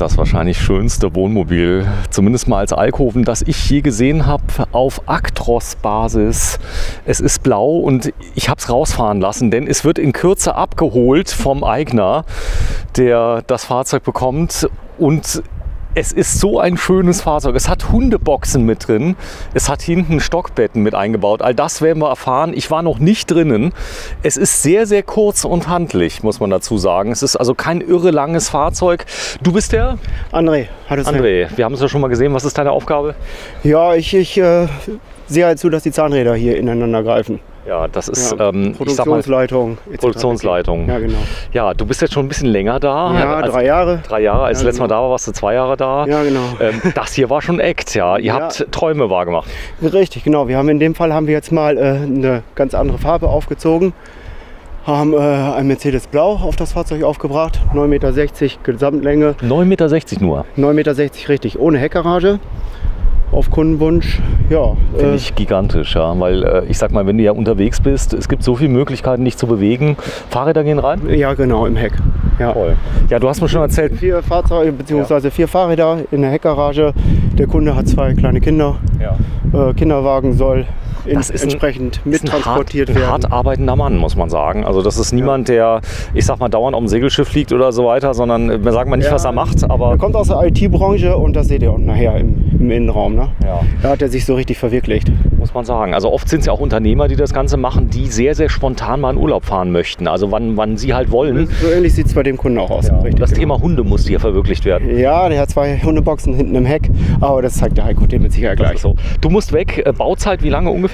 das wahrscheinlich schönste Wohnmobil, zumindest mal als Alkoven, das ich je gesehen habe auf Actros-Basis. Es ist blau und ich habe es rausfahren lassen, denn es wird in Kürze abgeholt vom Eigner, der das Fahrzeug bekommt und es ist so ein schönes Fahrzeug. Es hat Hundeboxen mit drin. Es hat hinten Stockbetten mit eingebaut. All das werden wir erfahren. Ich war noch nicht drinnen. Es ist sehr, sehr kurz und handlich, muss man dazu sagen. Es ist also kein irre langes Fahrzeug. Du bist der? André, es André, wir haben es ja schon mal gesehen. Was ist deine Aufgabe? Ja, ich, ich äh, sehe halt zu, dass die Zahnräder hier ineinander greifen. Ja, das ist Ja, ähm, sag mal, Produktionsleitung. Produktionsleitung. Ja, genau. Ja, du bist jetzt schon ein bisschen länger da. Ja, Als- drei Jahre. Drei Jahre. Als Ja, du letztes Mal genau. da war, warst du zwei Jahre da. Ja, genau. Ähm, das hier war schon Act, ja. Ihr Ja. habt Träume wahrgemacht. Richtig, genau. Wir haben in dem Fall haben wir jetzt mal äh, eine ganz andere Farbe aufgezogen. Haben äh, ein Mercedes Blau auf das Fahrzeug aufgebracht. 9,60 Meter Gesamtlänge. 9,60 Meter nur. 9,60 Meter richtig, ohne Heckgarage. Auf Kundenwunsch. Ja, Finde äh, ich gigantisch, ja. Weil äh, ich sag mal, wenn du ja unterwegs bist, es gibt so viele Möglichkeiten, dich zu bewegen. Fahrräder gehen rein? ja genau, im Heck. Ja. Toll. Ja, du hast mir schon erzählt. Vier Fahrzeuge bzw. vier Fahrräder in der Heckgarage. Der Kunde hat zwei kleine Kinder. Ja. Äh, Kinderwagen soll Das ist ein- entsprechend Ist ein mittransportiert hart, werden. hart arbeitender Mann, muss man sagen. Also das ist niemand, der, ich sag mal, dauernd auf dem Segelschiff liegt oder so weiter, sondern äh, wir sagen mal nicht, Ja. was er macht, aber Er kommt aus der IT-Branche und das seht ihr auch nachher im, im Innenraum. Ne? ja, Da hat er sich so richtig verwirklicht. muss man sagen. Also oft sind es ja auch Unternehmer, die das Ganze machen, die sehr, sehr spontan mal in Urlaub fahren möchten. Also wann, wann sie halt wollen. So ähnlich sieht es bei dem Kunden auch aus. Ja. Das genau. Thema Hunde muss hier verwirklicht werden. Ja, der hat zwei Hundeboxen hinten im Heck, aber das zeigt der Heiko dir mit Sicherheit gleich. so. Du musst weg. Äh, Bauzeit, wie lange ungefähr?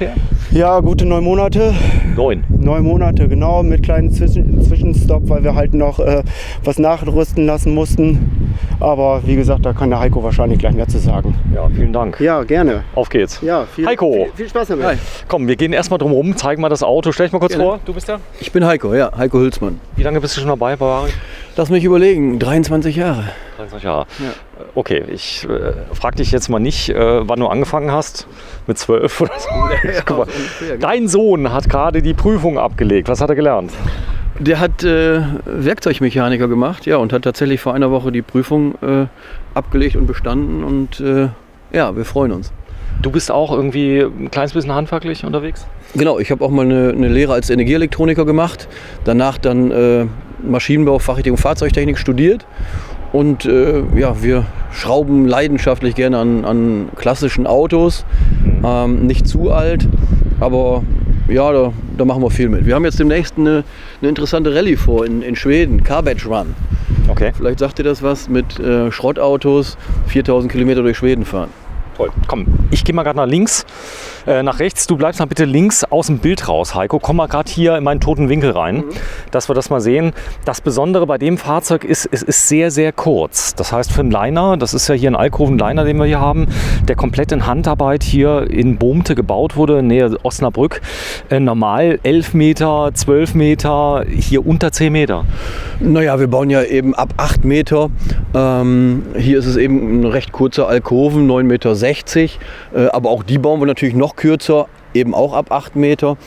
Ja, gute neun Monate. Neun. Neun Monate, genau, mit kleinen Zwischen Zwischenstopp, weil wir halt noch äh, was nachrüsten lassen mussten. Aber wie gesagt, da kann der Heiko wahrscheinlich gleich mehr zu sagen. Ja, vielen Dank. Ja, gerne. Auf geht's. Ja, viel, Heiko. Viel, viel Spaß damit. Hi. Komm, wir gehen erstmal drum rum, zeigen mal das Auto. Stell dich mal kurz Gerne. vor. Du bist der? Ich bin Heiko, ja, Heiko Hülsmann. Wie lange bist du schon dabei, Bavaria? Lass mich überlegen, 23 Jahre. 23 Jahre. Okay, ich äh, frage dich jetzt mal nicht, äh, wann du angefangen hast. Mit 12 oder so. Guck mal. Dein Sohn hat gerade die Prüfung abgelegt. Was hat er gelernt? Der hat äh, Werkzeugmechaniker gemacht, ja, und hat tatsächlich vor einer Woche die Prüfung äh, abgelegt und bestanden. Und äh, ja, wir freuen uns. Du bist auch irgendwie ein kleines bisschen handwerklich unterwegs? Genau, ich habe auch mal eine, eine Lehre als Energieelektroniker gemacht. Danach dann äh, Maschinenbau, Fachrichtung Fahrzeugtechnik studiert. Und äh, ja, wir schrauben leidenschaftlich gerne an, an klassischen Autos. Ähm, nicht zu alt, aber ja, da, da machen wir viel mit. Wir haben jetzt demnächst eine, eine interessante Rallye vor in, in Schweden, Carbage Run. Okay, Vielleicht sagt ihr das was, mit äh, Schrottautos 4000 Kilometer durch Schweden fahren. Toll. Komm, ich gehe mal gerade nach links, äh, nach rechts. Du bleibst mal bitte links aus dem Bild raus, Heiko. Komm mal gerade hier in meinen toten Winkel rein, dass wir das mal sehen. Das Besondere bei dem Fahrzeug ist, es ist sehr, sehr kurz. Das heißt, für einen Liner, das ist ja hier ein Alkoven-Liner, den wir hier haben, der komplett in Handarbeit hier in Bohmte gebaut wurde, nähe Osnabrück. Äh, normal 11 Meter, 12 Meter, hier unter 10 Meter. Naja, wir bauen ja eben ab 8 Meter. Ähm, hier ist es eben ein recht kurzer Alkoven, 9,60 Meter. Äh, aber auch die bauen wir natürlich noch kürzer, eben auch ab 8 Meter.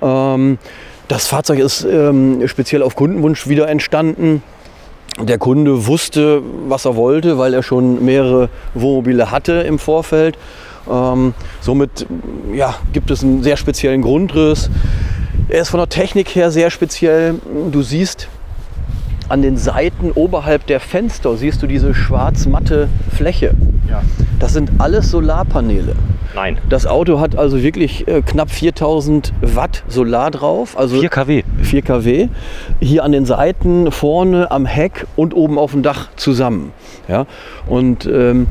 Ähm, das Fahrzeug ist ähm, speziell auf Kundenwunsch wieder entstanden. Der Kunde wusste, was er wollte, weil er schon mehrere Wohnmobile hatte im Vorfeld. Ähm, somit ja, gibt es einen sehr speziellen Grundriss. Er ist von der Technik her sehr speziell. Du siehst an den Seiten oberhalb der Fenster siehst du diese schwarz-matte Fläche. Ja. Das sind alles Solarpaneele. Nein, Das Auto hat also wirklich äh, knapp 4000 Watt Solar drauf, also 4 kW. 4 kW. Hier an den Seiten, vorne am Heck und oben auf dem Dach zusammen. Ja? Und ähm,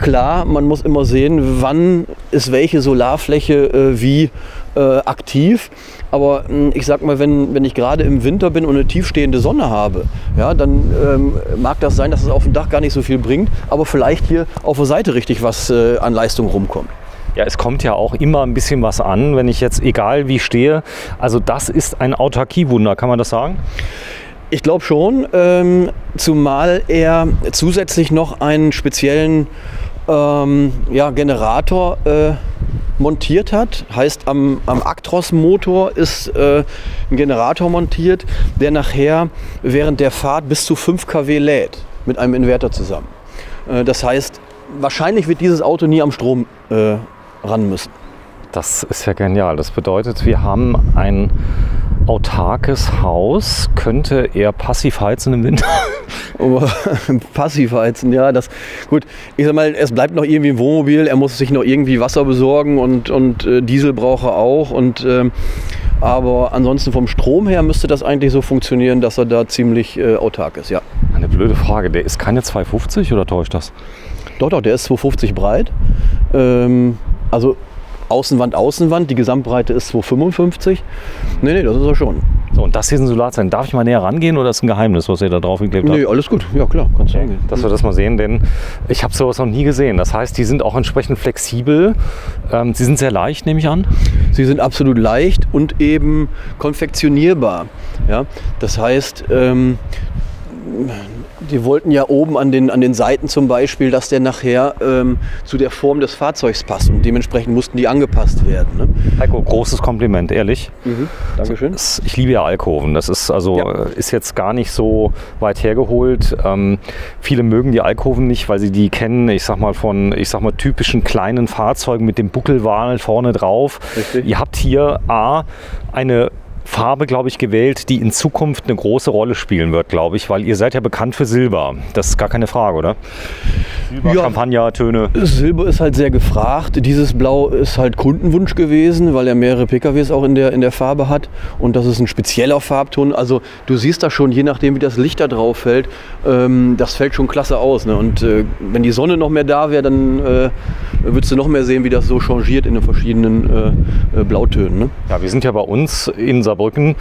klar, man muss immer sehen, wann ist welche Solarfläche äh, wie äh, aktiv. Aber mh, ich sag mal, wenn, wenn ich gerade im Winter bin und eine tiefstehende Sonne habe, ja, dann ähm, mag das sein, dass es auf dem Dach gar nicht so viel bringt, aber vielleicht hier auf der Seite richtig was äh, an Leistung rumkommt. Ja, es kommt ja auch immer ein bisschen was an, wenn ich jetzt, egal wie stehe. Also das ist ein Autarkiewunder, kann man das sagen? Ich glaube schon, ähm, zumal er zusätzlich noch einen speziellen ähm, ja, Generator äh, montiert hat. Heißt, am, am Actros-Motor ist äh, ein Generator montiert, der nachher während der Fahrt bis zu 5 kW lädt. mit einem Inverter zusammen. Äh, das heißt, wahrscheinlich wird dieses Auto nie am Strom äh, ran müssen. Das ist ja genial. Das bedeutet, wir haben ein autarkes Haus. Könnte er passiv heizen im Winter? Aber passiv heizen, ja, das gut. Ich sag mal, es bleibt noch irgendwie ein Wohnmobil. Er muss sich noch irgendwie Wasser besorgen und, und äh, Diesel braucht er auch. Und, ähm, aber ansonsten vom Strom her müsste das eigentlich so funktionieren, dass er da ziemlich äh, autark ist, ja. Eine blöde Frage. Der ist keine 250 oder täuscht das? Doch, doch, der ist 250 breit. Ähm, also Außenwand, Außenwand. Die Gesamtbreite ist 255. Nee, nee, das ist er schon. So, und das hier ein Solarzellen. Darf ich mal näher rangehen oder ist ein Geheimnis, was ihr da drauf geklebt habt? Nee, alles gut. Ja, klar, kannst du hingehen. Dass wir das mal sehen, denn ich habe sowas noch nie gesehen. Das heißt, die sind auch entsprechend flexibel. Ähm, sie sind sehr leicht, nehme ich an. Sie sind absolut leicht und eben konfektionierbar. Ja? Das heißt, ähm, die wollten ja oben an den, an den Seiten zum Beispiel, dass der nachher ähm, zu der Form des Fahrzeugs passt und dementsprechend mussten die angepasst werden. Ne? Heiko, großes Kompliment, ehrlich. Mhm, Dankeschön. Ich liebe ja Alkoven. Das ist also Ja. ist jetzt gar nicht so weit hergeholt. Ähm, viele mögen die Alkoven nicht, weil sie die kennen, ich sag mal, von ich sag mal, typischen kleinen Fahrzeugen mit dem Buckelwal vorne drauf. Richtig. Ihr habt hier A, eine Farbe, glaube ich, gewählt, die in Zukunft eine große Rolle spielen wird, glaube ich, weil ihr seid ja bekannt für Silber. Das ist gar keine Frage, oder? Silber, Ja. Champagner-Töne. Silber ist halt sehr gefragt. Dieses Blau ist halt Kundenwunsch gewesen, weil er mehrere PKWs auch in der, in der Farbe hat. Und das ist ein spezieller Farbton. Also du siehst da schon, je nachdem wie das Licht da drauf fällt, ähm, das fällt schon klasse aus. Ne? Und äh, wenn die Sonne noch mehr da wäre, dann äh, würdest du noch mehr sehen, wie das so changiert in den verschiedenen äh, äh, Blautönen. Ne? Ja, wir sind ja bei uns in Saarbrücken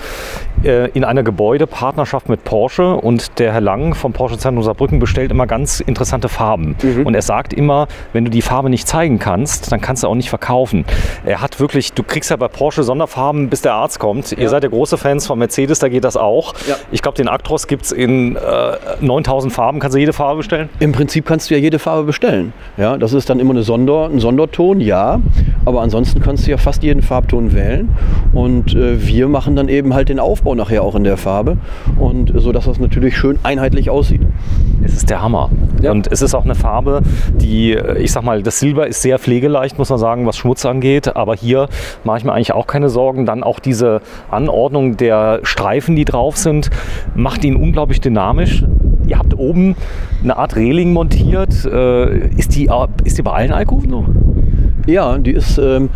in einer Gebäudepartnerschaft mit Porsche und der Herr Lang vom Porsche Zentrum Saarbrücken bestellt immer ganz interessante Farben. Und er sagt immer, wenn du die Farbe nicht zeigen kannst, dann kannst du auch nicht verkaufen. Er hat wirklich, du kriegst ja bei Porsche Sonderfarben, bis der Arzt kommt. Ihr seid ja große Fans von Mercedes, da geht das auch. Ja. Ich glaube, den Actros gibt es in äh, 9000 Farben. Kannst du jede Farbe bestellen? Im Prinzip kannst du ja jede Farbe bestellen. Ja, das ist dann immer eine Sonder, ein Sonderton, ja. Aber ansonsten kannst du ja fast jeden Farbton wählen. Und äh, wir machen dann eben halt den Aufbau nachher auch in der Farbe. Und so dass das natürlich schön einheitlich aussieht. Es ist der Hammer. Ja. Und es ist auch eine Farbe, die, ich sag mal, das Silber ist sehr pflegeleicht, muss man sagen, was Schmutz angeht. Aber hier mache ich mir eigentlich auch keine Sorgen. Dann auch diese Anordnung der Streifen, die drauf sind, macht ihn unglaublich dynamisch. Ihr habt oben eine Art Reling montiert. Äh, Ist die, ist die bei allen Alkoven so? Ja, die ist ähm,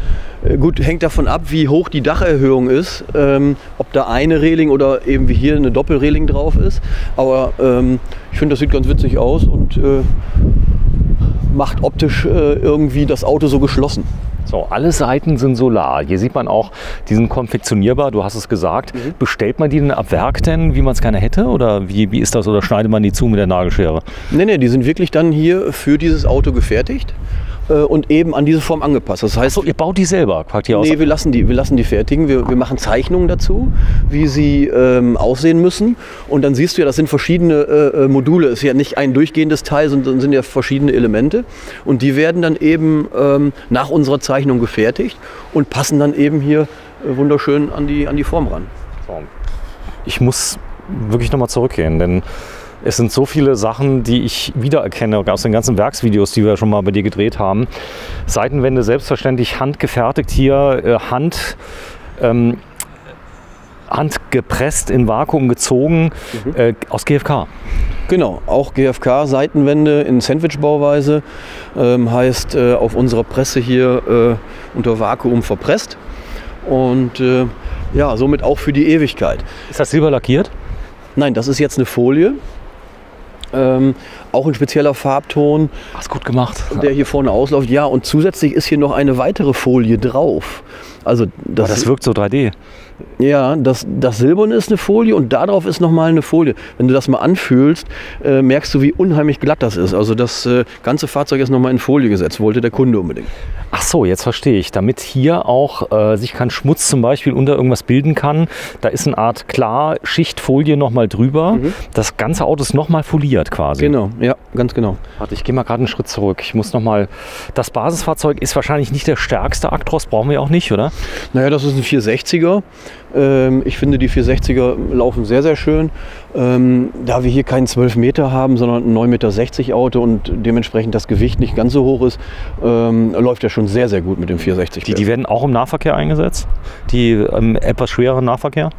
gut, hängt davon ab, wie hoch die Dacherhöhung ist, ähm, ob da eine Reling oder eben wie hier eine Doppelreling drauf ist. Aber ähm, ich finde, das sieht ganz witzig aus und äh, macht optisch äh, irgendwie das Auto so geschlossen. So, alle Seiten sind solar. Hier sieht man auch, die sind konfektionierbar, du hast es gesagt. Bestellt man die denn ab Werk denn, wie man es gerne hätte? Oder wie, wie ist das? Oder schneidet man die zu mit der Nagelschere? Nee, nee, die sind wirklich dann hier für dieses Auto gefertigt äh, und eben an diese Form angepasst. Das heißt, So, ihr baut die selber, quasi aus. Nee, wir lassen die, wir lassen die fertigen. Wir, wir machen Zeichnungen dazu, wie sie ähm, aussehen müssen. Und dann siehst du ja, das sind verschiedene äh, äh, Module. Es ist ja nicht ein durchgehendes Teil, sondern sind ja verschiedene Elemente. Und die werden dann eben ähm, nach unserer Zeichnung gefertigt und passen dann eben hier äh, wunderschön an die, an die Form ran. Ich muss wirklich nochmal zurückgehen, denn es sind so viele Sachen, die ich wiedererkenne aus den ganzen Werksvideos, die wir schon mal bei dir gedreht haben. Seitenwände selbstverständlich handgefertigt hier, äh, Hand. Ähm, handgepresst in Vakuum gezogen äh, aus GFK. Genau, auch GFK-Seitenwände in Sandwich-Bauweise. Ähm, heißt äh, auf unserer Presse hier äh, unter Vakuum verpresst. Und äh, ja, somit auch für die Ewigkeit. Ist das silber lackiert? Nein, das ist jetzt eine Folie. Ähm, auch ein spezieller Farbton, Hast gut gemacht. der hier vorne ausläuft. Ja, und zusätzlich ist hier noch eine weitere Folie drauf. Also das, das wirkt so 3D. Ja, das, das Silberne ist eine Folie und darauf ist nochmal eine Folie. Wenn du das mal anfühlst, äh, merkst du, wie unheimlich glatt das ist. Also das äh, ganze Fahrzeug ist nochmal in Folie gesetzt, wollte der Kunde unbedingt. Ach so, jetzt verstehe ich. Damit hier auch äh, sich kein Schmutz zum Beispiel unter irgendwas bilden kann, da ist eine Art Klarschichtfolie nochmal drüber. Das ganze Auto ist nochmal foliert quasi. Genau, ja, ganz genau. Warte, ich gehe mal gerade einen Schritt zurück. Ich muss nochmal. Das Basisfahrzeug ist wahrscheinlich nicht der stärkste Actros, brauchen wir auch nicht, oder? Naja, das ist ein 460er. Ähm, ich finde, die 460er laufen sehr, sehr schön. Ähm, da wir hier keinen 12 Meter haben, sondern ein 9,60 Meter Auto und dementsprechend das Gewicht nicht ganz so hoch ist, ähm, läuft er schon sehr, sehr gut mit dem 460. Die, die werden auch im Nahverkehr eingesetzt? Die ähm, etwas schwereren Nahverkehr?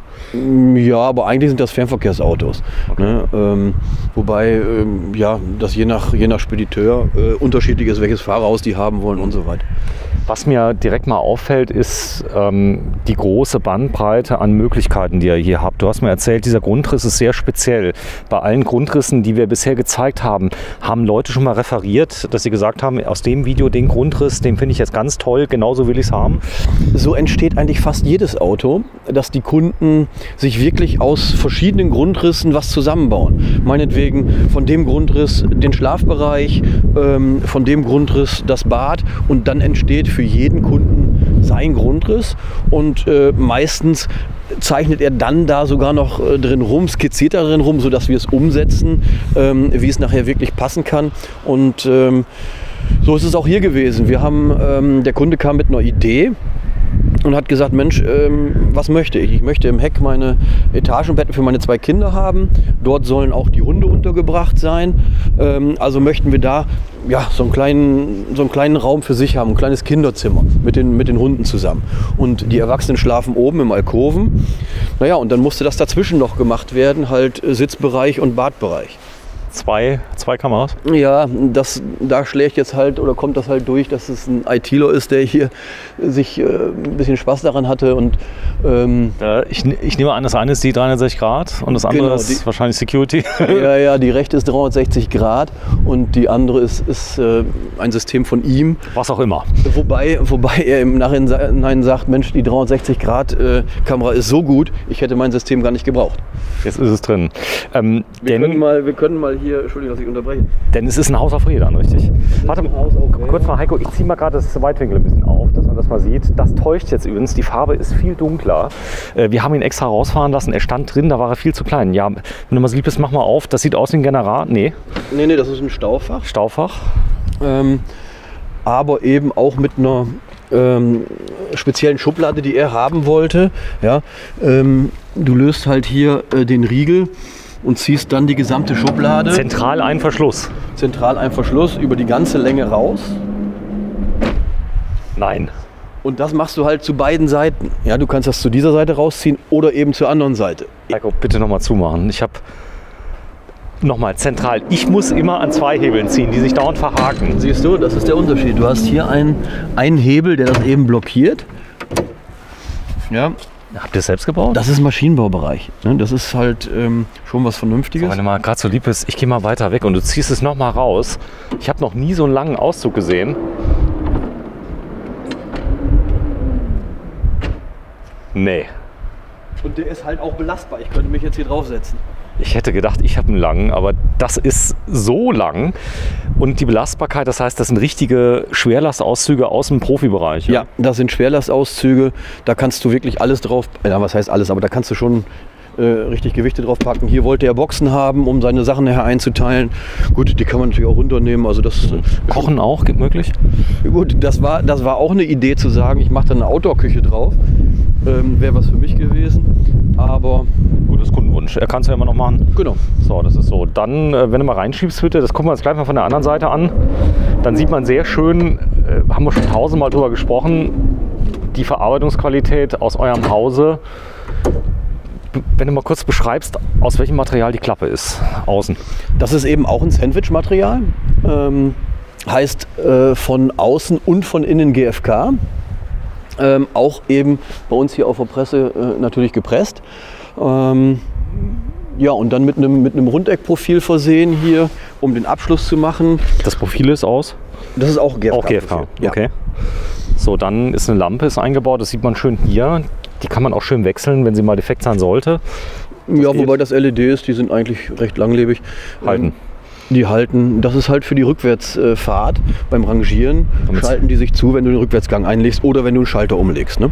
Ja, aber eigentlich sind das Fernverkehrsautos. Ne? Ähm, wobei ähm, ja, das je nach, je nach Spediteur äh, unterschiedlich ist, welches Fahrerhaus die haben wollen und so weiter. Was mir direkt mal auffällt, ist ähm, die große Bandbreite an Möglichkeiten, die ihr hier habt. Du hast mir erzählt, dieser Grundriss ist sehr speziell. Bei allen Grundrissen, die wir bisher gezeigt haben, haben Leute schon mal referiert, dass sie gesagt haben, aus dem Video den Grundriss, den finde ich jetzt ganz toll, genauso will ich es haben. So entsteht eigentlich fast jedes Auto, dass die Kunden sich wirklich aus verschiedenen Grundrissen was zusammenbauen. Meinetwegen von dem Grundriss den Schlafbereich, ähm, von dem Grundriss das Bad und dann entsteht für jeden Kunden sein Grundriss und äh, meistens zeichnet er dann da sogar noch äh, drin rum, skizziert da drin rum, sodass wir es umsetzen, ähm, wie es nachher wirklich passen kann. Und ähm, so ist es auch hier gewesen. Wir haben, ähm, der Kunde kam mit einer Idee und hat gesagt, Mensch, ähm, was möchte ich? Ich möchte im Heck meine Etagenbetten für meine zwei Kinder haben. Dort sollen auch die Hunde untergebracht sein. Ähm, also möchten wir da ja, so, einen kleinen, so einen kleinen Raum für sich haben, ein kleines Kinderzimmer mit den, mit den Hunden zusammen. Und die Erwachsenen schlafen oben im Alkoven. Naja, und dann musste das dazwischen noch gemacht werden, halt Sitzbereich und Badbereich zwei, zwei Kameras? Ja, das, da schlägt jetzt halt oder kommt das halt durch, dass es ein ITler ist, der hier sich äh, ein bisschen Spaß daran hatte. Und, ähm, ich, ich, nehme an, das eine ist die 360 Grad und das andere genau, ist wahrscheinlich Security. Ja, ja, die rechte ist 360 Grad und die andere ist, ist äh, ein System von ihm. Was auch immer. Wobei, wobei er im Nachhinein sagt, Mensch, die 360 Grad äh, Kamera ist so gut, ich hätte mein System gar nicht gebraucht. Jetzt ist es drin. Ähm, wir, können mal, wir können mal hier, Entschuldigung, dass ich unterbreche. Denn es ist ein Haus auf Rädern, richtig? Warte mal, kurz mal, Heiko, ich ziehe mal gerade das Weitwinkel ein bisschen auf, dass man das mal sieht. Das täuscht jetzt übrigens, die Farbe ist viel dunkler. Äh, wir haben ihn extra rausfahren lassen, er stand drin, da war er viel zu klein. Ja, wenn du mal so lieb bist, mach mal auf, das sieht aus wie ein General. Nee. Nee, nee, das ist ein Staufach. Staufach. Ähm, aber eben auch mit einer ähm, speziellen Schublade, die er haben wollte. Ja, ähm, du löst halt hier äh, den Riegel und ziehst dann die gesamte Schublade. Zentral ein Verschluss. Zentral ein Verschluss über die ganze Länge raus. Nein. Und das machst du halt zu beiden Seiten. Ja, du kannst das zu dieser Seite rausziehen oder eben zur anderen Seite. Heiko, bitte nochmal zumachen. Ich habe nochmal zentral. Ich muss immer an zwei Hebeln ziehen, die sich dauernd verhaken. Siehst du, das ist der Unterschied. Du hast hier einen, einen Hebel, der das eben blockiert. Ja. Habt ihr es selbst gebaut? Das ist Maschinenbaubereich. Ne? Das ist halt ähm, schon was Vernünftiges. So, wenn du mal gerade so lieb bist, ich gehe mal weiter weg und du ziehst es nochmal raus. Ich habe noch nie so einen langen Auszug gesehen. Nee. Und der ist halt auch belastbar. Ich könnte mich jetzt hier draufsetzen. Ich hätte gedacht, ich habe einen langen, aber das ist so lang. Und die Belastbarkeit, das heißt, das sind richtige Schwerlastauszüge aus dem Profibereich. Ja, ja das sind Schwerlastauszüge. Da kannst du wirklich alles drauf, ja, was heißt alles, aber da kannst du schon äh, richtig Gewichte drauf packen. Hier wollte er Boxen haben, um seine Sachen nachher einzuteilen. Gut, die kann man natürlich auch runternehmen. Also das, Kochen auch, möglich? Gut, das war, das war auch eine Idee zu sagen, ich mache da eine Outdoor-Küche drauf. Ähm, Wäre was für mich gewesen. Aber gut, das Kundenwunsch. Er kann es ja immer noch machen. Genau. So, das ist so. Dann, äh, wenn du mal reinschiebst, bitte, das gucken wir uns gleich mal von der anderen Seite an. Dann sieht man sehr schön, äh, haben wir schon tausendmal drüber gesprochen, die Verarbeitungsqualität aus eurem Hause. Wenn du mal kurz beschreibst, aus welchem Material die Klappe ist, außen. Das ist eben auch ein Sandwich-Material. Ähm, heißt äh, von außen und von innen GFK. Ähm, auch eben bei uns hier auf der Presse äh, natürlich gepresst. Ähm, ja, und dann mit einem, mit einem Rundeckprofil versehen hier, um den Abschluss zu machen. Das Profil ist aus? Das ist auch GFK. Auch GFK, ja. okay. So, dann ist eine Lampe ist eingebaut, das sieht man schön hier. Die kann man auch schön wechseln, wenn sie mal defekt sein sollte. Das ja, wobei das LED ist, die sind eigentlich recht langlebig. Halten. Ähm, die halten, das ist halt für die Rückwärtsfahrt beim Rangieren, Damit's schalten die sich zu, wenn du den Rückwärtsgang einlegst oder wenn du einen Schalter umlegst. Ne?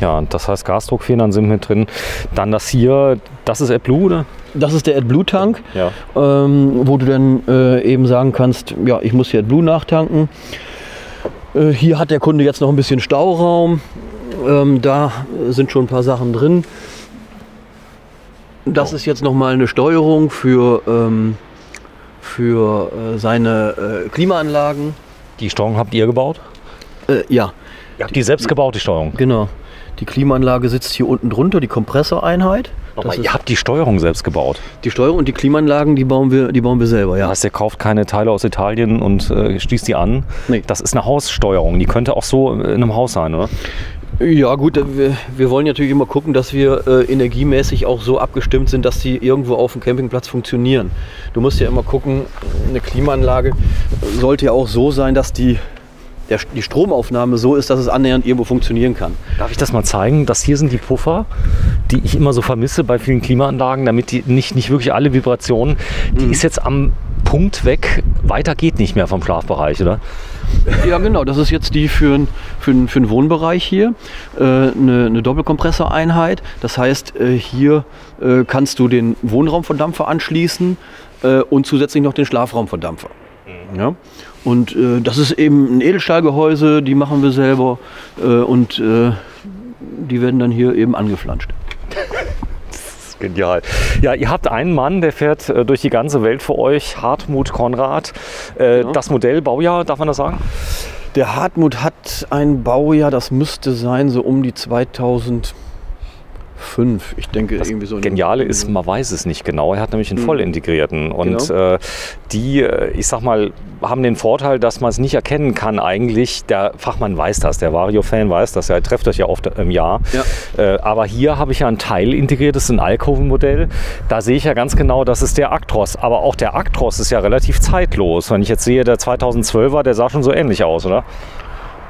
Ja, das heißt Gasdruckfedern sind mit drin. Dann das hier, das ist AdBlue, oder? Das ist der AdBlue-Tank, ja. ähm, wo du dann äh, eben sagen kannst, ja, ich muss hier AdBlue nachtanken. Äh, hier hat der Kunde jetzt noch ein bisschen Stauraum. Ähm, da sind schon ein paar Sachen drin. Das ist jetzt nochmal eine Steuerung für, ähm, für äh, seine äh, Klimaanlagen. Die Steuerung habt ihr gebaut? Äh, ja, Ihr habt die selbst gebaut, die Steuerung? genau. Die Klimaanlage sitzt hier unten drunter, die Kompressoreinheit. Nochmal, ihr habt die Steuerung selbst gebaut. die Steuerung und die Klimaanlagen, die bauen wir, die bauen wir selber, ja. Das heißt, ihr kauft keine Teile aus Italien und äh, schließt die an. Nee. Das ist eine Haussteuerung. Die könnte auch so in einem Haus sein, oder? Ja gut, äh, wir, wir wollen natürlich immer gucken, dass wir äh, energiemäßig auch so abgestimmt sind, dass die irgendwo auf dem Campingplatz funktionieren. Du musst ja immer gucken, eine Klimaanlage sollte ja auch so sein, dass die, der, die Stromaufnahme so ist, dass es annähernd irgendwo funktionieren kann. Darf ich das mal zeigen? Das hier sind die Puffer, die ich immer so vermisse bei vielen Klimaanlagen, damit die nicht, nicht wirklich alle Vibrationen. Die ist jetzt am Punkt weg. Weiter geht nicht mehr vom Schlafbereich, oder? Ja genau, das ist jetzt die für, für, für den Wohnbereich hier, äh, eine, eine Doppelkompressoreinheit. Das heißt, äh, hier äh, kannst du den Wohnraumverdampfer anschließen äh, und zusätzlich noch den Schlafraumverdampfer. Ja? Und äh, das ist eben ein Edelstahlgehäuse, die machen wir selber äh, und die werden dann hier eben angeflanscht. Genial. Ja, ihr habt einen Mann, der fährt äh, durch die ganze Welt für euch, Hartmut Konrad. Äh, Ja. Das Modell, Baujahr, darf man das sagen? Der Hartmut hat ein Baujahr, das müsste sein so um die 2005. Ich denke irgendwie so. Geniale ist, man weiß es nicht genau. Er hat nämlich einen voll integrierten. Und Genau. äh, die, äh, ich sag mal, haben den Vorteil, dass man es nicht erkennen kann eigentlich. Der Fachmann weiß das, der Vario-Fan weiß das. Er trefft euch ja oft im Jahr. Ja. Äh, aber hier habe ich ja ein Teil integriert, das ist ein Alkoven-Modell. Da sehe ich ja ganz genau, das ist der Actros. Aber auch der Actros ist ja relativ zeitlos. Wenn ich jetzt sehe, der 2012er, der sah schon so ähnlich aus, oder?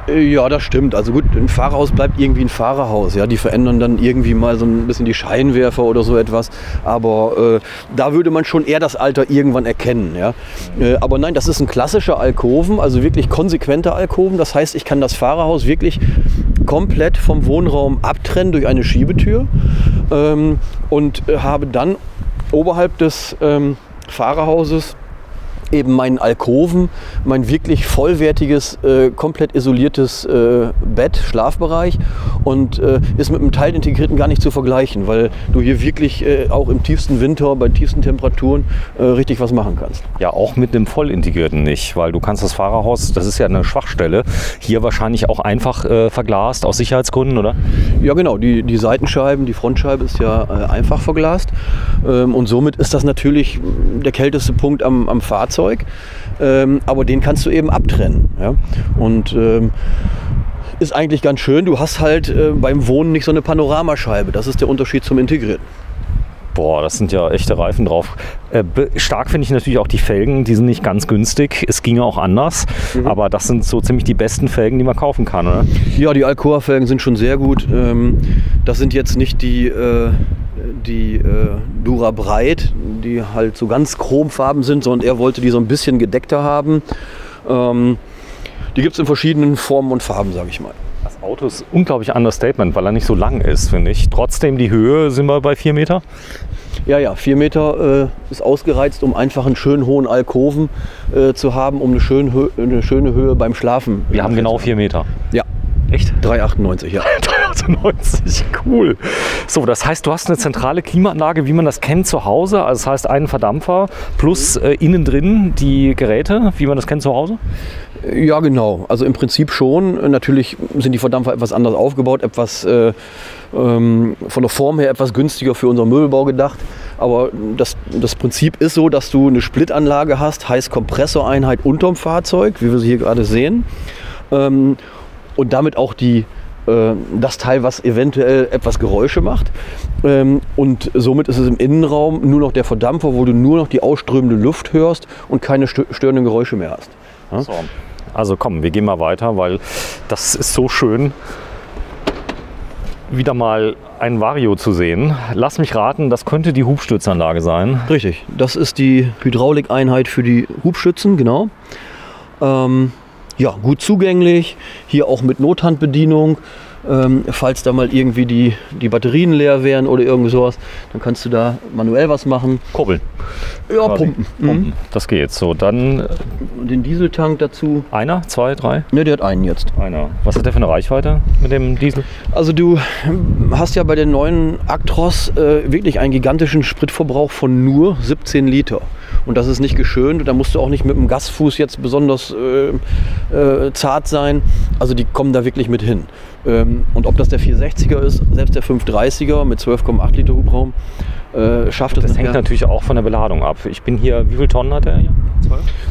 Äh, Ja, das stimmt. Also gut, ein Fahrerhaus bleibt irgendwie ein Fahrerhaus. Ja, die verändern dann irgendwie mal so ein bisschen die Scheinwerfer oder so etwas. Aber äh, da würde man schon eher das Alter irgendwann erkennen. Ja. Äh, aber nein, das ist ein klassischer Alkoven, also wirklich konsequenter Alkoven. Das heißt, ich kann das Fahrerhaus wirklich komplett vom Wohnraum abtrennen durch eine Schiebetür ähm, und äh, habe dann oberhalb des ähm, Fahrerhauses eben meinen Alkoven, mein wirklich vollwertiges, äh, komplett isoliertes äh, Bett, Schlafbereich und äh, ist mit einem Teilintegrierten gar nicht zu vergleichen, weil du hier wirklich äh, auch im tiefsten Winter, bei tiefsten Temperaturen äh, richtig was machen kannst. Ja, auch mit einem vollintegrierten nicht, weil du kannst das Fahrerhaus, das ist ja eine Schwachstelle, hier wahrscheinlich auch einfach äh, verglast aus Sicherheitsgründen, oder? Ja genau, die, die Seitenscheiben, die Frontscheibe ist ja einfach verglast ähm, und somit ist das natürlich der kälteste Punkt am, am Fahrzeug, ähm, aber den kannst du eben abtrennen. Ja? Und ähm, ist eigentlich ganz schön, du hast halt äh, beim Wohnen nicht so eine Panoramascheibe, das ist der Unterschied zum Integrierten. Boah, das sind ja echte Reifen drauf. Äh, stark finde ich natürlich auch die Felgen, die sind nicht ganz günstig. Es ginge auch anders, aber das sind so ziemlich die besten Felgen, die man kaufen kann, oder? Ja, die Alcoa-Felgen sind schon sehr gut. Ähm, das sind jetzt nicht die, äh, die äh, Dura Breit, die halt so ganz chromfarben sind, sondern er wollte die so ein bisschen gedeckter haben. Ähm, die gibt es in verschiedenen Formen und Farben, sage ich mal. Das Auto ist unglaublich Understatement, weil er nicht so lang ist, finde ich. Trotzdem die Höhe sind wir bei 4 Meter. Ja, ja, vier Meter äh, ist ausgereizt, um einfach einen schönen hohen Alkoven äh, zu haben, um eine, schön Hö eine schöne Höhe beim Schlafen. Wir haben genau 4 Meter. Ja, Echt? 3,98, ja. 398, cool. So, das heißt, du hast eine zentrale Klimaanlage, wie man das kennt zu Hause. Also das heißt, einen Verdampfer plus äh, innen drin die Geräte, wie man das kennt zu Hause. Ja, genau. Also im Prinzip schon. Natürlich sind die Verdampfer etwas anders aufgebaut, etwas äh, ähm, von der Form her etwas günstiger für unseren Möbelbau gedacht. Aber das, das Prinzip ist so, dass du eine Splitanlage hast, heißt Kompressoreinheit unterm Fahrzeug, wie wir sie hier gerade sehen. Ähm, und damit auch die, äh, das Teil, was eventuell etwas Geräusche macht. Ähm, und somit ist es im Innenraum nur noch der Verdampfer, wo du nur noch die ausströmende Luft hörst und keine stö- störenden Geräusche mehr hast. Ja? So. Also komm, wir gehen mal weiter, weil das ist so schön, wieder mal ein Vario zu sehen. Lass mich raten, das könnte die Hubstützanlage sein. Richtig, das ist die Hydraulikeinheit für die Hubschützen, genau. Ähm, ja, gut zugänglich, hier auch mit Nothandbedienung. Ähm, falls da mal irgendwie die, die Batterien leer wären oder irgend sowas, dann kannst du da manuell was machen. Kurbeln. Ja, quasi. pumpen. Mhm. Pumpen. Das geht. So, dann Und den Dieseltank dazu. einer, zwei, drei? Ne, der hat einen jetzt. Einer. Was hat der für eine Reichweite mit dem Diesel? Also du hast ja bei den neuen Actros äh, wirklich einen gigantischen Spritverbrauch von nur 17 Liter. Und das ist nicht geschönt. Da musst du auch nicht mit dem Gasfuß jetzt besonders äh, äh, zart sein. Also die kommen da wirklich mit hin. Ähm, und ob das der 460er ist, selbst der 530er mit 12,8 Liter Hubraum, äh, schafft es Das hängt natürlich auch von der Beladung ab. Ich bin hier, wie viele Tonnen hat der hier?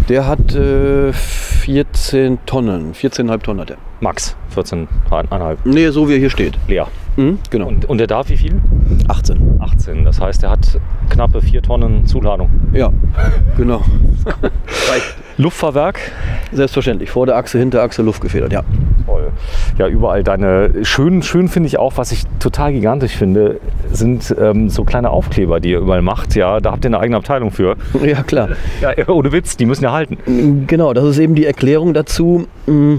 Der hat äh, 14 Tonnen, 14,5 Tonnen hat er. Max, 14,5 Nee, so wie er hier steht. leer. Mhm, genau. Und, und der darf wie viel? 18. 18. Das heißt, er hat knappe 4 Tonnen Zuladung. Ja, genau. Luftfahrwerk? Selbstverständlich. Vor der Achse, Hinterachse, Luft gefedert, ja. Toll. Ja, überall deine. Schön, schön finde ich auch, was ich total gigantisch finde, sind ähm, so kleine Aufkleber, die ihr überall macht. Ja, da habt ihr eine eigene Abteilung für. Ja, klar. Ja, ohne Witz, die müssen ja halten. Genau, das ist eben die Erklärung dazu. mm,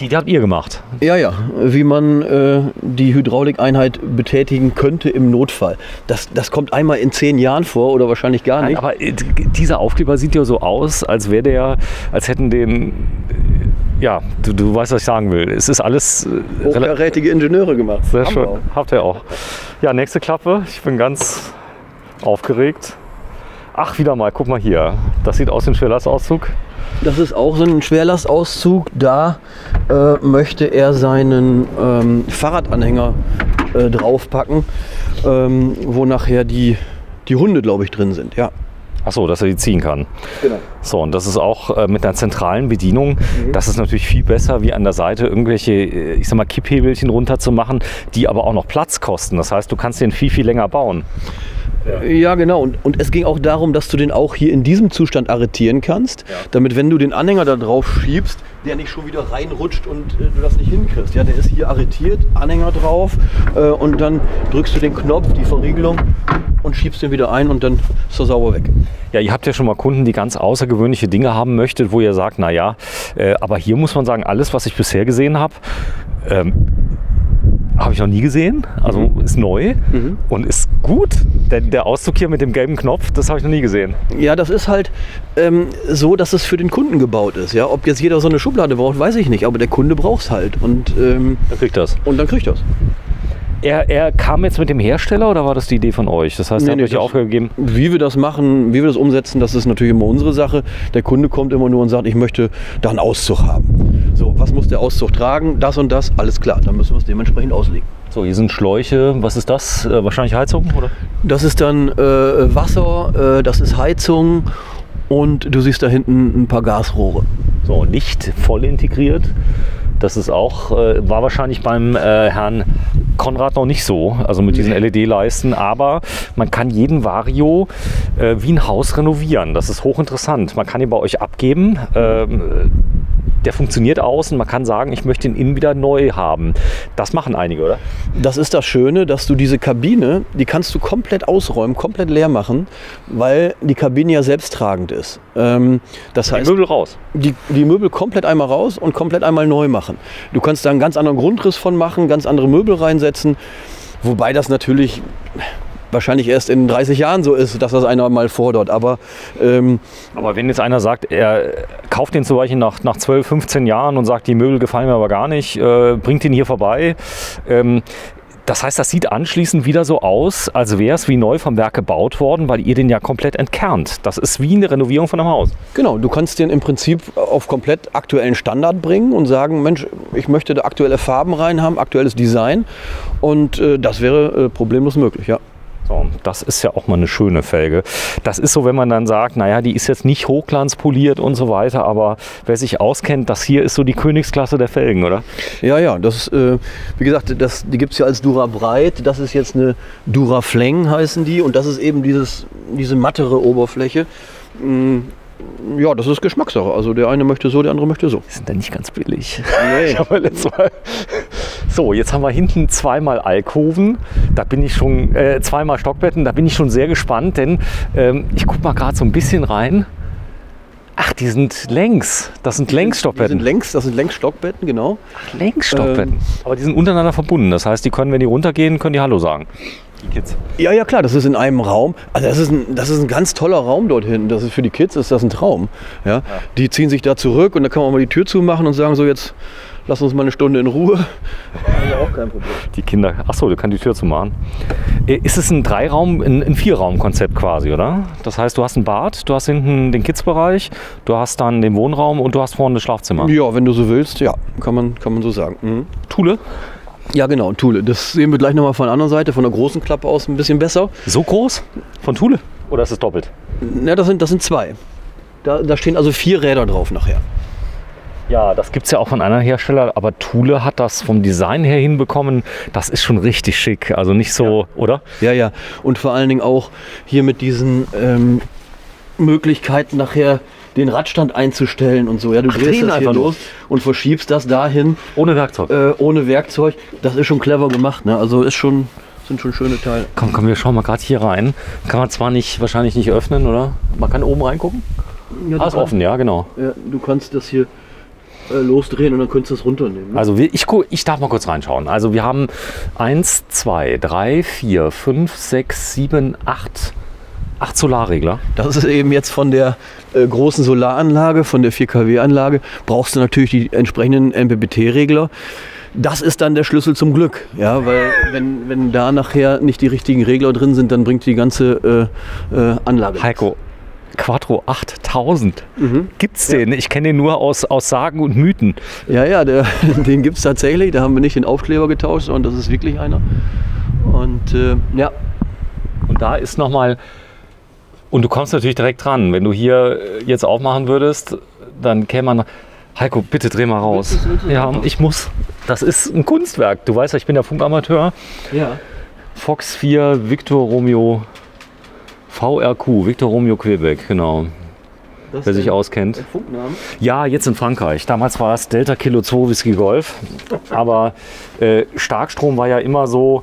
Die, die habt ihr gemacht. Ja, ja, wie man äh, die Hydraulikeinheit betätigen könnte im Notfall. Das, das kommt einmal in zehn Jahren vor oder wahrscheinlich gar Nein, nicht. aber äh, dieser Aufkleber sieht ja so aus, als wäre der, als hätten den. äh, Ja, du, du weißt, was ich sagen will. Es ist alles äh, Hochkarätige Ingenieure gemacht. sehr schön. Habt ihr auch. Ja, nächste Klappe. Ich bin ganz aufgeregt. Ach, wieder mal, guck mal hier. Das sieht aus wie ein Schwerlastauszug. Das ist auch so ein Schwerlastauszug. Da äh, möchte er seinen ähm, Fahrradanhänger äh, draufpacken, ähm, wo nachher die, die Hunde, glaube ich, drin sind. Ja, Ach so, dass er die ziehen kann. genau. So, und das ist auch äh, mit einer zentralen Bedienung. Das ist natürlich viel besser, wie an der Seite irgendwelche, äh, ich sag mal, Kipphebelchen runterzumachen, die aber auch noch Platz kosten. Das heißt, du kannst den viel, viel länger bauen. Ja, genau. Und, und es ging auch darum, dass du den auch hier in diesem Zustand arretieren kannst, damit, wenn du den Anhänger da drauf schiebst, der nicht schon wieder reinrutscht und äh, du das nicht hinkriegst. Ja, der ist hier arretiert, Anhänger drauf äh, und dann drückst du den Knopf, die Verriegelung und schiebst den wieder ein und dann ist er sauber weg. Ja, ihr habt ja schon mal Kunden, die ganz außergewöhnliche Dinge haben möchtet, wo ihr sagt, naja, äh, aber hier muss man sagen, alles, was ich bisher gesehen habe, ähm, habe ich noch nie gesehen. Also ist neu und ist gut. Der, der Auszug hier mit dem gelben Knopf, das habe ich noch nie gesehen. Ja, das ist halt ähm, so, dass es für den Kunden gebaut ist. Ja, ob jetzt jeder so eine Schublade braucht, weiß ich nicht, aber der Kunde braucht es halt und, ähm, Da kriegt das. und dann kriegt er es. Er, er kam jetzt mit dem Hersteller oder war das die Idee von euch? Das heißt, Nee, hat nee, euch die das- Aufgabe gegeben. Wie wir das machen, wie wir das umsetzen, das ist natürlich immer unsere Sache. Der Kunde kommt immer nur und sagt, ich möchte da einen Auszug haben. Was muss der Auszug tragen? Das und das, alles klar. Dann müssen wir es dementsprechend auslegen. So, hier sind Schläuche. Was ist das? Äh, wahrscheinlich Heizung, oder? Das ist dann äh, Wasser, äh, das ist Heizung und du siehst da hinten ein paar Gasrohre. So, nicht voll integriert. Das ist auch, äh, war wahrscheinlich beim äh, Herrn Konrad noch nicht so, also mit diesen LED-Leisten. Aber man kann jeden Vario äh, wie ein Haus renovieren. Das ist hochinteressant. Man kann ihn bei euch abgeben. Ähm, der funktioniert außen. Man kann sagen, ich möchte ihn innen wieder neu haben. Das machen einige, oder? Das ist das Schöne, dass du diese Kabine, die kannst du komplett ausräumen, komplett leer machen, weil die Kabine ja selbsttragend ist. Ähm, das Die heißt, Möbel raus. die, die Möbel komplett einmal raus und komplett einmal neu machen. Du kannst da einen ganz anderen Grundriss von machen, ganz andere Möbel reinsetzen, wobei das natürlich wahrscheinlich erst in 30 Jahren so ist, dass das einer mal fordert. Aber ähm, Aber wenn jetzt einer sagt, er kauft den zum Beispiel nach, nach 12, 15 Jahren und sagt, die Möbel gefallen mir aber gar nicht, äh, bringt ihn hier vorbei. Ähm, das heißt, das sieht anschließend wieder so aus, als wäre es wie neu vom Werk gebaut worden, weil ihr den ja komplett entkernt. Das ist wie eine Renovierung von einem Haus. genau, du kannst den im Prinzip auf komplett aktuellen Standard bringen und sagen, Mensch, ich möchte da aktuelle Farben rein haben, aktuelles Design. Und äh, das wäre äh, problemlos möglich, ja. So, das ist ja auch mal eine schöne Felge. Das ist so, wenn man dann sagt, naja, die ist jetzt nicht hochglanzpoliert und so weiter, aber wer sich auskennt, das hier ist so die Königsklasse der Felgen, oder? Ja, ja, das, äh, wie gesagt, das, die gibt es ja als Dura Breit. Das ist jetzt eine Dura Fleng heißen die und das ist eben dieses, diese mattere Oberfläche. Mm, Ja, das ist Geschmackssache. Also der eine möchte so, der andere möchte so. Die sind dann nicht ganz billig. Nee. Ich habe letztes Mal. So, jetzt haben wir hinten zweimal Alkoven. Da bin ich schon, äh, zweimal Stockbetten. Da bin ich schon sehr gespannt, denn ähm, ich gucke mal gerade so ein bisschen rein. Ach, die sind längs. Das sind Die sind Längsstockbetten. längs, das sind Längsstockbetten, genau. Längsstockbetten. Ähm, Aber die sind untereinander verbunden. Das heißt, die können, wenn die runtergehen, können die Hallo sagen. Die Kids. Ja, ja, klar, das ist in einem Raum. Also das ist ein, das ist ein ganz toller Raum dort hinten. Das ist für die Kids ist das ein Traum. Ja? Die ziehen sich da zurück und da kann man mal die Tür zumachen und sagen so jetzt lass uns mal eine Stunde in Ruhe. Also auch kein Problem. Die Kinder. Achso, du kannst die Tür zumachen. Äh, Ist es ein Dreiraum, ein, ein Vierraum-Konzept quasi, oder? Das heißt, du hast ein Bad, du hast hinten den Kids-Bereich, du hast dann den Wohnraum und du hast vorne das Schlafzimmer. Ja, wenn du so willst, ja, kann man, kann man so sagen. Mhm. Thule? Ja, genau, Thule. Das sehen wir gleich nochmal von der anderen Seite, von der großen Klappe aus ein bisschen besser. So groß? Von Thule? Oder ist es doppelt? Ja, das sind, das sind zwei. Da, da stehen also vier Räder drauf nachher. Ja, das gibt es ja auch von anderen Herstellern, aber Thule hat das vom Design her hinbekommen. Das ist schon richtig schick. Also nicht so, oder? Ja, ja. Und vor allen Dingen auch hier mit diesen ähm, Möglichkeiten nachher den Radstand einzustellen und so. Ja, du Ach, drehst das hier einfach los und verschiebst das dahin Ohne Werkzeug. äh, ohne Werkzeug. Das ist schon clever gemacht. Ne? Also ist schon, sind schon schöne Teile. Komm, komm, wir schauen mal gerade hier rein. Kann man zwar nicht, wahrscheinlich nicht öffnen, oder? Man kann oben reingucken. Ja, du Ah, offen, ja, genau. Ja, du kannst das hier äh, losdrehen und dann könntest du das runternehmen. Ne? Also ich, ich darf mal kurz reinschauen. Also wir haben 1, 2, 3, 4, 5, 6, 7, 8, 8 Solarregler. Das ist eben jetzt von der äh, großen Solaranlage, von der 4 kW-Anlage, brauchst du natürlich die entsprechenden MPPT-Regler. Das ist dann der Schlüssel zum Glück, ja, weil wenn, wenn da nachher nicht die richtigen Regler drin sind, dann bringt die ganze äh, äh, Anlage. Heiko, Quattro 8000. Mhm. Gibt's den? Ich kenne den nur aus, aus Sagen und Mythen. Ja, ja, der, den gibt es tatsächlich. Da haben wir nicht den Aufkleber getauscht, und das ist wirklich einer. Und äh, ja, Und da ist nochmal. Und du kommst natürlich direkt dran. Wenn du hier äh, jetzt aufmachen würdest, dann käme man. Heiko, bitte dreh mal raus. Ja, ich muss. Das ist ein Kunstwerk. Du weißt ja, ich bin der Funkamateur. ja. Fox 4, Victor Romeo, VRQ, Victor Romeo Quebec, genau. Das Wer sich auskennt. Ja, jetzt in Frankreich. Damals war es Delta Kilo 2 Whisky Golf. Aber äh, Starkstrom war ja immer so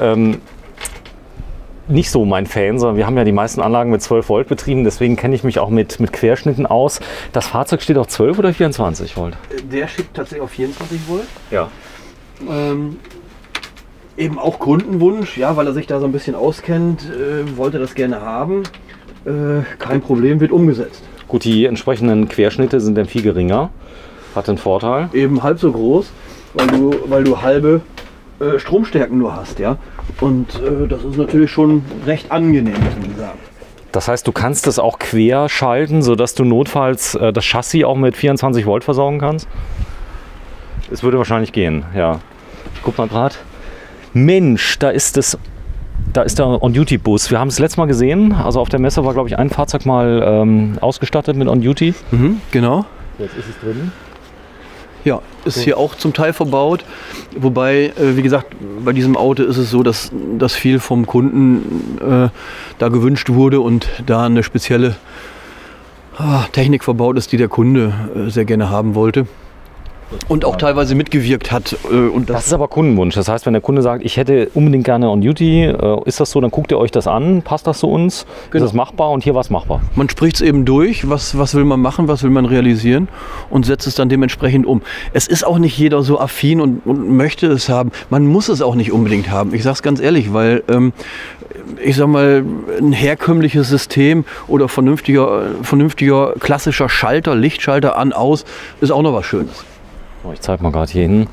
ähm, nicht so mein Fan, sondern wir haben ja die meisten Anlagen mit 12 Volt betrieben. Deswegen kenne ich mich auch mit, mit Querschnitten aus. Das Fahrzeug steht auf 12 oder 24 Volt? Der schickt tatsächlich auf 24 Volt. Ja. Ähm, eben auch Kundenwunsch, ja, weil er sich da so ein bisschen auskennt, äh, wollte das gerne haben. Äh, kein Problem, wird umgesetzt. Gut, die entsprechenden Querschnitte sind dann viel geringer. Hat den Vorteil. Eben halb so groß, weil du, weil du halbe äh, Stromstärken nur hast, ja. Und äh, das ist natürlich schon recht angenehm, muss man sagen. Das heißt, du kannst es auch quer schalten, sodass du notfalls äh, das Chassis auch mit 24 Volt versorgen kannst? Es würde wahrscheinlich gehen, ja. Guck mal gerade. Mensch, da ist es. Da ist der On-Duty-Bus. Wir haben es letztes Mal gesehen. Also auf der Messe war, glaube ich, ein Fahrzeug mal ähm, ausgestattet mit On-Duty. Mhm, genau. Jetzt ist es drin. Ja, ist hier auch zum Teil verbaut. Wobei, äh, wie gesagt, bei diesem Auto ist es so, dass, dass viel vom Kunden äh, da gewünscht wurde und da eine spezielle ah, Technik verbaut ist, die der Kunde äh, sehr gerne haben wollte. Und auch teilweise mitgewirkt hat. Äh, und Das das, ist aber Kundenwunsch. Das heißt, wenn der Kunde sagt, ich hätte unbedingt gerne On-Duty, äh, ist das so, dann guckt ihr euch das an. Passt das zu uns? Genau. Ist das machbar? Und hier war es machbar. man spricht es eben durch, was, was will man machen, was will man realisieren und setzt es dann dementsprechend um. Es ist auch nicht jeder so affin und, und möchte es haben. Man muss es auch nicht unbedingt haben. Ich sage es ganz ehrlich, weil ähm, ich sag mal, ein herkömmliches System oder vernünftiger, vernünftiger klassischer Schalter, Lichtschalter an, aus, ist auch noch was Schönes. So, Ich zeige mal gerade hier hin.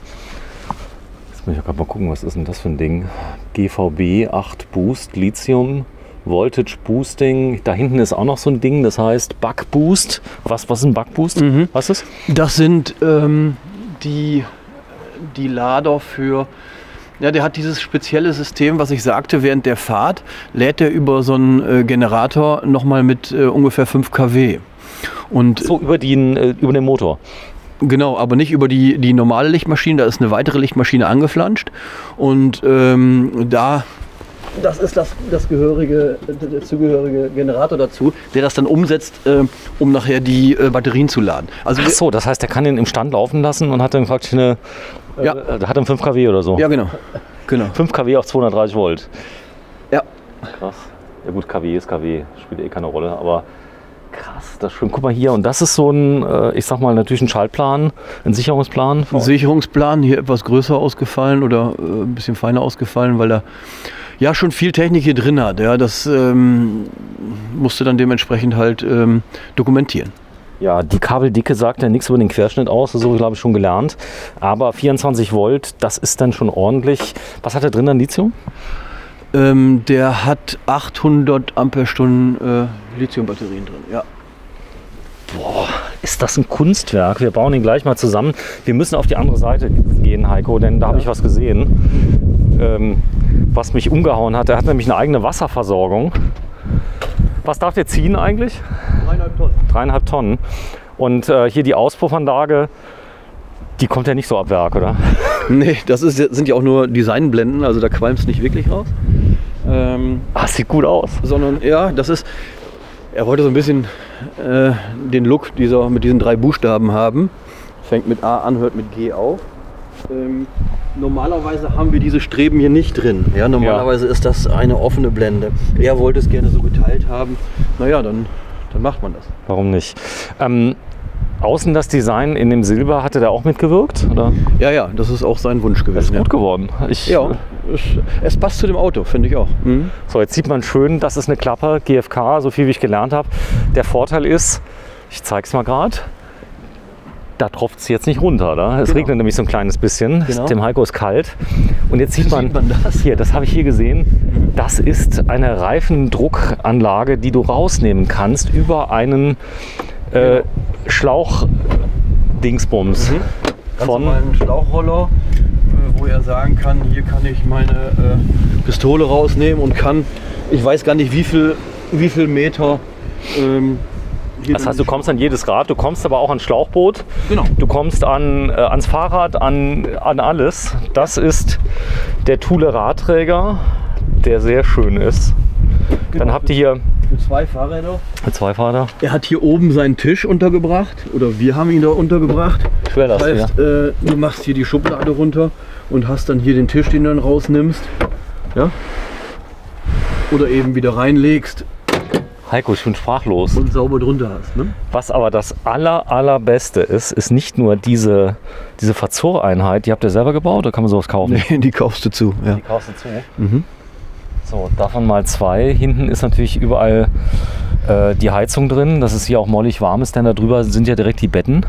Jetzt muss ich gerade mal gucken, was ist denn das für ein Ding? GVB 8 Boost Lithium Voltage Boosting. Da hinten ist auch noch so ein Ding, das heißt Buck Boost. Was, was ist ein Buck Boost? Was ist das? Das sind ähm, die, die Lader für. Ja, der hat dieses spezielle System, was ich sagte, während der Fahrt lädt er über so einen äh, Generator nochmal mit äh, ungefähr 5 kW. Und So über den, äh, über den Motor. Genau, aber nicht über die, die normale Lichtmaschine, da ist eine weitere Lichtmaschine angeflanscht und ähm, da, das ist das, das gehörige, der zugehörige Generator dazu, der das dann umsetzt, äh, um nachher die äh, Batterien zu laden. Also Ach so, das heißt, der kann den im Stand laufen lassen und hat dann praktisch eine. Ja. Äh, hat dann 5 kW oder so. ja genau, genau. 5 kW auf 230 Volt. Ja. Krass. Ja gut, kW ist kW, spielt eh keine Rolle, aber Krass, das ist schön. Guck mal hier. Und das ist so ein, äh, ich sag mal, natürlich ein Schaltplan, ein Sicherungsplan. Ein Sicherungsplan hier etwas größer ausgefallen oder äh, ein bisschen feiner ausgefallen, weil er ja schon viel Technik hier drin hat. Ja, das ähm, musste dann dementsprechend halt ähm, dokumentieren. Ja, die Kabeldicke sagt ja nichts über den Querschnitt aus, das habe ich glaube ich schon gelernt. Aber 24 Volt, das ist dann schon ordentlich. Was hat er drin an Lithium? Ähm, der hat 800 Ampere-Stunden äh, Lithium-Batterien drin. Ja. Boah, ist das ein Kunstwerk? Wir bauen ihn gleich mal zusammen. Wir müssen auf die andere Seite gehen, Heiko, denn da habe ich was gesehen, ähm, was mich umgehauen hat. Er hat nämlich eine eigene Wasserversorgung. Was darf der ziehen eigentlich? Dreieinhalb Tonnen. Dreieinhalb Tonnen. Und äh, hier die Auspuffanlage, die kommt ja nicht so ab Werk, oder? Nee, das ist, sind ja auch nur Designblenden, also da qualmt es nicht wirklich raus. Ähm, Ah, sieht gut aus. sondern ja, das ist. Er wollte so ein bisschen äh, den Look dieser, mit diesen drei Buchstaben haben. Fängt mit A an, hört mit G auf. Ähm, normalerweise haben wir diese Streben hier nicht drin. Ja, normalerweise ist das eine offene Blende. Er wollte es gerne so geteilt haben. Naja, dann, dann macht man das. Warum nicht? Ähm, außen das Design in dem Silber, hatte der auch mitgewirkt? Oder? Ja, ja, das ist auch sein Wunsch Das ist gewesen. gut geworden. Ich, Ja, es, es passt zu dem Auto, finde ich auch. Mhm. So, jetzt sieht man schön, das ist eine Klappe, GFK, so viel wie ich gelernt habe. Der Vorteil ist, ich zeige es mal gerade, da tropft es jetzt nicht runter. Da? Es Genau. regnet nämlich so ein kleines bisschen. Genau. Dem Heiko ist kalt. Und jetzt sieht man, Sieht man das? hier, das habe ich hier gesehen, das ist eine Reifendruckanlage, die du rausnehmen kannst über einen äh, Schlauch-Dingsbums. Ganz Von- normalen Schlauchroller, äh, wo er sagen kann, hier kann ich meine äh, Pistole rausnehmen und kann, ich weiß gar nicht wie viel, wie viel Meter. Ähm, Das heißt, du kommst an jedes Rad, du kommst aber auch ans Schlauchboot, Genau. du kommst an, äh, ans Fahrrad, an, an alles. Das ist der Thule Radträger, der sehr schön ist. Dann habt ihr hier für zwei Fahrräder. zwei Fahrer. Er hat hier oben seinen Tisch untergebracht oder wir haben ihn da untergebracht. Schwer das, heißt, äh, du machst hier die Schublade runter und hast dann hier den Tisch, den du dann rausnimmst. Ja? Oder eben wieder reinlegst Heiko, ich bin sprachlos. und sauber drunter hast. Ne? Was aber das aller, allerbeste ist, ist nicht nur diese, diese Verzurreinheit, die habt ihr selber gebaut oder kann man sowas kaufen? Nee, die kaufst du zu. Ja. Die kaufst du zu. Mhm. So, davon mal zwei. Hinten ist natürlich überall äh, die Heizung drin, dass es hier auch mollig warm ist, denn da drüber sind ja direkt die Betten.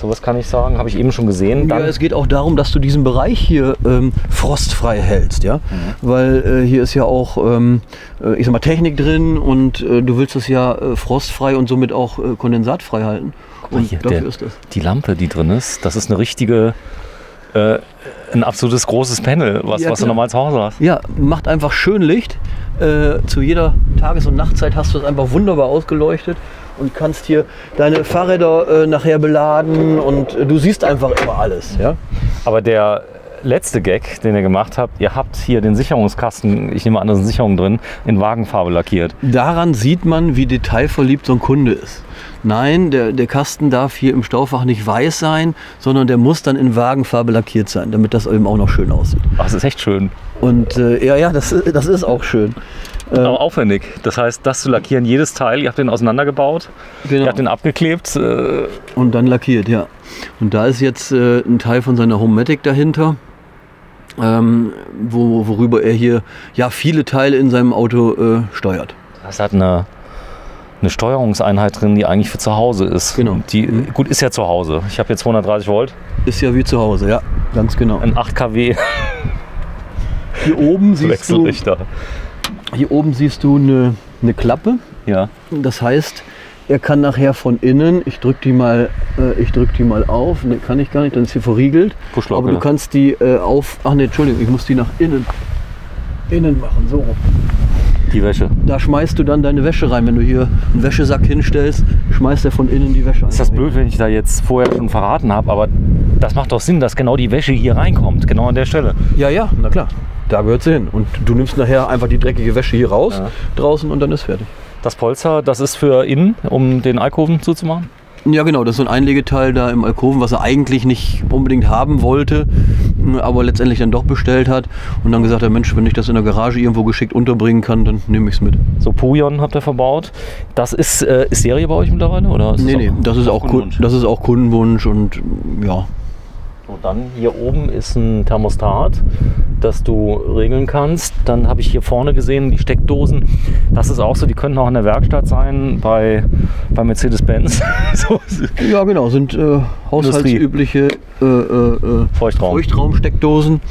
Sowas kann ich sagen, habe ich eben schon gesehen. Ja, Dann, es geht auch darum, dass du diesen Bereich hier ähm, frostfrei hältst, ja, weil äh, hier ist ja auch, ähm, äh, ich sag mal, Technik drin und äh, du willst es ja äh, frostfrei und somit auch äh, kondensatfrei halten. Und hier, dafür der- ist das. die Lampe, die drin ist, das ist eine richtige, äh, ein absolutes großes Panel, was, Ja, was du klar. normal zu Hause hast. Ja, macht einfach schön Licht. Äh, zu jeder Tages- und Nachtzeit hast du es einfach wunderbar ausgeleuchtet und kannst hier deine Fahrräder äh, nachher beladen und äh, du siehst einfach immer alles. Ja? Aber der letzte Gag, den ihr gemacht habt, ihr habt hier den Sicherungskasten, ich nehme an, da sind Sicherungen drin, in Wagenfarbe lackiert. Daran sieht man, wie detailverliebt so ein Kunde ist. Nein, der, der Kasten darf hier im Staufach nicht weiß sein, sondern der muss dann in Wagenfarbe lackiert sein, damit das eben auch noch schön aussieht. Ach, das ist echt schön. Und äh, ja, ja, das, das ist auch schön. Aber aufwendig. Das heißt, das zu lackieren, jedes Teil, ihr habt den auseinandergebaut, Genau. ihr habt den abgeklebt. Äh, Und dann lackiert, ja. Und da ist jetzt äh, ein Teil von seiner Homematic dahinter, ähm, wo, worüber er hier ja viele Teile in seinem Auto äh, steuert. das hat eine, eine Steuerungseinheit drin, die eigentlich für zu Hause ist. Genau. Die, Gut, ist ja zu Hause. Ich habe hier 230 Volt, Ist ja wie zu Hause, ja, ganz genau. ein 8 kW Hier oben siehst du, hier oben siehst du eine, eine Klappe. Ja. Das heißt, er kann nachher von innen, ich drücke die mal, äh, ich drück die mal auf, ne, kann ich gar nicht, dann ist sie verriegelt. Pushlock, Aber du oder? kannst die äh, auf, ach ne, Entschuldigung, ich muss die nach innen, innen machen, so rum. Die Wäsche. Da schmeißt du dann deine Wäsche rein. Wenn du hier einen Wäschesack hinstellst, schmeißt er von innen die Wäsche Ist das blöd, wenn ich da jetzt vorher schon verraten habe, aber das macht doch Sinn, dass genau die Wäsche hier reinkommt, genau an der Stelle. Ja, ja, na klar. Da gehört sie hin. Und du nimmst nachher einfach die dreckige Wäsche hier raus, Ja. draußen und dann ist fertig. Das Polster, das ist für innen, um den Alkoven zuzumachen. Ja, genau, das ist so ein Einlegeteil da im Alkoven, was er eigentlich nicht unbedingt haben wollte, aber letztendlich dann doch bestellt hat und dann gesagt hat, Mensch, wenn ich das in der Garage irgendwo geschickt unterbringen kann, dann nehme ich es mit. So Pujon habt ihr verbaut. Das ist, äh, ist Serie bei euch mittlerweile? Oder ist Nee, das nee, das ist, auch, Kundenwunsch? das ist auch Kundenwunsch und ja, So, dann hier oben ist ein Thermostat, das du regeln kannst. Dann habe ich hier vorne gesehen die Steckdosen. Das ist auch so, die könnten auch in der Werkstatt sein bei, bei Mercedes-Benz. so, Ja, genau, sind äh, haushaltsübliche äh, äh, äh, Feuchtraum. Feuchtraumsteckdosen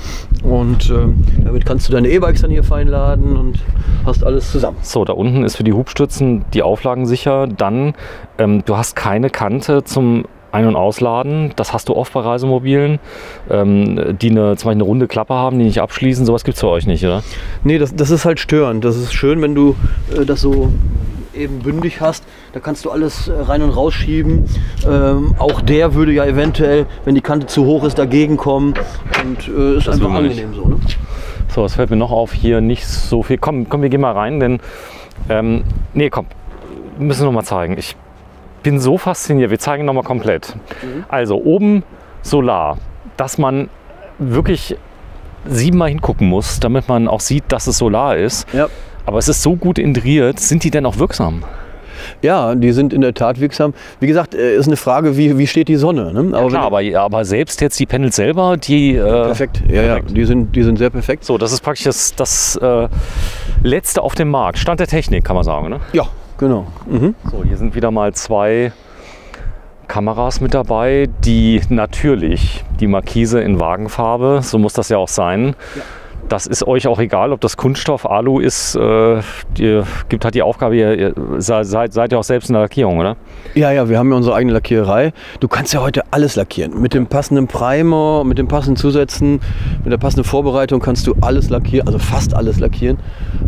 und ähm, damit kannst du deine E-Bikes dann hier fein laden und hast alles zusammen. So, da unten ist für die Hubstützen die Auflagen sicher. Dann, ähm, du hast keine Kante zum Ein- und Ausladen. Das hast du oft bei Reisemobilen, ähm, die eine, zum Beispiel eine runde Klappe haben, die nicht abschließen. Sowas gibt es für euch nicht, oder? Nee, das, das ist halt störend. Das ist schön, wenn du äh, das so eben bündig hast. Da kannst du alles äh, rein und rausschieben. Ähm, auch der würde ja eventuell, wenn die Kante zu hoch ist, dagegen kommen. Und äh, ist Das einfach angenehm so. Ne? So, es fällt mir noch auf, hier nicht so viel. Komm, komm wir gehen mal rein, denn. Ähm, nee, komm, müssen wir noch mal zeigen. Ich bin so fasziniert. Wir zeigen noch mal komplett. Also, oben Solar, dass man wirklich siebenmal hingucken muss, damit man auch sieht, dass es Solar ist. Ja. Aber es ist so gut integriert. Sind die denn auch wirksam? ja, die sind in der Tat wirksam. Wie gesagt, äh, ist eine Frage, wie, wie steht die Sonne. Ne? Aber Klar, aber, aber selbst jetzt die Panels selber, die. Äh, perfekt. Ja, ja, perfekt. die sind, die sind sehr perfekt. So, das ist praktisch das, das äh, letzte auf dem Markt. Stand der Technik, kann man sagen. Ne? Ja, genau. Mhm. So, hier sind wieder mal zwei Kameras mit dabei, die natürlich die Markise in Wagenfarbe, so muss das ja auch sein. Das ist euch auch egal, ob das Kunststoff, Alu ist. Äh, ihr gibt halt die Aufgabe, ihr, seid, seid ihr auch selbst in der Lackierung, oder? Ja, ja, wir haben ja unsere eigene Lackiererei. Du kannst ja heute alles lackieren. Mit dem passenden Primer, mit den passenden Zusätzen, mit der passenden Vorbereitung kannst du alles lackieren, also fast alles lackieren.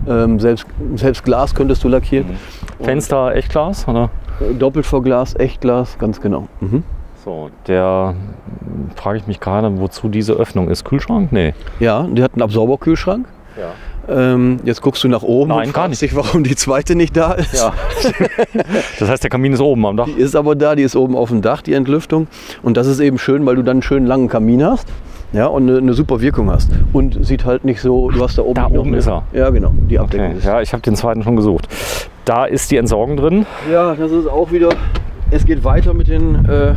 Ähm, selbst, selbst Glas könntest du lackieren. Fenster, Echtglas, oder? Doppelt vor Glas, Echtglas, ganz genau. Mhm. So, der frage ich mich gerade, wozu diese Öffnung ist. Kühlschrank? Nee. Ja, die hat einen Absauberkühlschrank. Ja. Ähm, jetzt guckst du nach oben Nein, und fragst dich, warum die zweite nicht da ist. Ja. das heißt, der Kamin ist oben am Dach. Die ist aber da, die ist oben auf dem Dach, die Entlüftung. Und das ist eben schön, weil du dann einen schönen langen Kamin hast. Ja, und eine, eine super Wirkung hast. Und sieht halt nicht so, du hast da oben. Da noch oben eine- ist er. Ja, genau, die Abdeckung Okay. Ja, ich habe den zweiten schon gesucht. Da ist die Entsorgung drin. Ja, das ist auch wieder. Es geht weiter mit den, äh,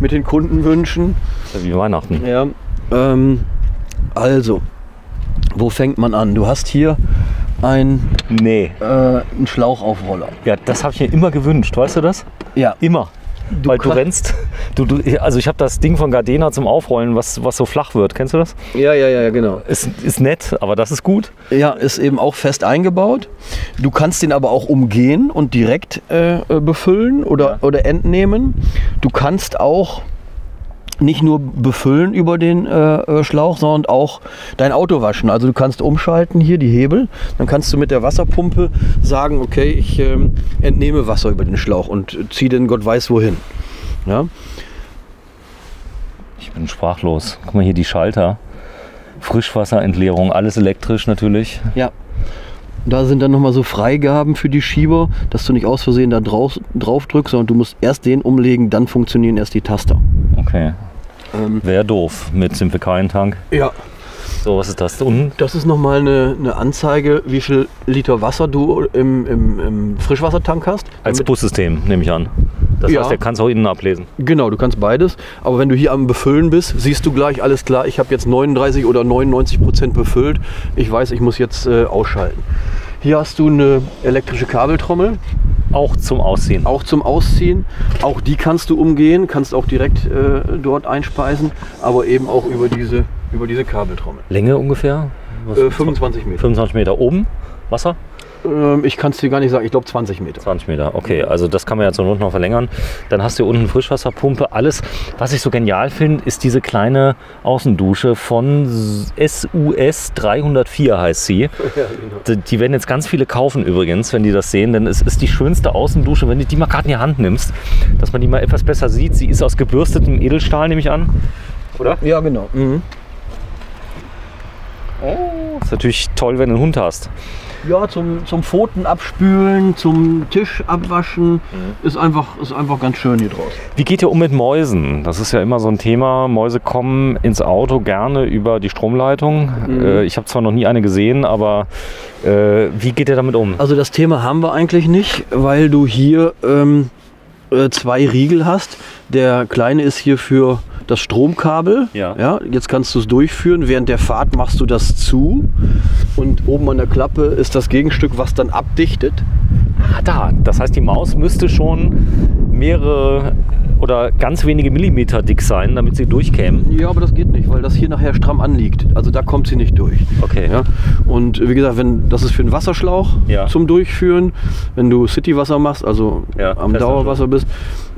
mit den Kundenwünschen. Wie Weihnachten. Ja, ähm, also, wo fängt man an? Du hast hier ein, Nee. äh, einen Schlauchaufroller. Ja, das habe ich mir immer gewünscht, weißt du das? Ja, Immer. Weil du rennst. Du, du, also ich habe das Ding von Gardena zum Aufrollen, was, was so flach wird. Kennst du das? ja, ja, ja, genau. Ist, ist nett, aber das ist gut. Ja, ist eben auch fest eingebaut. Du kannst den aber auch umgehen und direkt äh, äh, befüllen oder, Ja. oder entnehmen. Du kannst auch nicht nur befüllen über den äh, äh, Schlauch, sondern auch dein Auto waschen. Also du kannst umschalten hier die Hebel, dann kannst du mit der Wasserpumpe sagen, okay, ich ähm, entnehme Wasser über den Schlauch und ziehe den Gott weiß wohin. Ja? Ich bin sprachlos. Guck mal hier die Schalter. Frischwasserentleerung, alles elektrisch natürlich. Ja. Da sind dann nochmal so Freigaben für die Schieber, dass du nicht aus Versehen da drauf, drauf drückst, sondern du musst erst den umlegen, dann funktionieren erst die Taster. Okay. Ähm, Wäre doof mit dem Fäkalientank. ja. So, was ist das? Unten? Das ist nochmal eine, eine Anzeige, wie viel Liter Wasser du im, im, im Frischwassertank hast. Als Bussystem, nehme ich an. Das Ja. heißt, der kann es auch innen ablesen. Genau, du kannst beides. Aber wenn du hier am Befüllen bist, siehst du gleich, alles klar, ich habe jetzt 39 oder 99 Prozent befüllt. Ich weiß, ich muss jetzt äh, ausschalten. Hier hast du eine elektrische Kabeltrommel, Auch zum Ausziehen. auch zum Ausziehen. Auch die kannst du umgehen, kannst auch direkt äh, dort einspeisen, aber eben auch über diese, über diese Kabeltrommel. Länge ungefähr? Äh, 25 Meter. 25 Meter oben. Wasser? Ähm, ich kann es dir gar nicht sagen, ich glaube 20 Meter. 20 Meter, okay. Also das kann man ja zur Not noch verlängern. Dann hast du hier unten eine Frischwasserpumpe. Alles, was ich so genial finde, ist diese kleine Außendusche von SUS 304 heißt sie. Die- Die werden jetzt ganz viele kaufen übrigens, wenn die das sehen, denn es ist die schönste Außendusche, wenn du die mal gerade in die Hand nimmst, dass man die mal etwas besser sieht. Sie ist aus gebürstetem Edelstahl, nehme ich an. Oder? Ja, genau. Mhm. Ist natürlich toll, wenn du einen Hund hast. Ja, zum, zum Pfoten abspülen, zum Tisch abwaschen. Ist, einfach, ist einfach ganz schön hier draußen. Wie geht ihr um mit Mäusen? Das ist ja immer so ein Thema. Mäuse kommen ins Auto gerne über die Stromleitung. Äh, ich habe zwar noch nie eine gesehen, aber äh, wie geht ihr damit um? Also das Thema haben wir eigentlich nicht, weil du hier ähm, äh, zwei Riegel hast. Der kleine ist hier für das Stromkabel. Ja. Ja, jetzt kannst du es durchführen. Während der Fahrt machst du das zu. Und oben an der Klappe ist das Gegenstück, was dann abdichtet. Ah, da. Das heißt, die Maus müsste schon mehrere oder ganz wenige Millimeter dick sein, damit sie durchkämen. Ja, aber das geht nicht, weil das hier nachher stramm anliegt. Also da kommt sie nicht durch. Okay. Ja? Und wie gesagt, wenn, das ist für einen Wasserschlauch Ja. zum Durchführen, wenn du Citywasser machst, also Ja, am. Dauerwasser bist.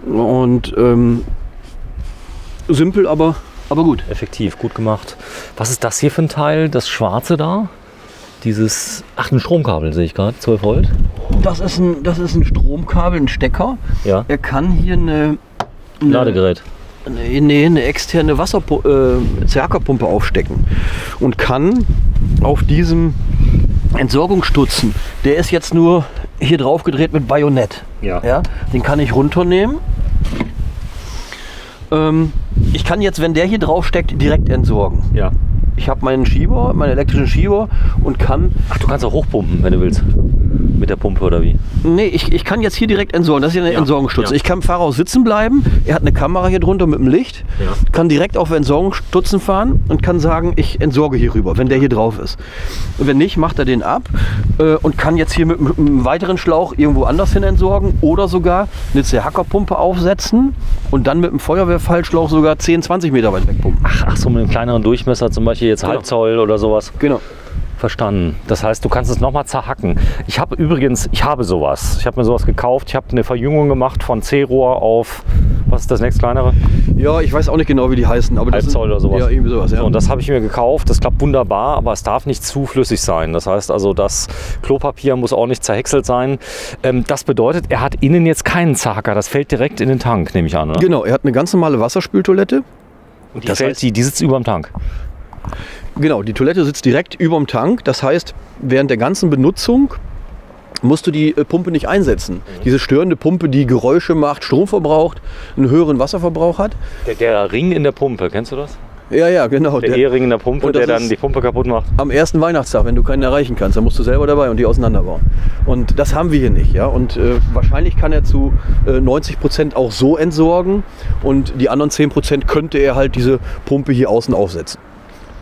Und ähm, simpel, aber, aber gut. Effektiv, gut gemacht. Was ist das hier für ein Teil? Das schwarze da? Dieses, ach, ein Stromkabel sehe ich gerade, 12 Volt. Das ist, ein, das ist ein Stromkabel, ein Stecker. Ja. Er kann hier eine, eine, Ladegerät. nee, nee, eine externe Wasserpu äh, Zerkerpumpe aufstecken und kann auf diesem Entsorgungsstutzen, der ist jetzt nur hier drauf gedreht mit Bajonett. Ja. Ja, den kann ich runternehmen. Ähm, ich kann jetzt, wenn der hier drauf steckt, direkt entsorgen. Ja. Ich habe meinen Schieber, meinen elektrischen Schieber und kann Ach, du kannst auch hochpumpen, wenn du willst. Mit der Pumpe oder wie? Nee, ich, ich kann jetzt hier direkt entsorgen. Das ist ja eine Ja, Entsorgungsstütze. ja. Ich kann im Fahrhaus sitzen bleiben. Er hat eine Kamera hier drunter mit dem Licht. Ja. Kann direkt auf Entsorgungsstutzen fahren und kann sagen, ich entsorge hier rüber, wenn der hier drauf ist. Und wenn nicht, macht er den ab äh, und kann jetzt hier mit, mit einem weiteren Schlauch irgendwo anders hin entsorgen oder sogar eine Hackerpumpe aufsetzen und dann mit einem Feuerwehrfallschlauch sogar 10, 20 Meter weit wegpumpen. Ach, ach so, mit einem kleineren Durchmesser, zum Beispiel jetzt Genau. halb Zoll oder sowas. Genau. Verstanden. Das heißt, du kannst es nochmal zerhacken. Ich habe übrigens, ich habe sowas. Ich habe mir sowas gekauft. Ich habe eine Verjüngung gemacht von C-Rohr auf, was ist das nächst kleinere? Ja, ich weiß auch nicht genau, wie die heißen. Aber das Halb sind- Zoll oder sowas. Ja, irgendwie sowas. Ja. So, und das habe ich mir gekauft. Das klappt wunderbar, aber es darf nicht zu flüssig sein. Das heißt also, das Klopapier muss auch nicht zerhäckselt sein. Ähm, das bedeutet, er hat innen jetzt keinen Zerhacker. Das fällt direkt in den Tank, nehme ich an. Oder? Genau, er hat eine ganz normale Wasserspültoilette. Und die, das fällt, heißt- die, die sitzt über dem Tank. Genau, die Toilette sitzt direkt über dem Tank. Das heißt, während der ganzen Benutzung musst du die äh, Pumpe nicht einsetzen. Diese störende Pumpe, die Geräusche macht, Strom verbraucht, einen höheren Wasserverbrauch hat. Der, der Ring in der Pumpe, kennst du das? Ja, ja, genau. Der, Der- E-Ring in der Pumpe, der dann die Pumpe kaputt macht. am ersten Weihnachtstag, wenn du keinen erreichen kannst, dann musst du selber dabei und die auseinanderbauen. Und das haben wir hier nicht. Ja? Und äh, wahrscheinlich kann er zu äh, 90 Prozent auch so entsorgen und die anderen 10 Prozent könnte er halt diese Pumpe hier außen aufsetzen.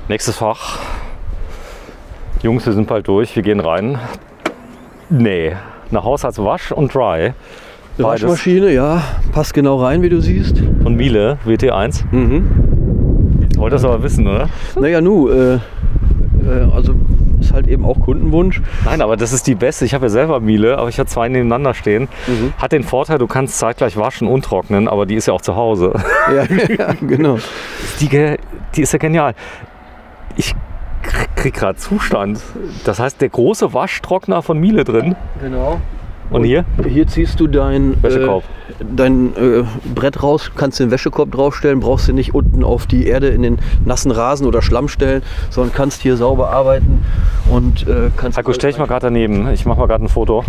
Nächstes Fach. Jungs, wir sind bald durch. Wir gehen rein. Nee, nach Haushaltswasch und Dry. Beides. Waschmaschine, ja, passt genau rein, wie du siehst. Von Miele, WT1. Mhm. Wolltest du aber wissen, oder? Naja, nu, äh, äh, also ist halt eben auch Kundenwunsch. Nein, aber das ist die beste. Ich habe ja selber Miele, aber ich habe zwei nebeneinander stehen. Hat den Vorteil, du kannst zeitgleich waschen und trocknen, aber die ist ja auch zu Hause. Ja, ja genau. Die, die ist ja genial. Ich krieg- gerade Zustand. Das heißt, der große Waschtrockner von Miele drin. Genau. Und hier? Hier ziehst du dein, Wäschekorb. Äh, dein äh, Brett raus, kannst den Wäschekorb draufstellen, brauchst du nicht unten auf die Erde in den nassen Rasen oder Schlamm stellen, sondern kannst hier sauber arbeiten und äh, kannst. Heiko, stell dich mal gerade daneben. Ich mache mal gerade ein Foto.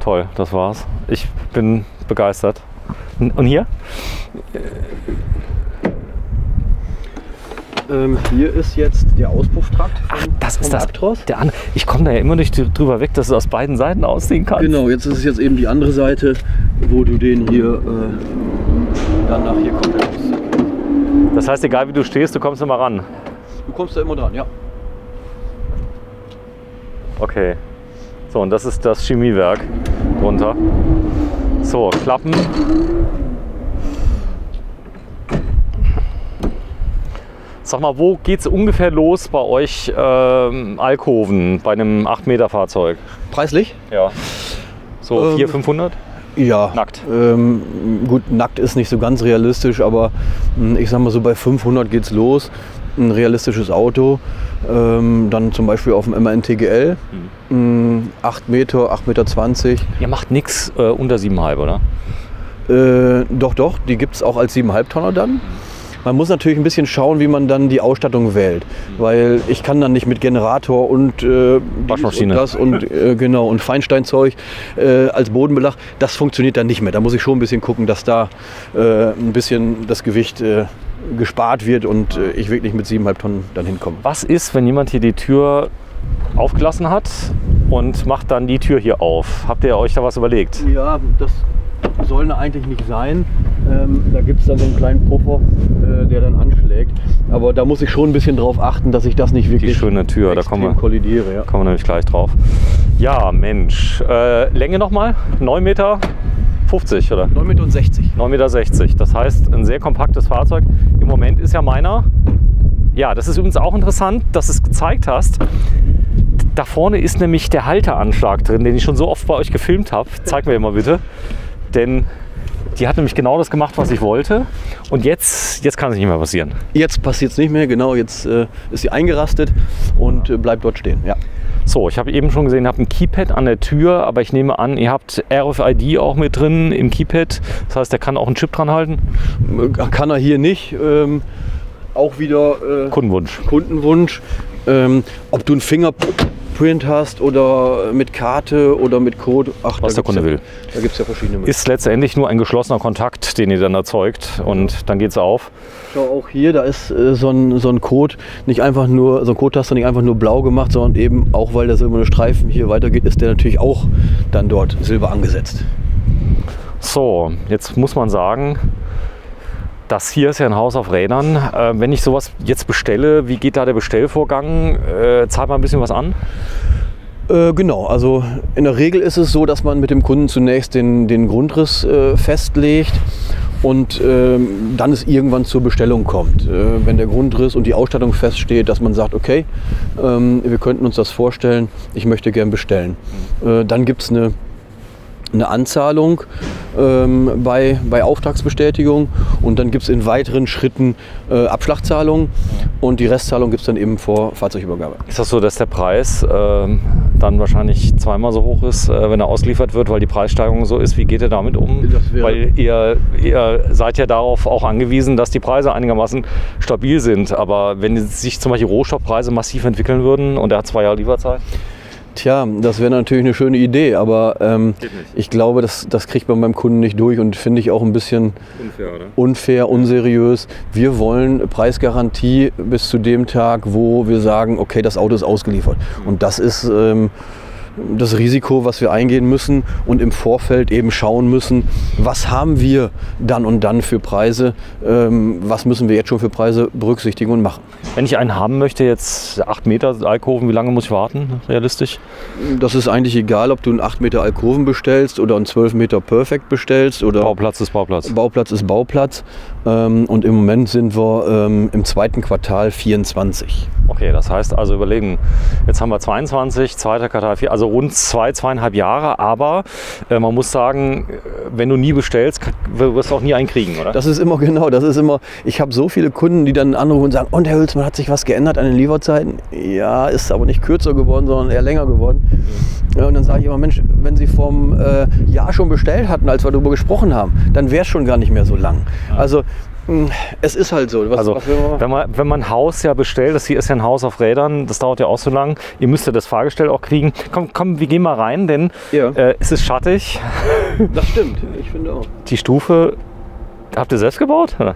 Toll, das war's. Ich bin begeistert. Und hier? Ähm, hier ist jetzt der Auspufftrakt. Ach, vom- das ist das. Der andere. Ich komme da ja immer nicht drüber weg, dass du aus beiden Seiten ausziehen kannst. Genau, jetzt ist es jetzt eben die andere Seite, wo du den hier äh, dann nach hier komplett. Das heißt, egal wie du stehst, du kommst immer ran. Du kommst da immer dran, ja. Okay. So, und das ist das Chemiewerk drunter. So, Klappen. Sag mal, wo geht es ungefähr los bei euch ähm, Alkoven bei einem 8 Meter Fahrzeug? Preislich? Ja. So Ähm, 400, 500? Ja. Nackt. Ähm, gut, nackt ist nicht so ganz realistisch, aber mh, ich sag mal so bei 500 geht's los. Ein realistisches Auto, ähm, dann zum Beispiel auf dem MAN TGL, mh, 8 Meter, 8,20 Meter. 20. Ihr macht nichts äh, unter 7,5, oder? Äh, doch, doch, die gibt es auch als 7,5 Tonner dann. Man muss natürlich ein bisschen schauen, wie man dann die Ausstattung wählt. Weil ich kann dann nicht mit Generator und äh, Waschmaschine. das und äh, genau und Feinsteinzeug äh, als Bodenbelag. Das funktioniert dann nicht mehr. Da muss ich schon ein bisschen gucken, dass da äh, ein bisschen das Gewicht äh, gespart wird und äh, ich wirklich mit 7,5 Tonnen dann hinkomme. Was ist, wenn jemand hier die Tür aufgelassen hat und macht dann die Tür hier auf? Habt ihr euch da was überlegt? Ja, das soll eigentlich nicht sein. Ähm, da gibt es dann so einen kleinen Puffer, äh, der dann anschlägt. Aber da muss ich schon ein bisschen drauf achten, dass ich das nicht wirklich Die schöne Tür, da kommen wir, kollidiere. Ja. kommen wir nämlich gleich drauf. Ja, Mensch. Äh, Länge nochmal? 9 Meter 50 oder? 9,60 Meter. 9,60 Meter. Das heißt, ein sehr kompaktes Fahrzeug. Im Moment ist ja meiner. Ja, das ist übrigens auch interessant, dass du es gezeigt hast. Da vorne ist nämlich der Halteanschlag drin, den ich schon so oft bei euch gefilmt habe. Zeig mir mal bitte. Denn die hat nämlich genau das gemacht, was ich wollte. Und jetzt, jetzt kann es nicht mehr passieren. Jetzt passiert es nicht mehr, genau. Jetzt äh, ist sie eingerastet und äh, bleibt dort stehen. Ja. So, ich habe eben schon gesehen, ihr habt ein Keypad an der Tür, aber ich nehme an, ihr habt RFID auch mit drin im Keypad. Das heißt, der kann auch einen Chip dran halten. Äh, Kann er hier nicht. Ähm, auch wieder äh, Kundenwunsch. Kundenwunsch. Ähm, ob du einen Fingerprint hast oder mit Karte oder mit Code. Ach, Was der Kunde ja, will. Da gibt es ja verschiedene Möglichkeiten. Ist letztendlich nur ein geschlossener Kontakt, den ihr dann erzeugt. Und dann geht es auf. Schau auch hier, da ist äh, so, ein, so ein Code, nicht einfach nur, so ein Codetaster nicht einfach nur blau gemacht, sondern eben auch weil der silberne Streifen hier weitergeht, ist der natürlich auch dann dort silber angesetzt. So, jetzt muss man sagen, das hier ist ja ein Haus auf Rädern. Äh, wenn ich sowas jetzt bestelle, wie geht da der Bestellvorgang? Äh, zahlt man ein bisschen was an? Äh, genau, also in der Regel ist es so, dass man mit dem Kunden zunächst den, den Grundriss äh, festlegt und ähm, dann es irgendwann zur Bestellung kommt. Äh, wenn der Grundriss und die Ausstattung feststeht, dass man sagt, okay, ähm, wir könnten uns das vorstellen, ich möchte gern bestellen. Äh, dann gibt es eine eine Anzahlung ähm, bei, bei Auftragsbestätigung und dann gibt es in weiteren Schritten äh, Abschlagszahlungen und die Restzahlung gibt es dann eben vor Fahrzeugübergabe. Ist das so, dass der Preis ähm, dann wahrscheinlich zweimal so hoch ist, äh, wenn er ausgeliefert wird, weil die Preissteigerung so ist? Wie geht ihr damit um? Weil ihr, ihr seid ja darauf auch angewiesen, dass die Preise einigermaßen stabil sind. Aber wenn sich zum Beispiel Rohstoffpreise massiv entwickeln würden und er hat zwei Jahre Lieferzeit? Tja, das wäre natürlich eine schöne Idee, aber ähm, ich glaube, das, das kriegt man beim Kunden nicht durch und finde ich auch ein bisschen Unfair, unfair, unseriös. Wir wollen Preisgarantie bis zu dem Tag, wo wir sagen, okay, das Auto ist ausgeliefert. Und das ist ähm, das Risiko, was wir eingehen müssen und im Vorfeld eben schauen müssen, was haben wir dann und dann für Preise, ähm, was müssen wir jetzt schon für Preise berücksichtigen und machen. Wenn ich einen haben möchte, jetzt 8 Meter Alkoven, wie lange muss ich warten, realistisch? Das ist eigentlich egal, ob du einen 8 Meter Alkoven bestellst oder einen 12 Meter Perfect bestellst oder Bauplatz ist Bauplatz. Bauplatz ist Bauplatz. Ähm, und im Moment sind wir ähm, im zweiten Quartal 24. Okay, das heißt also überlegen, jetzt haben wir 22, zweiter Quartal 4, also rund zwei, zweieinhalb Jahre, aber äh, man muss sagen, äh, wenn du nie bestellst, wirst du auch nie einen kriegen, oder? Das ist immer genau, das ist immer, ich habe so viele Kunden, die dann anrufen und sagen, und Herr Hülsmann, hat sich was geändert an den Lieferzeiten? Ja, ist aber nicht kürzer geworden, sondern eher länger geworden. Ja, und dann sage ich immer, Mensch, wenn Sie vom äh, Jahr schon bestellt hatten, als wir darüber gesprochen haben, dann wäre es schon gar nicht mehr so lang. Also mh, es ist halt so. Was, Also, was wenn man, wenn man ein Haus ja bestellt, das hier ist ja ein Haus auf Rädern, das dauert ja auch so lang. Ihr müsst ja das Fahrgestell auch kriegen. Komm, komm, wir gehen mal rein, denn Ja. äh, es ist schattig. das stimmt, ich finde auch. Die Stufe habt ihr selbst gebaut? oder?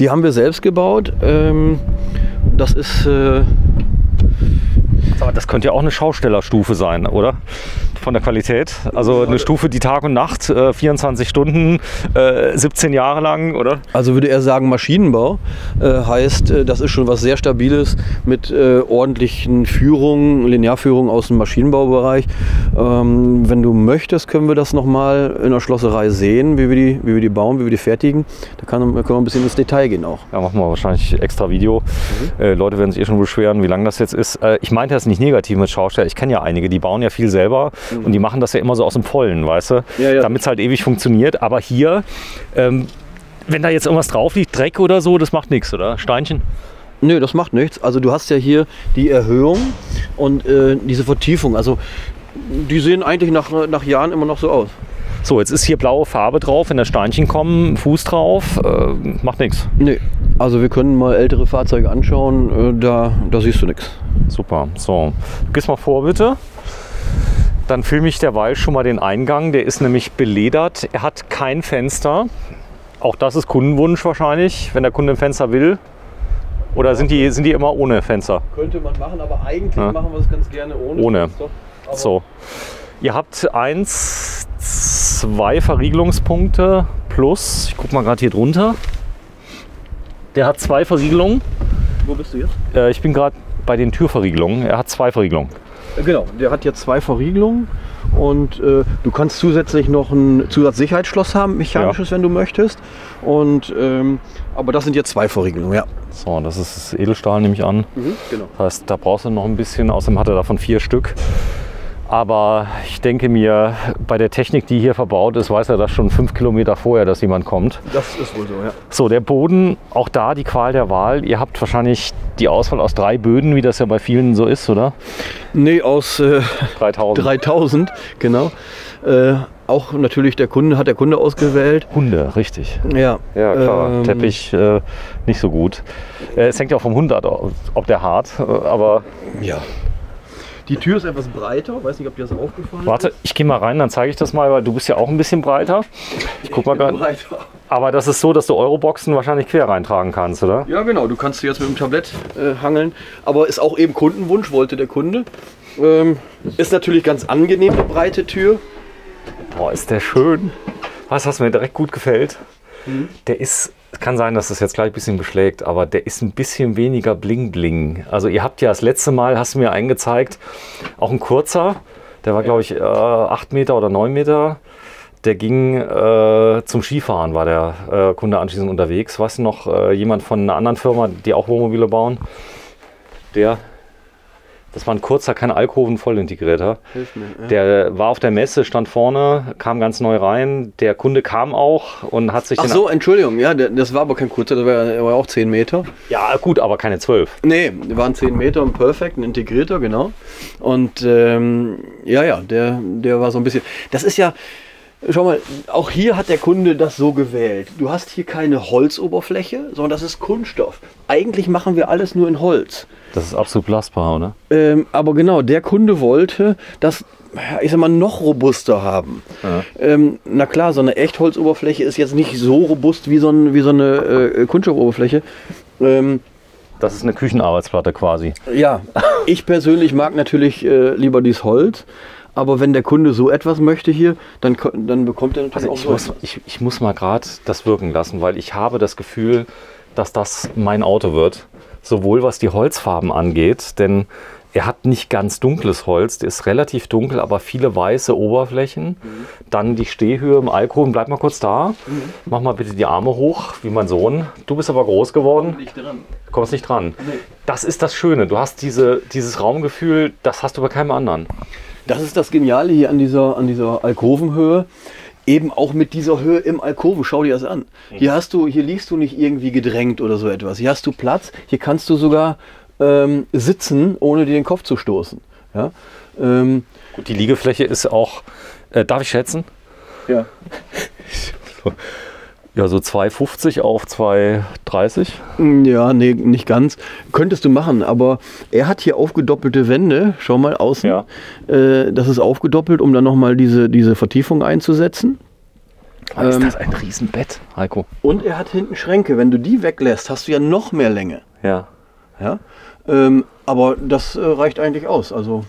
Die haben wir selbst gebaut. Ähm, das ist äh, Aber das könnte ja auch eine Schaustellerstufe sein, oder? Von der Qualität. Also eine Stufe, die Tag und Nacht, äh, 24 Stunden, äh, 17 Jahre lang, oder? Also würde er sagen, Maschinenbau äh, heißt, äh, das ist schon was sehr Stabiles mit äh, ordentlichen Führungen, Linearführungen aus dem Maschinenbaubereich. Ähm, wenn du möchtest, können wir das nochmal in der Schlosserei sehen, wie wir, die, wie wir die bauen, wie wir die fertigen. Da kann, können wir ein bisschen ins Detail gehen auch. Ja, machen wir wahrscheinlich extra Video. Äh, Leute werden sich eh schon beschweren, wie lang das jetzt ist. Ich meinte das nicht negativ mit Schausteller. Ich kenne ja einige, die bauen ja viel selber und die machen das ja immer so aus dem Vollen, weißt du? Ja, ja. Damit es halt ewig funktioniert. Aber hier, ähm, wenn da jetzt irgendwas drauf liegt, Dreck oder so, das macht nichts, oder? Steinchen? Nö, das macht nichts. Also du hast ja hier die Erhöhung und äh, diese Vertiefung. Also die sehen eigentlich nach, nach Jahren immer noch so aus. So, jetzt ist hier blaue Farbe drauf, wenn da Steinchen kommen, Fuß drauf, äh, macht nichts. Nee, also wir können mal ältere Fahrzeuge anschauen, äh, da, da siehst du nichts. Super. So, du gehst mal vor, bitte. Dann filme ich derweil schon mal den Eingang. Der ist nämlich beledert. Er hat kein Fenster. Auch das ist Kundenwunsch wahrscheinlich, wenn der Kunde ein Fenster will. Oder sind die, sind die immer ohne Fenster? Könnte man machen, aber eigentlich Ja. machen wir es ganz gerne ohne. Ohne. Fenster. So. Ihr habt eins, zwei Verriegelungspunkte plus. Ich guck mal gerade hier drunter. Der hat zwei Verriegelungen. Wo bist du jetzt? Äh, ich bin gerade bei den Türverriegelungen. Er hat zwei Verriegelungen. Äh, Genau, der hat jetzt zwei Verriegelungen und äh, du kannst zusätzlich noch ein Zusatzsicherheitsschloss haben, mechanisches, wenn du möchtest. Und ähm, aber das sind jetzt zwei Verriegelungen, ja. So, das ist das Edelstahl, nehme ich an. Genau. Das heißt, da brauchst du noch ein bisschen. Außerdem hat er davon vier Stück. Aber ich denke mir, bei der Technik, die hier verbaut ist, weiß er das schon fünf Kilometer vorher, dass jemand kommt. Das ist wohl so, ja. So, der Boden, auch da die Qual der Wahl. Ihr habt wahrscheinlich die Auswahl aus drei Böden, wie das ja bei vielen so ist, oder? Nee, aus äh, 3000. 3000, genau. Äh, auch natürlich der Kunde, hat der Kunde ausgewählt. Hunde, richtig. Ja, Ja, klar. Ähm, Teppich äh, nicht so gut. Äh, es hängt ja auch vom Hund ab, ob der hart. äh, Aber Ja. Die Tür ist etwas breiter, weiß nicht, ob dir das aufgefallen warte, ich gehe mal rein, dann zeige ich das mal, weil du bist ja auch ein bisschen breiter. Ich guck mal gerade. Aber das ist so, dass du Euroboxen wahrscheinlich quer reintragen kannst, oder? Ja, genau. Du kannst du jetzt mit dem Tablett äh, hangeln. Aber ist auch eben Kundenwunsch, wollte der Kunde. Ähm, ist natürlich ganz angenehm, eine breite Tür. Boah, ist der schön. Du, was mir direkt gut gefällt? Mhm. Der ist, es kann sein, dass das jetzt gleich ein bisschen beschlägt, aber der ist ein bisschen weniger bling-bling. Also ihr habt ja das letzte Mal, hast du mir einen gezeigt, auch ein kurzer, der war glaube ich äh, 8 Meter oder 9 Meter. Der ging äh, zum Skifahren, war der äh, Kunde anschließend unterwegs. Weißt du noch, äh, jemand von einer anderen Firma, die auch Wohnmobile bauen? Der, das war ein kurzer, kein Alkoven-Vollintegrierter. Hilf mir. Ja. Der war auf der Messe, stand vorne, kam ganz neu rein. Der Kunde kam auch und hat sich Ach so, Entschuldigung. Ja, das war aber kein kurzer, das war, war auch 10 Meter. Ja, gut, aber keine zwölf. Nee, die waren 10 Meter und perfekt, ein integrierter, genau. Und ähm, ja, ja, der, der war so ein bisschen. Das ist ja, schau mal, auch hier hat der Kunde das so gewählt. Du hast hier keine Holzoberfläche, sondern das ist Kunststoff. Eigentlich machen wir alles nur in Holz. Das ist absolut belastbar, oder? Ähm, aber genau, der Kunde wollte das, ich sag mal, noch robuster haben. Ja. Ähm, na klar, so eine Echtholzoberfläche ist jetzt nicht so robust wie so, ein, wie so eine äh, Kunststoffoberfläche. Ähm, Das ist eine Küchenarbeitsplatte quasi. ja, ich persönlich mag natürlich äh, lieber dieses Holz. Aber wenn der Kunde so etwas möchte hier, dann, dann bekommt er natürlich Also auch ich so muss, etwas. ich, ich muss mal gerade das wirken lassen, weil ich habe das Gefühl, dass das mein Auto wird. Sowohl was die Holzfarben angeht, denn er hat nicht ganz dunkles Holz, der ist relativ dunkel, aber viele weiße Oberflächen. Dann die Stehhöhe im Alkohol. Bleib mal kurz da. Mach mal bitte die Arme hoch, wie mein Sohn. Du bist aber groß geworden. Nicht dran. Du kommst nicht dran. Nee. Das ist das Schöne. Du hast diese, dieses Raumgefühl, das hast du bei keinem anderen. Das ist das Geniale hier an dieser, an dieser Alkovenhöhe. Eben auch mit dieser Höhe im Alkoven. Schau dir das an. Hier hast du, hier liegst du nicht irgendwie gedrängt oder so etwas. Hier hast du Platz. Hier kannst du sogar ähm, sitzen, ohne dir den Kopf zu stoßen. Ja. Ähm, Gut, die Liegefläche ist auch, äh, darf ich schätzen? ja. Ja, so 2,50 auf 2,30. Ja, nee, nicht ganz. Könntest du machen, aber er hat hier aufgedoppelte Wände. Schau mal außen. Ja. Äh, das ist aufgedoppelt, um dann nochmal diese, diese Vertiefung einzusetzen. ist Ähm, das ein Riesenbett, Heiko? Und er hat hinten Schränke. Wenn du die weglässt, hast du ja noch mehr Länge. Ja. Ja? Ähm, aber das äh, reicht eigentlich aus. Also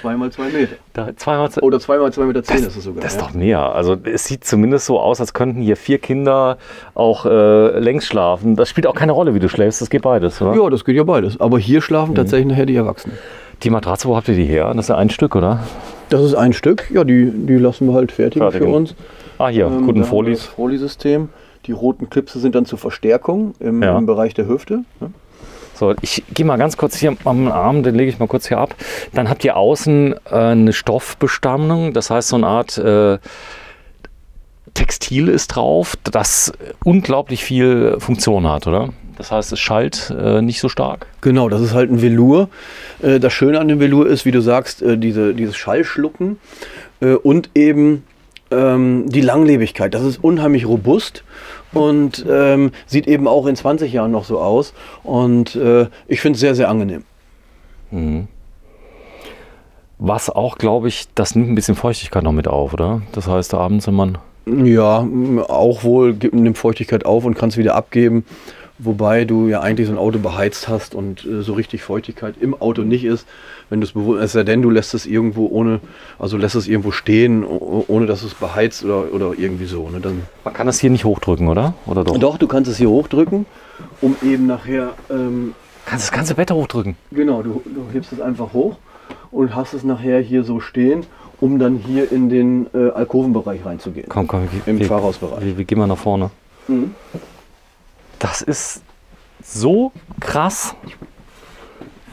zweimal zwei Meter. Da, zweimal, Oder zweimal zwei Meter zehn das, ist es sogar. das ist ja. doch mehr. Also es sieht zumindest so aus, als könnten hier vier Kinder auch äh, längs schlafen. Das spielt auch keine Rolle, wie du schläfst. Das geht beides, oder? ja, das geht ja beides. Aber hier Mhm. schlafen tatsächlich nachher die Erwachsenen. Die Matratze, wo habt ihr die her? Das ist ja ein Stück, oder? Das ist ein Stück. Ja, die, die lassen wir halt fertigen für uns. Ah, hier, Ähm, guten wir das Folis. Folisystem. Die roten Klipse sind dann zur Verstärkung im, Ja. im Bereich der Hüfte. ne? So, ich gehe mal ganz kurz hier am Arm, den lege ich mal kurz hier ab. Dann habt ihr außen äh, eine Stoffbestammung, das heißt so eine Art äh, Textil ist drauf, das unglaublich viel Funktion hat, oder? Das heißt, es schallt äh, nicht so stark. Genau, das ist halt ein Velour. Äh, Das Schöne an dem Velour ist, wie du sagst, äh, diese, dieses Schallschlucken äh, und eben ähm, die Langlebigkeit. Das ist unheimlich robust und ähm, sieht eben auch in 20 Jahren noch so aus. Und äh, ich finde es sehr, sehr angenehm. Was auch, glaube ich, das nimmt ein bisschen Feuchtigkeit noch mit auf, oder? Das heißt, abends, wenn man. Ja, auch wohl nimmt Feuchtigkeit auf und kann es wieder abgeben. Wobei du ja eigentlich so ein Auto beheizt hast und äh, so richtig Feuchtigkeit im Auto nicht ist. Wenn du es bewusst, es sei denn, du lässt es irgendwo ohne, also lässt es irgendwo stehen, ohne dass es beheizt oder, oder irgendwie so. Ne? Dann, Man kann das hier nicht hochdrücken, oder? Oder doch? doch, du kannst es hier hochdrücken, um eben nachher, ähm, Kannst das ganze Wetter hochdrücken. genau, du, du hebst es einfach hoch und hast es nachher hier so stehen, um dann hier in den äh, Alkovenbereich reinzugehen. Komm, komm, wir, Im wir, Fahrhausbereich. wir, wir gehen mal nach vorne. Mhm. Das ist so krass,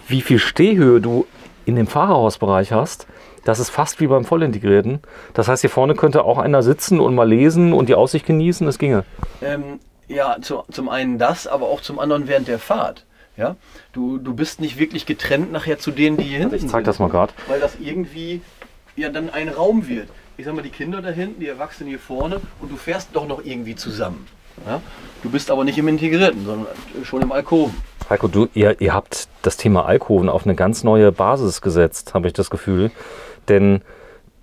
wie viel Stehhöhe du in dem Fahrerhausbereich hast. Das ist fast wie beim Vollintegrierten. Das heißt, hier vorne könnte auch einer sitzen und mal lesen und die Aussicht genießen. Das ginge. Ähm, ja, zu, zum einen das, aber auch zum anderen während der Fahrt. Ja? Du, du bist nicht wirklich getrennt nachher zu denen, die hier hinten Ich zeig das mal gerade. Weil das irgendwie ja dann ein Raum wird. Ich sag mal, die Kinder da hinten, die Erwachsenen hier vorne und du fährst doch noch irgendwie zusammen. Ja? Du bist aber nicht im Integrierten, sondern schon im Alkoven. Heiko, du, ihr, ihr habt das Thema Alkoven auf eine ganz neue Basis gesetzt, habe ich das Gefühl. Denn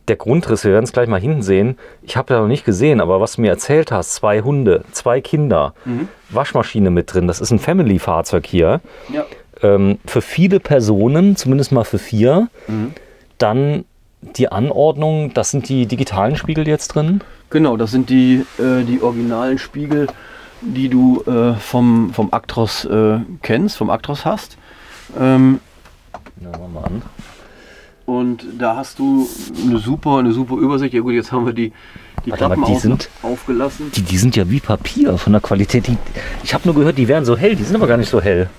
der Grundriss, wir werden es gleich mal hinten sehen, ich habe ja noch nicht gesehen, aber was du mir erzählt hast, zwei Hunde, zwei Kinder, Waschmaschine mit drin, das ist ein Family-Fahrzeug hier. Ja. Ähm, für viele Personen, zumindest mal für vier. Dann die Anordnung, das sind die digitalen Spiegel jetzt drin. Genau, das sind die, äh, die originalen Spiegel, die du äh, vom, vom Actros äh, kennst, vom Actros hast. Ähm, wir mal an. Und da hast du eine super, eine super Übersicht. Ja gut, jetzt haben wir die, die Warte Klappen die sind- aufgelassen. Die, die sind ja wie Papier von der Qualität. Die, ich habe nur gehört, die wären so hell, die sind aber gar nicht so hell.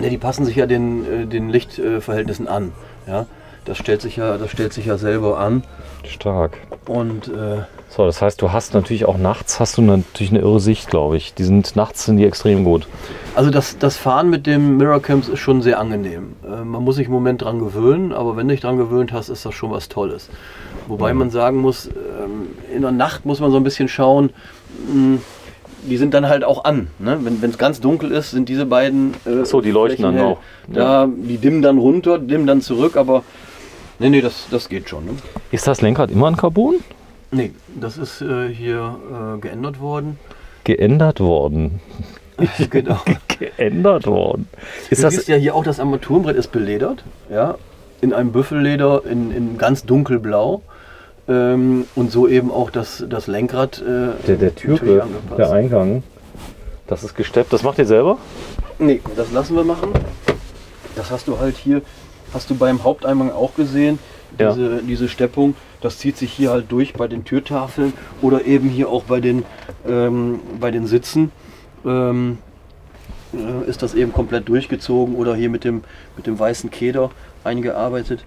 Ne, die passen sich ja den, äh, den Lichtverhältnissen an. Ja? Das, stellt sich ja, das stellt sich ja selber an. Stark. Und äh, So, das heißt, du hast natürlich auch nachts hast du natürlich eine irre Sicht, glaube ich. Die sind nachts sind die extrem gut. also das, das Fahren mit dem Mirrorcams ist schon sehr angenehm. Äh, man muss sich im Moment dran gewöhnen, aber wenn du dich dran gewöhnt hast, ist das schon was Tolles. Wobei man sagen muss, ähm, in der Nacht muss man so ein bisschen schauen, mh, die sind dann halt auch an. Ne? Wenn es ganz dunkel ist, sind diese beiden. Äh, so, die leuchten dann hell. auch. Da, die dimmen dann runter, dimmen dann zurück, aber nee, nee, das, das geht schon. Ne? Ist das Lenkrad immer ein Carbon? Nee, das ist äh, hier äh, geändert worden. Geändert worden. genau. Geändert worden. Ist Du das, siehst ja hier auch, das Armaturenbrett ist beledert, ja, in einem Büffelleder in, in ganz dunkelblau. Ähm, und so eben auch das, das Lenkrad. Äh, der, der Türgriff, der Eingang, das ist gesteppt. Das macht ihr selber? Nee, das lassen wir machen. Das hast du halt hier, hast du beim Haupteingang auch gesehen, Ja. diese, diese Steppung. Das zieht sich hier halt durch bei den Türtafeln oder eben hier auch bei den, ähm, bei den Sitzen. Ähm, äh, ist das eben komplett durchgezogen oder hier mit dem, mit dem weißen Keder eingearbeitet.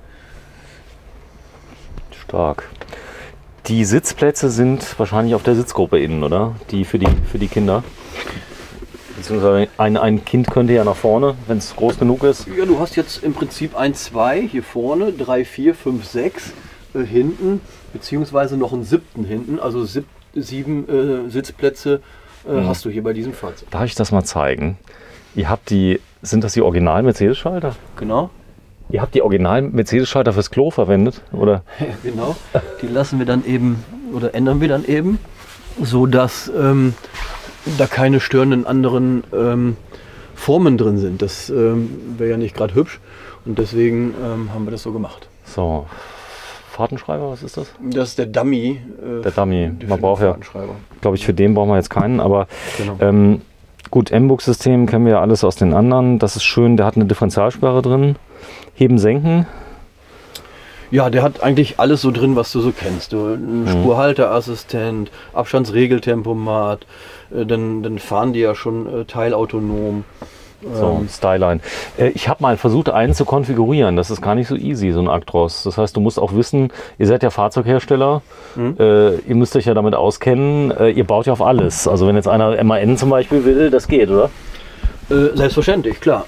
Stark. Die Sitzplätze sind wahrscheinlich auf der Sitzgruppe innen, oder? Die für die, für die Kinder. Beziehungsweise ein, ein Kind könnte ja nach vorne, wenn es groß genug ist. Ja, du hast jetzt im Prinzip 1, 2 hier vorne, 3, 4, 5, 6 äh, hinten, beziehungsweise noch einen siebten hinten, also sieb, sieben äh, Sitzplätze äh, hast du hier bei diesem Fahrzeug. Darf ich das mal zeigen? Ihr habt die, sind das die originalen Mercedes-Schalter? Genau, Ihr habt die originalen Mercedes-Schalter fürs Klo verwendet, oder? genau. Die lassen wir dann eben oder ändern wir dann eben, so dass ähm, da keine störenden anderen ähm, Formen drin sind. Das ähm, wäre ja nicht gerade hübsch und deswegen ähm, haben wir das so gemacht. So, Fahrtenschreiber, was ist das? Das ist der Dummy. äh, Der Dummy. Man braucht ja, glaube ich, für den brauchen wir jetzt keinen, aber Genau. ähm, gut, M-Book-System kennen wir ja alles aus den anderen. Das ist schön, der hat eine Differentialsperre drin. Heben, senken. Ja, der hat eigentlich alles so drin, was du so kennst. Du, ein Spurhalteassistent, Abstandsregeltempomat, äh, dann, dann fahren die ja schon äh, teilautonom. So, Ähm, Styline. Äh, ich habe mal versucht, einen zu konfigurieren. Das ist gar nicht so easy, so ein Actros. Das heißt, du musst auch wissen, ihr seid ja Fahrzeughersteller, äh, ihr müsst euch ja damit auskennen, äh, ihr baut ja auf alles. Also wenn jetzt einer MAN zum Beispiel will, das geht, oder? Äh, selbstverständlich, klar.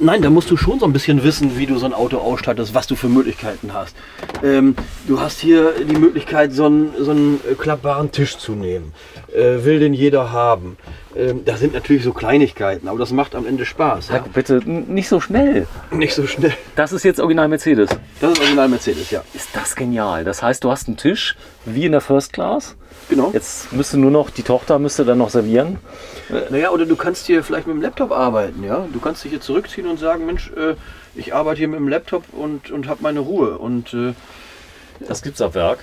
Nein, da musst du schon so ein bisschen wissen, wie du so ein Auto ausstattest, was du für Möglichkeiten hast. Ähm, du hast hier die Möglichkeit, so einen, so einen äh, klappbaren Tisch zu nehmen. Äh, will den jeder haben. Ähm, das sind natürlich so Kleinigkeiten, aber das macht am Ende Spaß. Ja? Bitte nicht so schnell. Nicht so schnell. Das ist jetzt original Mercedes. Das ist original Mercedes, ja. Ist das genial. Das heißt, du hast einen Tisch wie in der First Class. Genau. Jetzt müsste nur noch, die Tochter müsste dann noch servieren. Naja, oder du kannst hier vielleicht mit dem Laptop arbeiten, ja. Du kannst dich hier zurückziehen und sagen, Mensch, äh, ich arbeite hier mit dem Laptop und, und habe meine Ruhe. Und äh, Das gibt's ab Werk.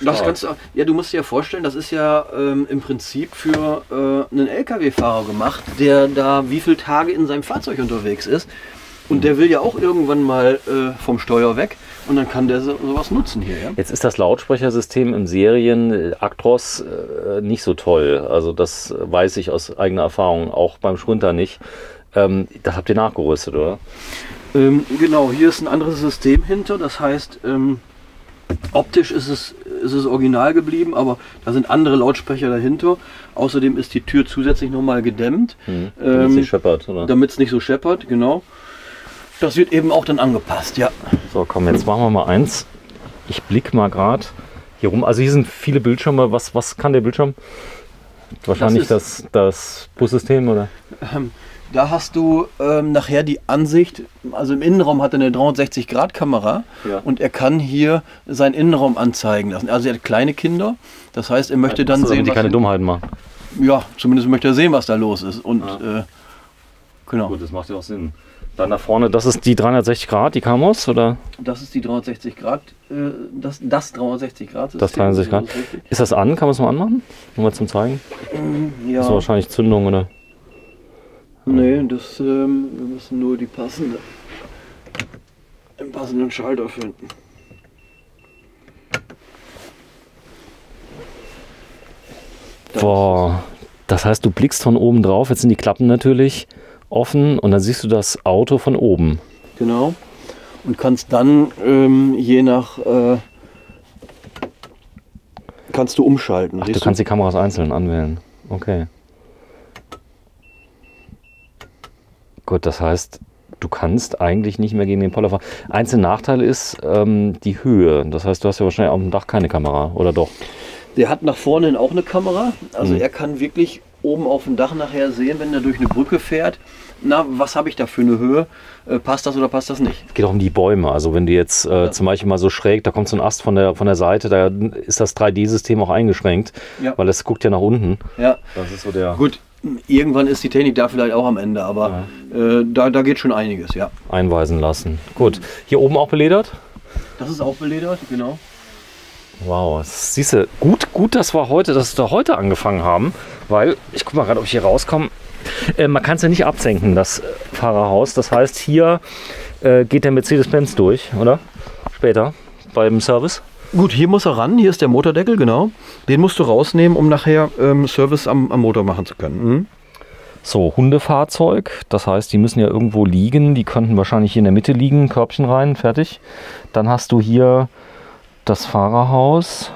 Das kannst du, ja, du musst dir ja vorstellen, das ist ja ähm, im Prinzip für äh, einen LKW-Fahrer gemacht, der da wie viele Tage in seinem Fahrzeug unterwegs ist. Und der will ja auch irgendwann mal äh, vom Steuer weg und dann kann der so, sowas nutzen hier, ja. Jetzt ist das Lautsprechersystem im Serien äh, Actros äh, nicht so toll. Also das weiß ich aus eigener Erfahrung, auch beim Sprinter nicht. Ähm, das habt ihr nachgerüstet, oder? Ähm, genau, hier ist ein anderes System hinter. Das heißt, ähm, optisch ist es, ist es original geblieben, aber da sind andere Lautsprecher dahinter. Außerdem ist die Tür zusätzlich nochmal gedämmt, Hm. Ähm, Ähm, scheppert, oder? damit es nicht so scheppert. Genau. Das wird eben auch dann angepasst, ja. So, komm, jetzt machen wir mal eins. Ich blicke mal gerade hier rum. Also hier sind viele Bildschirme. Was, was kann der Bildschirm? Wahrscheinlich das, das, Bussystem, oder? Ähm, da hast du ähm, nachher die Ansicht, also im Innenraum hat er eine 360-Grad-Kamera Ja. und er kann hier seinen Innenraum anzeigen lassen. Also er hat kleine Kinder, das heißt, er möchte dann sehen, die keine in- Dummheiten machen. Ja, zumindest möchte er sehen, was da los ist. Und äh, genau, Gut, das macht ja auch Sinn. Dann da vorne, das ist die 360 Grad, die Camos, oder? das ist die 360 Grad, äh, das, das 360 Grad. Das 360 Grad. Ist das an? Kann man es mal anmachen? Nur mal zum Zeigen? Ja, Das ist wahrscheinlich Zündung, oder? Nee, das, ähm, wir müssen nur die passende, den passenden Schalter finden. Da Boah, das heißt, du blickst von oben drauf, jetzt sind die Klappen natürlich offen und dann siehst du das Auto von oben. Genau. Und kannst dann ähm, je nach äh, kannst du umschalten. Ach, du kannst die Kameras einzeln anwählen. Okay. Gut, das heißt, du kannst eigentlich nicht mehr gegen den Poller fahren. Einzelner Nachteil ist ähm, die Höhe. Das heißt, du hast ja wahrscheinlich auf dem Dach keine Kamera, oder doch? Der hat nach vorne hin auch eine Kamera. Also Mhm. er kann wirklich oben auf dem Dach nachher sehen, wenn er durch eine Brücke fährt. Na, was habe ich da für eine Höhe? Äh, passt das oder passt das nicht? Es geht auch um die Bäume. Also wenn du jetzt äh, zum Beispiel mal so schräg, da kommt so ein Ast von der, von der Seite, da ist das 3D-System auch eingeschränkt, Ja. weil es guckt ja nach unten. Ja. Das ist so der Gut, irgendwann ist die Technik da vielleicht auch am Ende, aber äh, da, da geht schon einiges, ja. einweisen lassen. Gut, hier oben auch beledert. Das ist auch beledert, genau. Wow, siehst du, gut, gut, dass wir heute, dass wir heute angefangen haben, weil ich guck mal gerade, ob ich hier rauskomme. Äh, man kann es ja nicht absenken, das äh, Fahrerhaus. Das heißt, hier äh, geht der Mercedes-Benz durch, oder? Später beim Service. Gut, hier muss er ran, hier ist der Motordeckel, genau. Den musst du rausnehmen, um nachher ähm, Service am, am Motor machen zu können. Mhm. So, Hundefahrzeug, das heißt, die müssen ja irgendwo liegen. Die könnten wahrscheinlich hier in der Mitte liegen, Körbchen rein, fertig. Dann hast du hier das Fahrerhaus.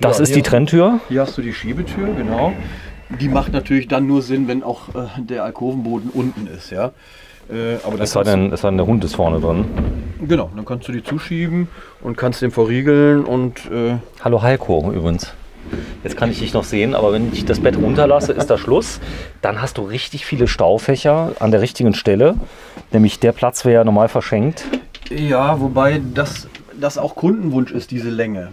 Das Ja, ist die Trenntür. Hier hast du die Schiebetür, genau. Die macht natürlich dann nur Sinn, wenn auch äh, der Alkovenboden unten ist, ja. Äh, aber Es sei, denn, es sei denn, der Hund ist vorne drin. genau, dann kannst du die zuschieben und kannst den verriegeln und äh, Hallo Heiko übrigens. Jetzt kann ich dich noch sehen, aber wenn ich das Bett runterlasse, ist da Schluss. Dann hast du richtig viele Staufächer an der richtigen Stelle. Nämlich der Platz wäre ja normal verschenkt. Ja, wobei das, das auch Kundenwunsch ist, diese Länge.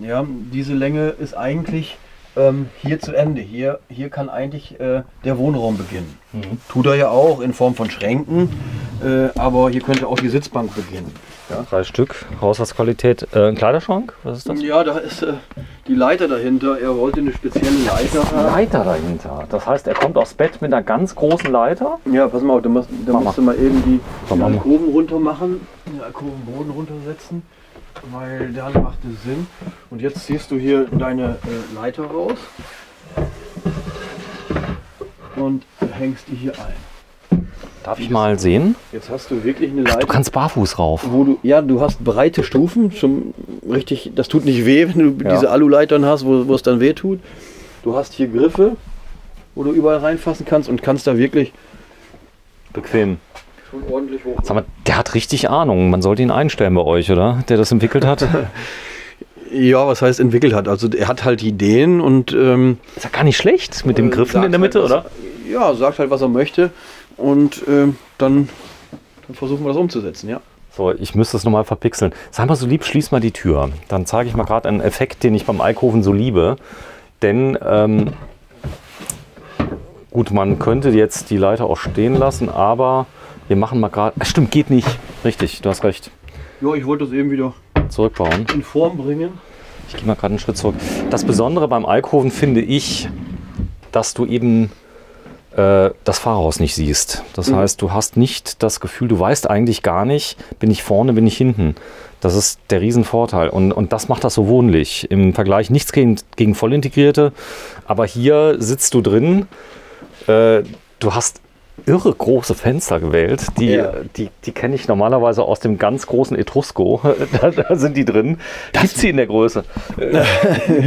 Ja, diese Länge ist eigentlich ähm, hier zu Ende. Hier, hier kann eigentlich äh, der Wohnraum beginnen. Tut er ja auch in Form von Schränken, äh, aber hier könnte auch die Sitzbank beginnen. Drei Stück, Haushaltsqualität. Äh, ein Kleiderschrank? Was ist das? Ja, da ist äh, die Leiter dahinter. Er wollte eine spezielle Leiter haben. Leiter dahinter. Das heißt, er kommt aufs Bett mit einer ganz großen Leiter. Ja, pass mal auf, da musst, da musst du mal eben die, die. Alkoven runter machen, den Alkovenboden runtersetzen, weil dann macht es Sinn. Und jetzt ziehst du hier deine äh, Leiter raus und hängst die hier ein. Darf ich mal sehen? Jetzt hast du wirklich eine Du Leiter, kannst barfuß rauf. wo du, ja, du hast breite Stufen, zum richtig, das tut nicht weh, wenn du Ja. diese Aluleitern hast, wo, wo es dann weh tut. Du hast hier Griffe, wo du überall reinfassen kannst und kannst da wirklich bequem. Schon ordentlich hoch. Sag mal, der hat richtig Ahnung. Man sollte ihn einstellen bei euch, oder? Der das entwickelt hat. Ja, was heißt entwickelt hat? Also er hat halt Ideen und ähm, Ist ja gar nicht schlecht mit dem äh, Griffen in der Mitte, halt, oder? was, Ja, sagt halt, was er möchte und ähm, dann, dann versuchen wir das umzusetzen, ja. So, ich müsste es nochmal verpixeln. Sei mal so lieb, schließ mal die Tür. Dann zeige ich mal gerade einen Effekt, den ich beim Alkoven so liebe. Denn, ähm, gut, man könnte jetzt die Leiter auch stehen lassen, aber wir machen mal gerade. Stimmt, geht nicht. Richtig, du hast recht. Ja, ich wollte das eben wieder Zurückbauen. in Form bringen. Ich gehe mal gerade einen Schritt zurück. Das Besondere beim Alkoven finde ich, dass du eben äh, das Fahrhaus nicht siehst. Das heißt, du hast nicht das Gefühl, du weißt eigentlich gar nicht, bin ich vorne, bin ich hinten. Das ist der Riesenvorteil. Und, und das macht das so wohnlich. Im Vergleich nichts gegen, gegen Vollintegrierte. Aber hier sitzt du drin. Äh, du hast irre große Fenster gewählt. Die, Ja. die, die kenne ich normalerweise aus dem ganz großen Etrusco. da, da sind die drin. Gibt sie in der Größe.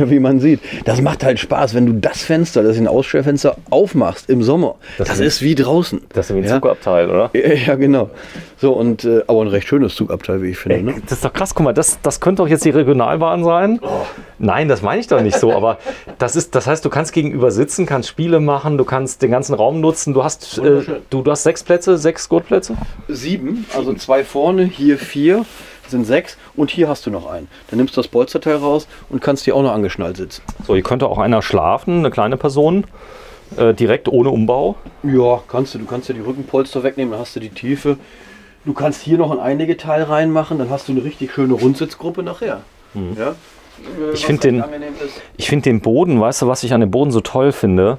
Wie man sieht. Das macht halt Spaß, wenn du das Fenster, das ist ein Ausstellfenster, aufmachst im Sommer. Das Das, ist- wie draußen. Das ist wie ein ja? Zugabteil, oder? Ja, genau. So, und äh, aber ein recht schönes Zugabteil, wie ich finde. Ey, Ne? das ist doch krass, guck mal, das, das könnte doch jetzt die Regionalbahn sein. Nein, das meine ich doch nicht so, aber das ist, das heißt, du kannst gegenüber sitzen, kannst Spiele machen, du kannst den ganzen Raum nutzen, du hast, äh, du, du hast sechs Plätze, sechs Gurtplätze. Sieben, also zwei vorne, hier vier, sind sechs und hier hast du noch einen. Dann nimmst du das Polsterteil raus und kannst hier auch noch angeschnallt sitzen. So, hier könnte auch einer schlafen, eine kleine Person, äh, direkt ohne Umbau. Ja, kannst du. Du kannst ja die Rückenpolster wegnehmen, dann hast du die Tiefe. Du kannst hier noch ein Einlegeteil reinmachen, dann hast du eine richtig schöne Rundsitzgruppe nachher. Ja? Äh, Ich find recht den-. Ich finde den Boden, weißt du, was ich an dem Boden so toll finde?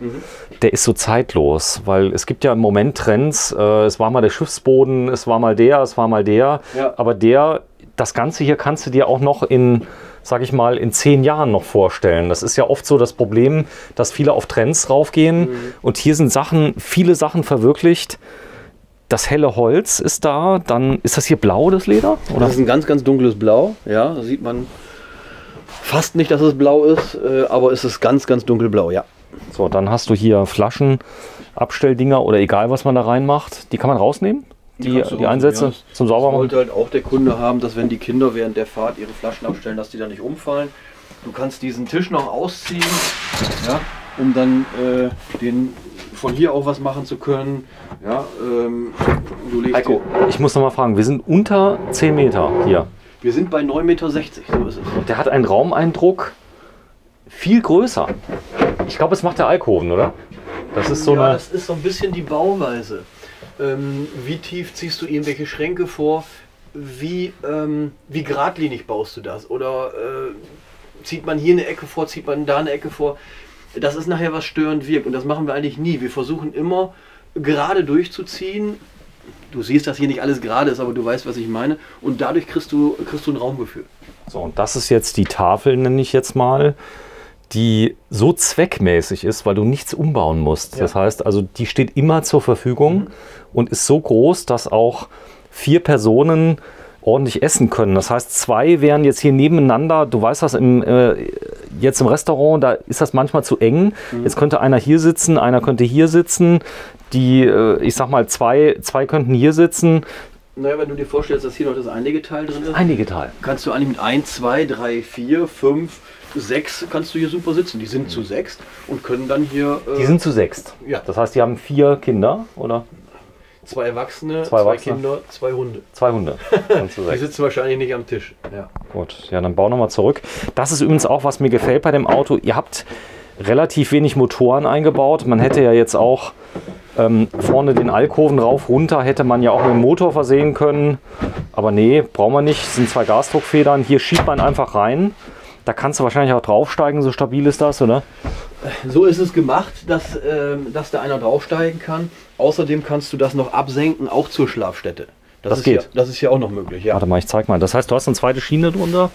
Der ist so zeitlos, weil es gibt ja im Moment Trends. Äh, es war mal der Schiffsboden, es war mal der, es war mal der. Ja. Aber der, das Ganze hier kannst du dir auch noch in, sag ich mal, in zehn Jahren noch vorstellen. Das ist ja oft so das Problem, dass viele auf Trends raufgehen. Und hier sind Sachen, viele Sachen verwirklicht. Das helle Holz ist da, dann ist das hier blau, das Leder? Oder? Das ist ein ganz, ganz dunkles Blau. Ja, da sieht man fast nicht, dass es blau ist, äh, aber es ist ganz, ganz dunkelblau, ja. So, dann hast du hier Flaschen, Abstelldinger oder egal, was man da reinmacht. Die kann man rausnehmen? Die, die rausnehmen, Einsätze ja. zum Das Saubermachen? wollte halt auch der Kunde haben, dass wenn die Kinder während der Fahrt ihre Flaschen abstellen, dass die da nicht umfallen. Du kannst diesen Tisch noch ausziehen, ja, um dann äh, den von hier auch was machen zu können. Ja, ähm, du legst Heiko, ich muss noch mal fragen, wir sind unter 10 Meter hier. wir sind bei 9,60 Meter, so ist es. Der hat einen Raumeindruck viel größer. Ich glaube, es macht der Alkoven, oder? Das ist so ja, eine. das ist so ein bisschen die Bauweise. Ähm, wie tief ziehst du irgendwelche Schränke vor? Wie, ähm, wie geradlinig baust du das? Oder äh, zieht man hier eine Ecke vor, zieht man da eine Ecke vor? Das ist nachher was störend wirkt und das machen wir eigentlich nie. Wir versuchen immer gerade durchzuziehen. Du siehst, dass hier nicht alles gerade ist, aber du weißt, was ich meine. Und dadurch kriegst du, kriegst du ein Raumgefühl. So, und das ist jetzt die Tafel, nenne ich jetzt mal, die so zweckmäßig ist, weil du nichts umbauen musst. Das heißt, also die steht immer zur Verfügung und ist so groß, dass auch vier Personen ordentlich essen können. Das heißt, zwei wären jetzt hier nebeneinander. Du weißt das im, äh, jetzt im Restaurant, da ist das manchmal zu eng. Jetzt könnte einer hier sitzen, einer könnte hier sitzen. Die, äh, ich sag mal, zwei, zwei könnten hier sitzen. Naja, wenn du dir vorstellst, dass hier noch das Einlegeteil drin ist, Einige Teil. kannst du eigentlich mit 1, 2, 3, 4, 5, 6 kannst du hier super sitzen. Die sind zu sechst und können dann hier äh, Die sind zu sechst. Ja. Das heißt, die haben vier Kinder oder zwei Erwachsene, Zwei Erwachsene. Kinder, zwei Hunde. zwei Hunde. Die sitzen wahrscheinlich nicht am Tisch. Ja. Gut, ja, dann bau nochmal zurück. Das ist übrigens auch, was mir gefällt bei dem Auto. Ihr habt relativ wenig Motoren eingebaut. Man hätte ja jetzt auch ähm, vorne den Alkoven rauf, runter, hätte man ja auch mit dem Motor versehen können. Aber nee, brauchen wir nicht. Das sind zwei Gasdruckfedern. Hier schiebt man einfach rein. Da kannst du wahrscheinlich auch draufsteigen, so stabil ist das, oder? So ist es gemacht, dass, ähm, dass da einer draufsteigen kann. Außerdem kannst du das noch absenken, auch zur Schlafstätte. Das ist geht. Ja, das ist ja auch noch möglich, ja. Warte mal, ich zeig mal. Das heißt, du hast eine zweite Schiene drunter.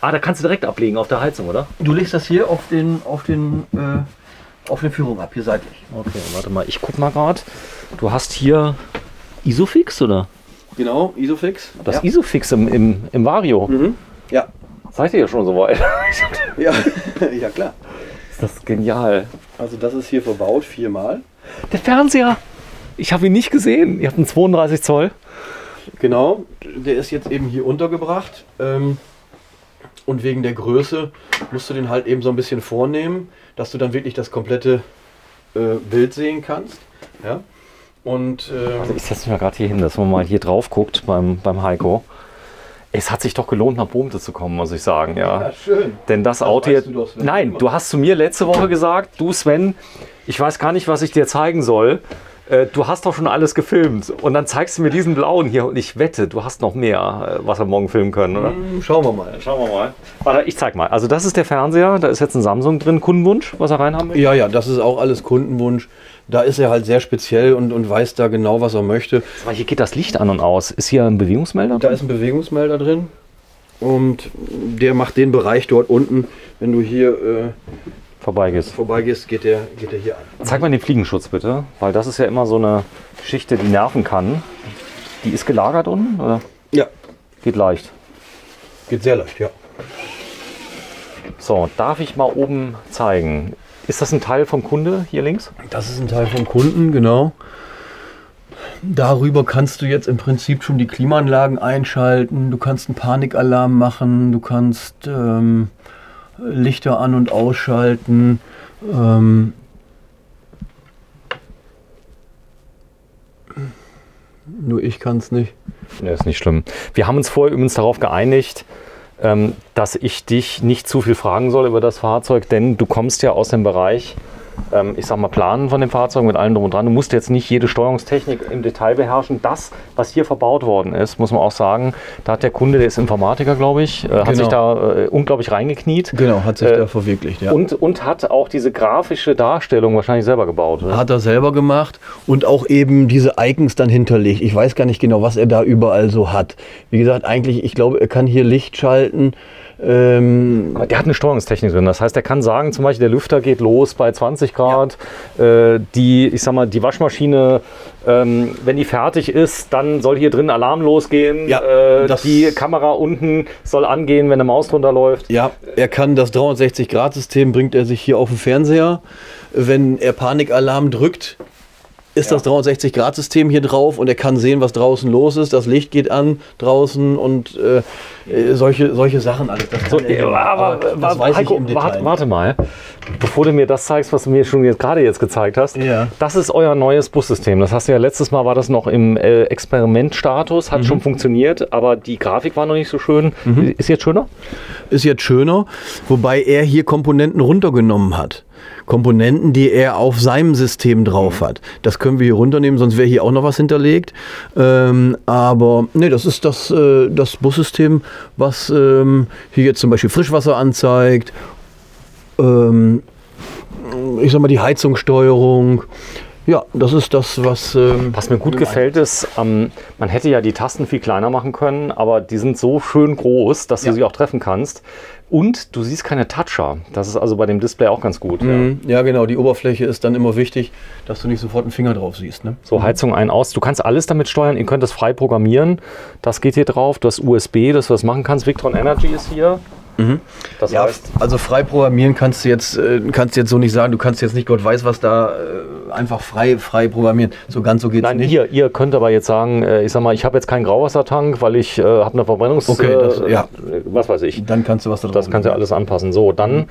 Ah, da kannst du direkt ablegen auf der Heizung, oder? Du legst das hier auf den, auf den, äh, auf den Führung ab, hier seitlich. Okay, warte mal, ich guck mal gerade. Du hast hier Isofix, oder? Genau, Isofix. Das ja. Isofix im, im, im Vario. Mhm. Ja. Seid ihr ja schon so weit? ja, ja klar. Ist das genial. Also das ist hier verbaut viermal. Der Fernseher! Ich habe ihn nicht gesehen. Ihr habt einen 32 Zoll. Genau, der ist jetzt eben hier untergebracht. Ähm, und wegen der Größe musst du den halt eben so ein bisschen vornehmen, dass du dann wirklich das komplette äh, Bild sehen kannst. Ja? Und ähm, Also ich setze mich mal gerade hier hin, dass man mal hier drauf guckt beim, beim Heiko. Es hat sich doch gelohnt, nach Bohmte zu kommen, muss ich sagen. Ja. schön. Denn das Auto du doch, Sven. Nein, du hast zu mir letzte Woche gesagt, du Sven, ich weiß gar nicht, was ich dir zeigen soll. Äh, Du hast doch schon alles gefilmt. Und dann zeigst du mir diesen blauen hier und ich wette, du hast noch mehr, äh, was wir morgen filmen können, oder? Hm, Schauen wir mal. Schauen wir mal. Warte, ich zeig mal. Also das ist der Fernseher, da ist jetzt ein Samsung drin, Kundenwunsch, was er reinhaben will. Ja, ja, das ist auch alles Kundenwunsch. Da ist er halt sehr speziell und, und weiß da genau, was er möchte. Aber hier geht das Licht an und aus. Ist hier ein Bewegungsmelder? Da ist ein Bewegungsmelder drin und der macht den Bereich dort unten. Wenn du hier äh, vorbeigehst. vorbeigehst, geht der, geht der hier an. Zeig mal den Fliegenschutz bitte, weil das ist ja immer so eine Geschichte, die nerven kann. Die ist gelagert unten oder Ja, geht leicht? geht sehr leicht, ja. So, darf ich mal oben zeigen? Ist das ein Teil vom Kunde hier links? Das ist ein Teil vom Kunden, genau. Darüber kannst du jetzt im Prinzip schon die Klimaanlagen einschalten. Du kannst einen Panikalarm machen. Du kannst ähm, Lichter an- und ausschalten. Ähm, nur ich kann es nicht. Ne, ist nicht schlimm. Wir haben uns vorher übrigens darauf geeinigt, ähm, dass ich dich nicht zu viel fragen soll über das Fahrzeug, denn du kommst ja aus dem Bereich, ich sag mal, Planen von dem Fahrzeug mit allem drum und dran. Du musst jetzt nicht jede Steuerungstechnik im Detail beherrschen. Das, was hier verbaut worden ist, muss man auch sagen, da hat der Kunde, der ist Informatiker, glaube ich, äh, hat Genau. sich da äh, unglaublich reingekniet. Genau, hat sich Äh, da verwirklicht, ja. Und, und hat auch diese grafische Darstellung wahrscheinlich selber gebaut. Oder? Hat er selber gemacht und auch eben diese Icons dann hinterlegt. Ich weiß gar nicht genau, was er da überall so hat. Wie gesagt, eigentlich, ich glaube, er kann hier Licht schalten. Ähm, Aber Der hat eine Steuerungstechnik drin. Das heißt, er kann sagen, zum Beispiel, der Lüfter geht los bei 20 Grad. Äh, die, ich sag mal, die Waschmaschine, ähm, wenn die fertig ist, dann soll hier drin Alarm losgehen. Ja, äh, die Kamera unten soll angehen, wenn eine Maus drunter läuft. ja, er kann das 360-Grad-System, bringt er sich hier auf den Fernseher. Wenn er Panikalarm drückt, ist das 360-Grad-System hier drauf und er kann sehen, was draußen los ist. Das Licht geht an draußen und äh, solche, solche Sachen alles. Das So, er äh, hier. aber, das aber weiß Heiko, ich im Detail. warte, warte mal, bevor du mir das zeigst, was du mir schon jetzt, gerade jetzt gezeigt hast. Ja. Das ist euer neues Bussystem. Das hast du ja letztes Mal war das noch im äh, Experimentstatus, Mhm. hat schon funktioniert, aber die Grafik war noch nicht so schön. Ist jetzt schöner? ist jetzt schöner, wobei er hier Komponenten runtergenommen hat. Komponenten, die er auf seinem System drauf hat. Das können wir hier runternehmen, sonst wäre hier auch noch was hinterlegt. Ähm, aber nee, das ist das, äh, das Bussystem, was ähm, hier jetzt zum Beispiel Frischwasser anzeigt. Ähm, ich sag mal die Heizungssteuerung. Ja, das ist das, was. Ähm, Was mir gut gefällt ist, ähm, man hätte ja die Tasten viel kleiner machen können, aber die sind so schön groß, dass du Ja. sie auch treffen kannst. Und du siehst keine Toucher. Das ist also bei dem Display auch ganz gut. Ja. Mhm. Ja, genau. Die Oberfläche ist dann immer wichtig, dass du nicht sofort einen Finger drauf siehst. Ne? So Heizung ein, aus. Du kannst alles damit steuern. Ihr könnt das frei programmieren. Das geht hier drauf. Du hast USB, dass du das machen kannst. Victron Energy ist hier. Das Ja, heißt, also frei programmieren kannst du jetzt, äh, kannst du jetzt so nicht sagen. Du kannst jetzt nicht Gott weiß was da äh, einfach frei, frei programmieren. So ganz so geht's nein, nicht. ihr, ihr könnt aber jetzt sagen, äh, ich sag mal, ich habe jetzt keinen Grauwassertank, weil ich äh, habe eine Verbrennungs... Okay, das- äh, ja. Was weiß ich. Dann kannst du was da Das kannst du ja alles anpassen. So, dann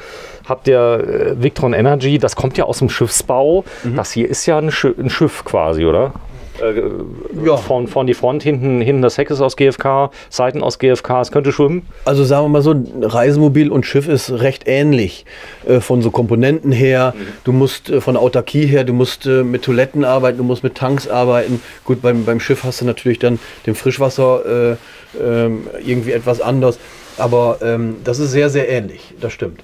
habt ihr Victron Energy, das kommt ja aus dem Schiffsbau. Das hier ist ja ein, Schi- ein Schiff quasi, oder? Äh, Ja. Von, von die Front, hinten, hinten das Heck ist aus GFK, Seiten aus GFK, es könnte schwimmen. Also sagen wir mal so, Reisemobil und Schiff ist recht ähnlich äh, von so Komponenten her. Du musst äh, von Autarkie her, du musst äh, mit Toiletten arbeiten, du musst mit Tanks arbeiten. Gut, beim, beim Schiff hast du natürlich dann dem Frischwasser äh, ähm, irgendwie etwas anders. Aber ähm, das ist sehr, sehr ähnlich. Das stimmt.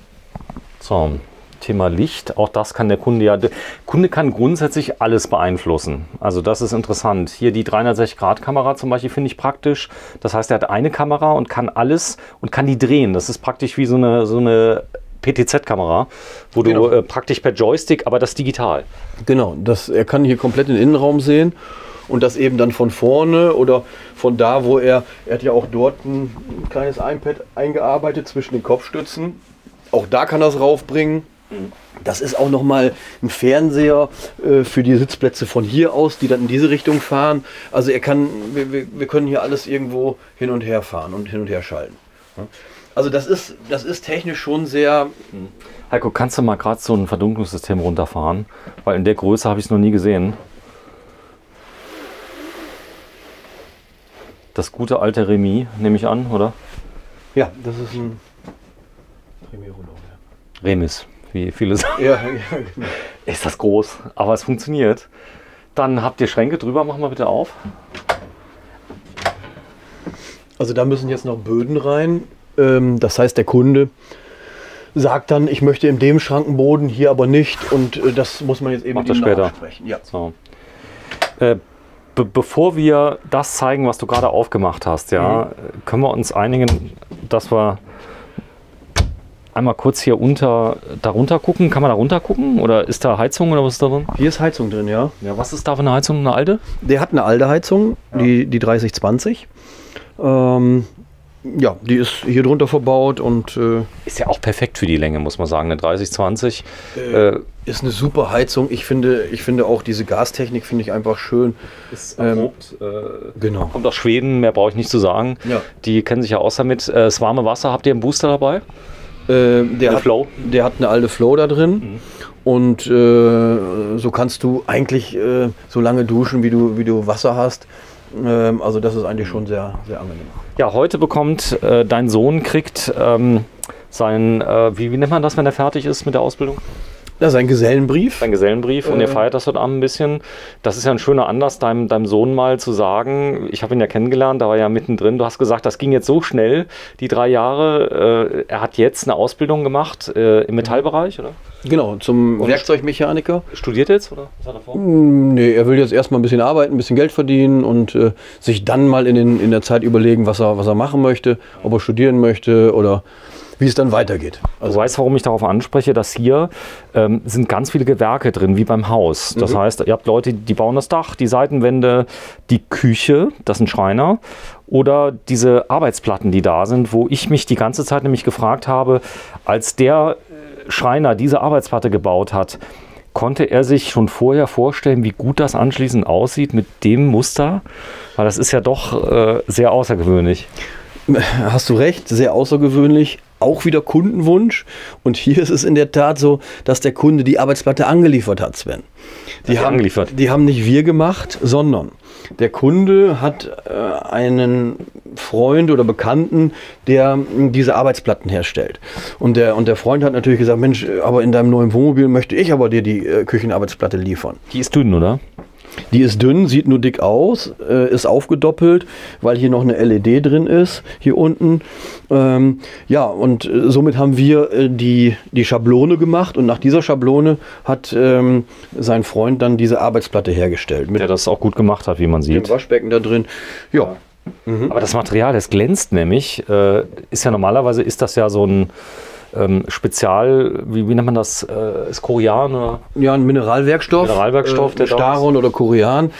So, Thema Licht, auch das kann der Kunde ja. Der Kunde kann grundsätzlich alles beeinflussen. Also das ist interessant. Hier die 360-Grad-Kamera zum Beispiel finde ich praktisch. Das heißt, er hat eine Kamera und kann alles und kann die drehen. Das ist praktisch wie so eine, so eine PTZ-Kamera, wo Genau. du äh, praktisch per Joystick, aber das digital. Genau, das, er kann hier komplett den Innenraum sehen und das eben dann von vorne oder von da, wo er, er hat ja auch dort ein kleines iPad eingearbeitet zwischen den Kopfstützen. Auch da kann er es raufbringen. Das ist auch nochmal ein Fernseher äh, für die Sitzplätze von hier aus, die dann in diese Richtung fahren. Also er kann, wir, wir, können hier alles irgendwo hin und her fahren und hin und her schalten. Also das ist, das ist technisch schon sehr. Heiko, kannst du mal gerade so ein Verdunklungssystem runterfahren? Weil in der Größe habe ich es noch nie gesehen. Das gute alte Remi, nehme ich an, oder? Ja, das ist ein. Remis, wie viele sagen. Ja, ja, genau. Ist das groß, aber es funktioniert. Dann habt ihr Schränke drüber, machen wir bitte auf. Also da müssen jetzt noch Böden rein. Ähm, das heißt, der Kunde sagt dann, ich möchte in dem Schrank einen Boden, hier aber nicht. Und äh, das muss man jetzt eben Macht mit später. absprechen. Ja. So. Äh, be bevor wir das zeigen, was du gerade aufgemacht hast, ja, können wir uns einigen, dass wir einmal kurz hier unter darunter gucken. Kann man da runter gucken? Oder ist da Heizung oder was ist da drin? Hier ist Heizung drin, ja. Ja, was ist da für eine Heizung? Eine alte? Der hat eine alte Heizung, die, die 3020. Ähm, ja, die ist hier drunter verbaut und äh, Ist ja auch perfekt für die Länge, muss man sagen. Eine 3020. Äh, ist eine super Heizung. Ich finde, ich finde auch diese Gastechnik finde ich einfach schön. ist Ähm, erprobt. äh, Genau. kommt aus Schweden, mehr brauche ich nicht zu sagen. Ja. Die kennen sich ja aus damit. Äh, das warme Wasser, habt ihr einen Booster dabei? Äh, der, hat, Flow? der hat eine alte Flow da drin. Und äh, so kannst du eigentlich äh, so lange duschen, wie du, wie du Wasser hast. Ähm, also das ist eigentlich schon sehr, sehr angenehm. Ja, heute bekommt äh, dein Sohn, kriegt ähm, sein, äh, wie, wie nennt man das, wenn er fertig ist mit der Ausbildung? Das ist ein Gesellenbrief. Sein Gesellenbrief und Äh. ihr feiert das heute Abend ein bisschen. Das ist ja ein schöner Anlass, deinem, deinem Sohn mal zu sagen, ich habe ihn ja kennengelernt, da war er ja mittendrin. Du hast gesagt, das ging jetzt so schnell, die drei Jahre. Äh, er hat jetzt eine Ausbildung gemacht äh, im Metallbereich, oder? Genau, zum Und- Werkzeugmechaniker. Studiert jetzt, oder? Was hat er vor? Mm, Nee, er will jetzt erstmal ein bisschen arbeiten, ein bisschen Geld verdienen und äh, sich dann mal in, den, in der Zeit überlegen, was er, was er machen möchte, ob er studieren möchte oder wie es dann weitergeht. Du weißt, warum ich darauf anspreche, dass hier ähm, sind ganz viele Gewerke drin, wie beim Haus. Das heißt, ihr habt Leute, die bauen das Dach, die Seitenwände, die Küche, das sind Schreiner, oder diese Arbeitsplatten, die da sind, wo ich mich die ganze Zeit nämlich gefragt habe, als der äh, Schreiner diese Arbeitsplatte gebaut hat, konnte er sich schon vorher vorstellen, wie gut das anschließend aussieht mit dem Muster? Weil das ist ja doch äh, sehr außergewöhnlich. Hast du recht, sehr außergewöhnlich. Auch wieder Kundenwunsch. Und hier ist es in der Tat so, dass der Kunde die Arbeitsplatte angeliefert hat, Sven. Die sie angeliefert? Die haben nicht wir gemacht, sondern der Kunde hat äh, einen Freund oder Bekannten, der mh, diese Arbeitsplatten herstellt. Und der, und der Freund hat natürlich gesagt, Mensch, aber in deinem neuen Wohnmobil möchte ich aber dir die äh, Küchenarbeitsplatte liefern. Die ist dünn, oder? Die ist dünn, sieht nur dick aus, äh, ist aufgedoppelt, weil hier noch eine LED drin ist, hier unten. Ähm, ja, und äh, somit haben wir äh, die, die Schablone gemacht und nach dieser Schablone hat ähm, sein Freund dann diese Arbeitsplatte hergestellt. Mit Der das auch gut gemacht hat, wie man dem sieht. Waschbecken da drin. Ja, Aber das Material, das glänzt nämlich, äh, ist ja normalerweise ist das ja so ein ähm, Spezial, wie, wie nennt man das? Äh, ist Korean oder? ja ein Mineralwerkstoff. Mineralwerkstoff, der da Staron oder Korean.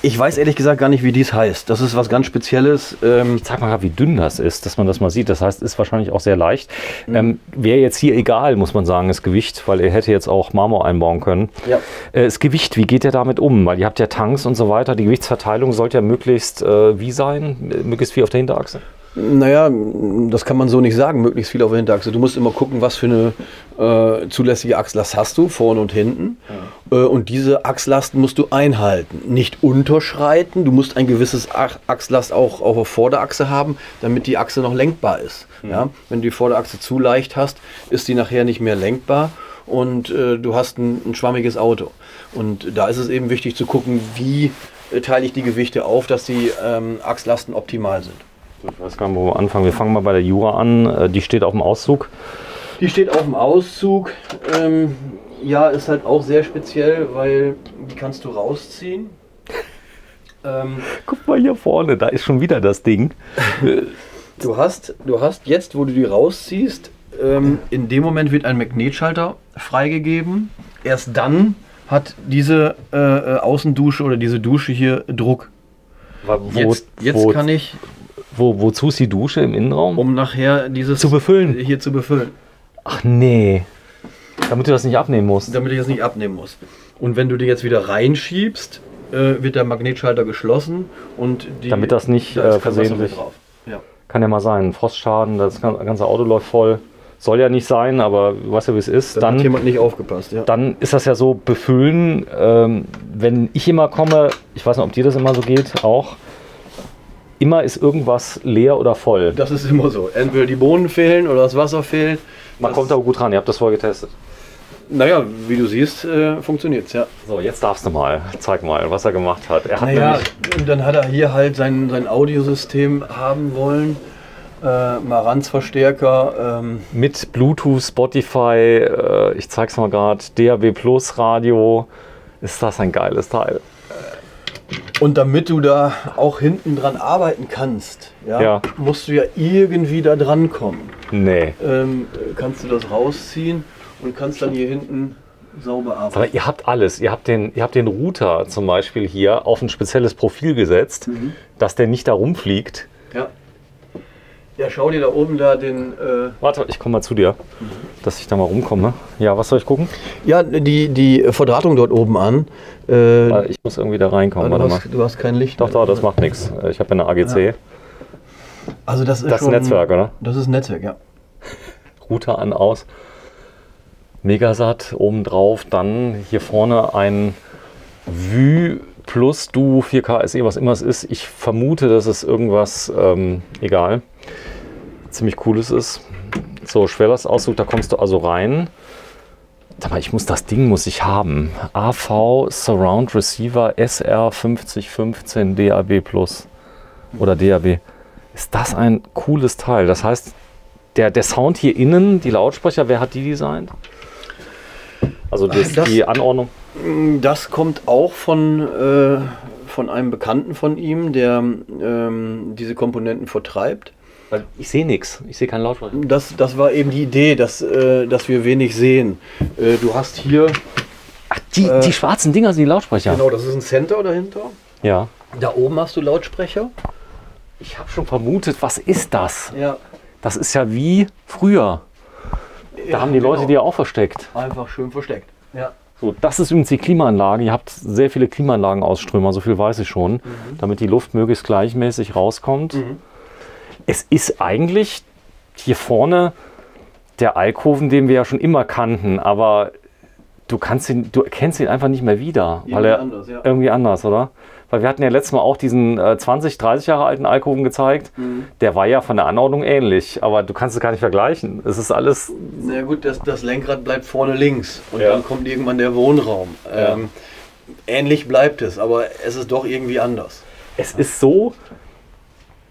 Ich weiß ehrlich gesagt gar nicht, wie dies heißt. Das ist was ganz Spezielles. Ähm, Ich zeig mal gerade, wie dünn das ist, dass man das mal sieht. Das heißt, ist wahrscheinlich auch sehr leicht. Ähm, Wäre jetzt hier egal, muss man sagen, das Gewicht, weil ihr hätte jetzt auch Marmor einbauen können. Ja. Äh, das Gewicht, wie geht ihr damit um? Weil ihr habt ja Tanks und so weiter. Die Gewichtsverteilung sollte ja möglichst äh, wie sein? Äh, Möglichst viel auf der Hinterachse? Naja, das kann man so nicht sagen, möglichst viel auf der Hinterachse. Du musst immer gucken, was für eine äh, zulässige Achslast hast du, vorne und hinten. Äh, und diese Achslasten musst du einhalten. Nicht unterschreiten, du musst ein gewisses Ach Achslast auch auf der Vorderachse haben, damit die Achse noch lenkbar ist. Ja? Wenn du die Vorderachse zu leicht hast, ist die nachher nicht mehr lenkbar und äh, du hast ein, ein schwammiges Auto. Und da ist es eben wichtig zu gucken, wie äh, teile ich die Gewichte auf, dass die ähm, Achslasten optimal sind. Ich weiß gar nicht, wo wir anfangen. Wir fangen mal bei der Jura an. Äh, Die steht auf dem Auszug. Die steht auf dem Auszug. Ähm, ja, ist halt auch sehr speziell, weil die kannst du rausziehen. Ähm, Guck mal hier vorne, da ist schon wieder das Ding. du, hast, du hast jetzt, wo du die rausziehst, ähm, in dem Moment wird ein Magnetschalter freigegeben. Erst dann hat diese äh, äh, Außendusche oder diese Dusche hier Druck. Wo, Jetzt, jetzt wo, kann ich, wo, wozu ist die Dusche im Innenraum? um nachher dieses Zu befüllen. hier zu befüllen. Ach nee. Damit du das nicht abnehmen musst. damit ich das nicht abnehmen muss. Und wenn du die jetzt wieder reinschiebst, äh, wird der Magnetschalter geschlossen und die, Damit das nicht, da äh, versehentlich- drauf. Ja. Kann ja mal sein. Frostschaden, das gan- ganze Auto läuft voll. Soll ja nicht sein, aber du weißt ja, wie es ist. Dann, hat Dann, jemand nicht aufgepasst. Ja. dann ist das ja so befüllen. Ähm, wenn ich immer komme, ich weiß nicht, ob dir das immer so geht, auch. Immer ist irgendwas leer oder voll. Das ist immer so. Entweder die Bohnen fehlen oder das Wasser fehlt. Man das, kommt aber gut ran, ihr habt das vorher getestet. Naja, wie du siehst, äh, funktioniert es, ja. So, jetzt darfst du mal. Zeig mal, was er gemacht hat. Er hat Naja, dann hat er hier halt sein, sein Audiosystem haben wollen. Äh, Marantz-Verstärker. Ähm, mit Bluetooth, Spotify, äh, ich zeig's mal gerade, DAB Plus Radio. Ist das ein geiles Teil? Und damit du da auch hinten dran arbeiten kannst, ja, Ja. musst du ja irgendwie da dran kommen. Nee. Ähm, kannst du das rausziehen und kannst dann hier hinten sauber arbeiten. Aber ihr habt alles. Ihr habt den, ihr habt den Router zum Beispiel hier auf ein spezielles Profil gesetzt, dass der nicht da rumfliegt. Ja. Ja, schau dir da oben da den. Äh, Warte, ich komme mal zu dir, dass ich da mal rumkomme. Ja, was soll ich gucken? ja, die, die Verdrahtung dort oben an. Äh, Ich muss irgendwie da reinkommen. du, Warte mal. hast, du hast kein Licht. Doch, doch, das macht nichts. Ich habe ja eine AGC. Also das ist Das ist schon, Netzwerk, oder? Das ist Netzwerk, ja. Router an, aus. Megasat obendrauf, dann hier vorne ein Vue Plus Duo 4K SE, was immer es ist. Ich vermute, dass es irgendwas, ähm, egal, ziemlich cooles ist. So, Schwerlastauszug, da kommst du also rein. Mal, ich muss das Ding muss ich haben. AV Surround Receiver SR 5015 DAB Plus oder DAB. Ist das ein cooles Teil? Das heißt, der, der Sound hier innen, die Lautsprecher, wer hat die designt? Also das, Das- die Anordnung. Das kommt auch von, äh, von einem Bekannten von ihm, der ähm, diese Komponenten vertreibt. Weil ich sehe nichts. Ich sehe keinen Lautsprecher. Das, das war eben die Idee, dass, äh, dass wir wenig sehen. Äh, du hast hier, Ach, die, Äh, die schwarzen Dinger sind die Lautsprecher. genau, das ist ein Center dahinter. Ja. Da oben hast du Lautsprecher. Ich habe schon vermutet, was ist das? Ja. Das ist ja wie früher. Da haben die Leute die ja auch versteckt. Einfach schön versteckt. Ja. So, das ist übrigens die Klimaanlage. Ihr habt sehr viele Klimaanlagenausströmer, so viel weiß ich schon, damit die Luft möglichst gleichmäßig rauskommt. Es ist eigentlich hier vorne der Alkoven, den wir ja schon immer kannten, aber du kannst ihn, du erkennst ihn einfach nicht mehr wieder, weil Irgendwie er anders, ja. irgendwie anders, oder? Weil wir hatten ja letztes Mal auch diesen äh, 20, 30 Jahre alten Alkoven gezeigt. Mhm. Der war ja von der Anordnung ähnlich, aber du kannst es gar nicht vergleichen. Es ist alles Na ja, gut, das, das Lenkrad bleibt vorne links und Ja. dann kommt irgendwann der Wohnraum. Ähm, ähnlich bleibt es, aber es ist doch irgendwie anders. es ist so,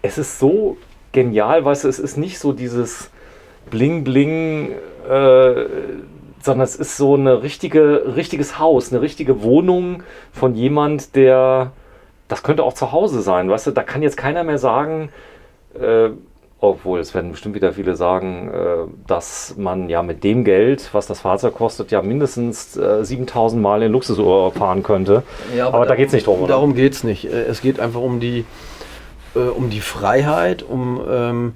es ist so genial, weißt du, es ist nicht so dieses Bling Bling, äh, sondern es ist so eine richtige, richtiges Haus, eine richtige Wohnung von jemand, der, das könnte auch zu Hause sein, weißt du, da kann jetzt keiner mehr sagen, äh, obwohl es werden bestimmt wieder viele sagen, äh, dass man ja mit dem Geld, was das Fahrzeug kostet, ja mindestens äh, 7000 Mal in Luxusurlaub fahren könnte. aber da geht es nicht drum, oder? Darum geht es nicht. Äh, Es geht einfach um die, äh, um die Freiheit, um ähm,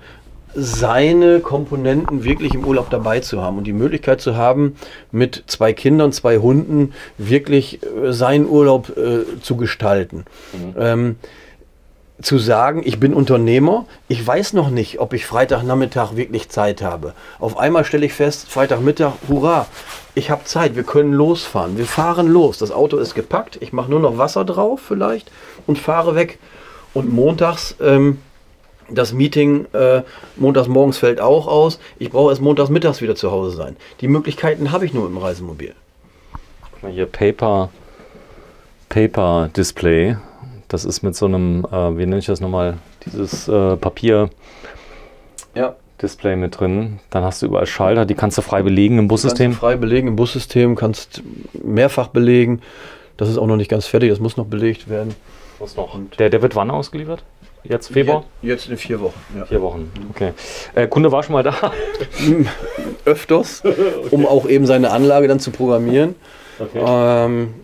seine Komponenten wirklich im Urlaub dabei zu haben und die Möglichkeit zu haben, mit zwei Kindern, zwei Hunden wirklich äh, seinen Urlaub äh, zu gestalten. Ähm, zu sagen, ich bin Unternehmer, ich weiß noch nicht, ob ich Freitagnachmittag wirklich Zeit habe. Auf einmal stelle ich fest, Freitagmittag, hurra, ich habe Zeit, wir können losfahren. Wir fahren los. Das Auto ist gepackt, ich mache nur noch Wasser drauf vielleicht und fahre weg. Und montags, ähm, das Meeting äh, montags morgens fällt auch aus. Ich brauche erst montags mittags wieder zu Hause sein. Die Möglichkeiten habe ich nur im Reisemobil. Hier Paper, Paper Display. Das ist mit so einem, äh, wie nenne ich das nochmal, dieses äh, Papier Ja. Display mit drin. Dann hast du überall Schalter, die kannst du frei belegen im Kannst du Bussystem. frei belegen im Bussystem, kannst mehrfach belegen. Das ist auch noch nicht ganz fertig, das muss noch belegt werden. Was noch? Der, der wird wann ausgeliefert? Jetzt Februar? Jetzt in vier Wochen. Ja. Vier Wochen. Okay. Äh, Kunde war schon mal da. Öfters, um auch eben seine Anlage dann zu programmieren. Okay. Ähm,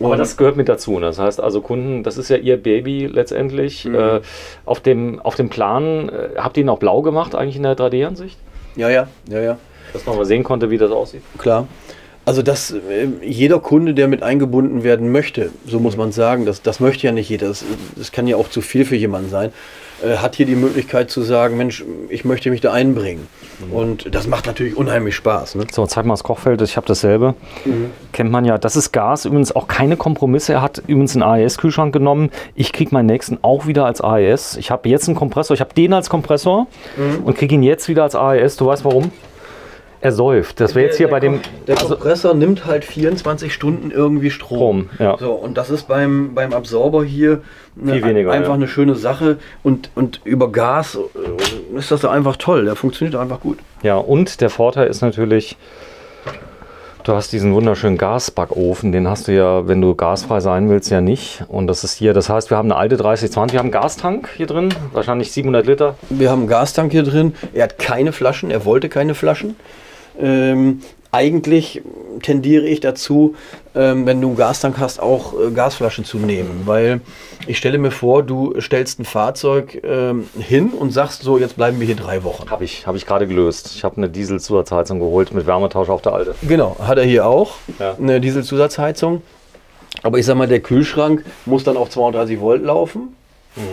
Aber das gehört mit dazu. ne? Das heißt also Kunden, das ist ja ihr Baby letztendlich. Mhm. Äh, auf, dem, auf dem Plan, äh, habt ihr ihn auch blau gemacht eigentlich in der 3D-Ansicht? Ja, ja, ja, ja. Dass man mal sehen konnte, wie das aussieht. Klar. Also dass äh, jeder Kunde, der mit eingebunden werden möchte, so muss man sagen, das, das möchte ja nicht jeder, das, das kann ja auch zu viel für jemanden sein, äh, hat hier die Möglichkeit zu sagen, Mensch, ich möchte mich da einbringen. Und das macht natürlich unheimlich Spaß. Ne? So, zeig mal das Kochfeld, ich habe dasselbe. Kennt man ja. Das ist Gas, übrigens auch keine Kompromisse. Er hat übrigens einen AES-Kühlschrank genommen. Ich kriege meinen nächsten auch wieder als AES. Ich habe jetzt einen Kompressor, ich habe den als Kompressor und kriege ihn jetzt wieder als AES. Du weißt warum? Er säuft. Das wäre jetzt hier Der- bei dem. Der Kompressor nimmt halt 24 Stunden irgendwie Strom. Strom, ja. So, und das ist beim, beim Absorber hier eine, weniger, einfach ja. eine schöne Sache. Und, und über Gas äh, ist das da einfach toll. Der funktioniert einfach gut. Ja, und der Vorteil ist natürlich, du hast diesen wunderschönen Gasbackofen, den hast du ja, wenn du gasfrei sein willst, ja nicht. Und das ist hier, das heißt, wir haben eine alte 3020, wir haben einen Gastank hier drin, wahrscheinlich 700 Liter. Wir haben einen Gastank hier drin. Er hat keine Flaschen, er wollte keine Flaschen. Ähm, eigentlich tendiere ich dazu, ähm, wenn du einen Gastank hast, auch äh, Gasflaschen zu nehmen. Weil ich stelle mir vor, du stellst ein Fahrzeug ähm, hin und sagst so, jetzt bleiben wir hier drei Wochen. Habe ich, hab ich gerade gelöst. Ich habe eine Diesel-Zusatzheizung geholt mit Wärmetausch auf der alte. Genau, hat er hier auch. Ja. Eine Dieselzusatzheizung. Aber ich sag mal, der Kühlschrank muss dann auf 230 Volt laufen.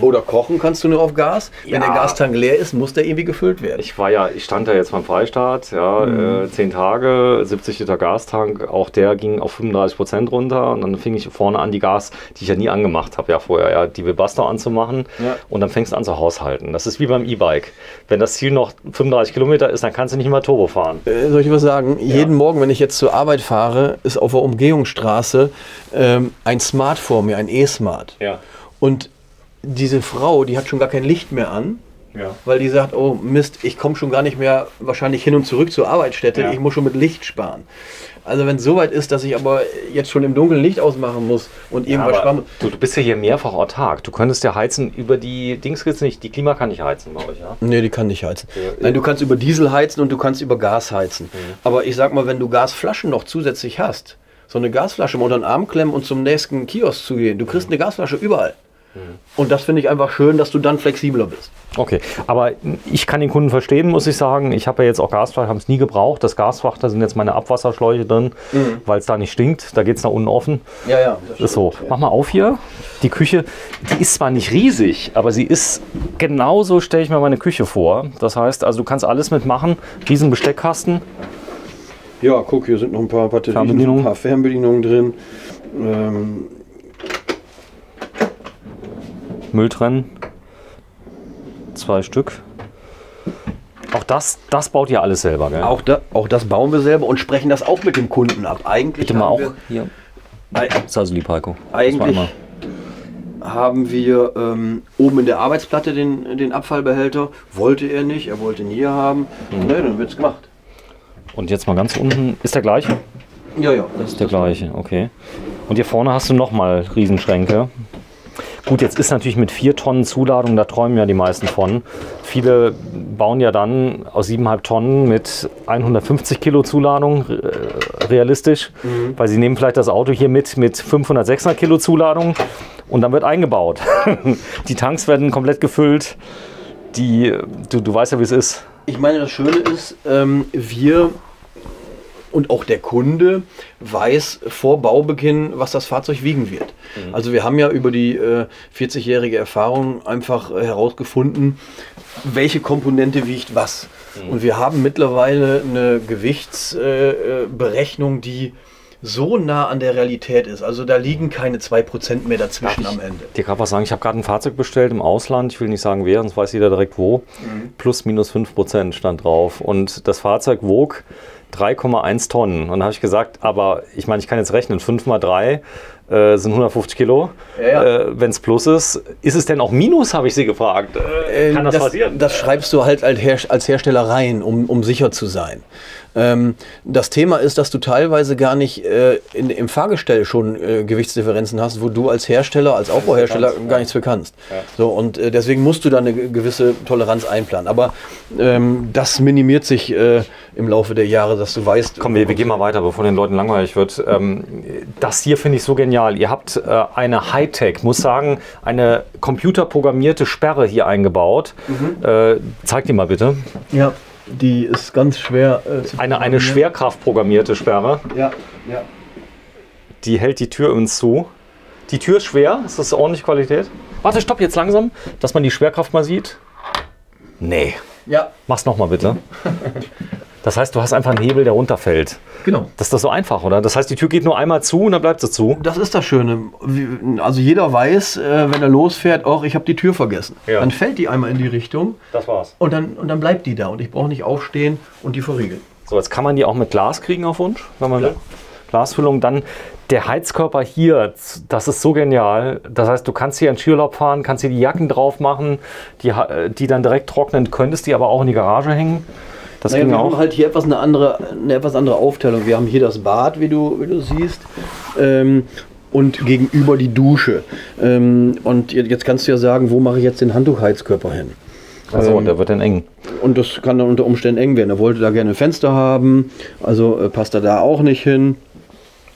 Oder kochen kannst du nur auf Gas. Wenn Ja. der Gastank leer ist, muss der irgendwie gefüllt werden. Ich war ja, ich stand da jetzt beim Freistart, ja, äh, 10 Tage, 70 Liter Gastank, auch der ging auf 35 Prozent runter und dann fing ich vorne an, die Gas, die ich ja nie angemacht habe, ja vorher, ja, die Webasto anzumachen Ja. und dann fängst du an zu haushalten. Das ist wie beim E-Bike. Wenn das Ziel noch 35 Kilometer ist, dann kannst du nicht mal Turbo fahren. Äh, soll ich was sagen? Jeden Morgen, wenn ich jetzt zur Arbeit fahre, ist auf der Umgehungsstraße ähm, ein Smart vor mir, ein E-Smart. Ja. Und diese Frau, die hat schon gar kein Licht mehr an, Ja. weil die sagt, oh Mist, ich komme schon gar nicht mehr wahrscheinlich hin und zurück zur Arbeitsstätte, Ja. ich muss schon mit Licht sparen. Also wenn es soweit ist, dass ich aber jetzt schon im Dunkeln Licht ausmachen muss und irgendwas sparen muss, du, du bist ja hier mehrfach autark. Du könntest ja heizen über die Dings nicht. Die Klima kann nicht heizen bei euch, ja? Nee, die kann nicht heizen. Ja, Nein, du kannst über Diesel heizen und du kannst über Gas heizen. Aber ich sag mal, wenn du Gasflaschen noch zusätzlich hast, so eine Gasflasche mal unter den Arm klemmen und zum nächsten Kiosk zu gehen, du kriegst eine Gasflasche überall. Und das finde ich einfach schön, dass du dann flexibler bist. Okay, aber ich kann den Kunden verstehen, muss ich sagen. Ich habe ja jetzt auch Gasfach, haben es nie gebraucht. Das Gasfach, da sind jetzt meine Abwasserschläuche drin, weil es da nicht stinkt. Da geht es nach unten offen. Ja, ja. Das Ist so. Mach mal auf hier. Die Küche, die ist zwar nicht riesig, aber sie ist genauso, stelle ich mir meine Küche vor. Das heißt, also du kannst alles mitmachen. Riesen Besteckkasten. Ja, guck, hier sind noch ein paar Batterien, Fernbedienungen. ein paar Fernbedienungen drin. Ähm, Müll trennen. Zwei Stück. Auch das, das baut ihr alles selber, gell? auch, da, auch das bauen wir selber und sprechen das auch mit dem Kunden ab. Eigentlich Bitte mal auch wir, hier. Das ist also lieb, Heiko. Das Eigentlich haben wir ähm, oben in der Arbeitsplatte den, den Abfallbehälter. Wollte er nicht, er wollte ihn hier haben. Mhm. Ne, dann wird's gemacht. Und jetzt mal ganz unten. Ist der gleiche? Ja, ja, das Der gleiche, okay. Und hier vorne hast du nochmal Riesenschränke. Gut, jetzt ist natürlich mit 4 Tonnen Zuladung, da träumen ja die meisten von. Viele bauen ja dann aus 7,5 Tonnen mit 150 Kilo Zuladung äh, realistisch, weil sie nehmen vielleicht das Auto hier mit mit 500, 600 Kilo Zuladung und dann wird eingebaut. die Tanks werden komplett gefüllt. Die, du, du weißt ja, wie es ist. Ich meine, das Schöne ist, ähm, wir und auch der Kunde weiß vor Baubeginn, was das Fahrzeug wiegen wird. Also wir haben ja über die äh, 40-jährige Erfahrung einfach äh, herausgefunden, welche Komponente wiegt was. Und wir haben mittlerweile eine Gewichtsberechnung, äh, die so nah an der Realität ist. Also da liegen keine 2% mehr dazwischen am Ende. dir gerade was sagen. Ich habe gerade ein Fahrzeug bestellt im Ausland. Ich will nicht sagen wer, sonst weiß jeder direkt wo. Plus minus 5 Prozent stand drauf. Und das Fahrzeug wog 3,1 Tonnen. Und da habe ich gesagt, aber ich meine, ich kann jetzt rechnen. 5 mal 3 äh, sind 150 Kilo. Ja, ja. Äh, Wenn es plus ist, ist es denn auch minus, habe ich sie gefragt. Äh, kann das, das, passieren? das schreibst du halt als, Her als Hersteller rein, um, um sicher zu sein. Ähm, das Thema ist, dass du teilweise gar nicht äh, in, im Fahrgestell schon äh, Gewichtsdifferenzen hast, wo du als Hersteller, als Aufbauhersteller gar nichts für kannst. So, und äh, deswegen musst du da eine gewisse Toleranz einplanen. Aber ähm, das minimiert sich äh, im Laufe der Jahre, dass du weißt. Komm, wir, wir gehen mal weiter, bevor den Leuten langweilig wird. Ähm, das hier finde ich so genial. Ihr habt äh, eine Hightech, muss sagen, eine computerprogrammierte Sperre hier eingebaut. Äh, zeig die mal bitte. Ja. Die ist ganz schwer äh, Eine, eine schwerkraftprogrammierte Sperre. Ja, ja. Die hält die Tür uns zu. Die Tür ist schwer. Ist das ordentlich Qualität? Warte, stopp jetzt langsam, dass man die Schwerkraft mal sieht. Nee. Ja, Mach's nochmal bitte. Das heißt, du hast einfach einen Hebel, der runterfällt. genau. Das ist doch so einfach, oder? Das heißt, die Tür geht nur einmal zu und dann bleibt sie zu. Das ist das Schöne. Also jeder weiß, äh, wenn er losfährt, auch ich habe die Tür vergessen. Ja. Dann fällt die einmal in die Richtung Das war's. und dann, und dann bleibt die da und ich brauche nicht aufstehen und die verriegeln. So, jetzt kann man die auch mit Glas kriegen auf Wunsch, wenn man Ja. will. Glasfüllung, dann der Heizkörper hier, das ist so genial. Das heißt, du kannst hier in Skiurlaub fahren, kannst hier die Jacken drauf machen, die, äh, die dann direkt trocknen, könntest die aber auch in die Garage hängen. Das Naja, ging wir haben auch. halt hier etwas eine andere, eine etwas andere Aufteilung. Wir haben hier das Bad, wie du, wie du siehst, ähm, und gegenüber die Dusche. Ähm, und jetzt jetzt kannst du ja sagen, wo mache ich jetzt den Handtuchheizkörper hin? Achso, ähm, und der wird dann eng. Und das kann dann unter Umständen eng werden. Er wollte da gerne ein Fenster haben, also äh, passt er da auch nicht hin.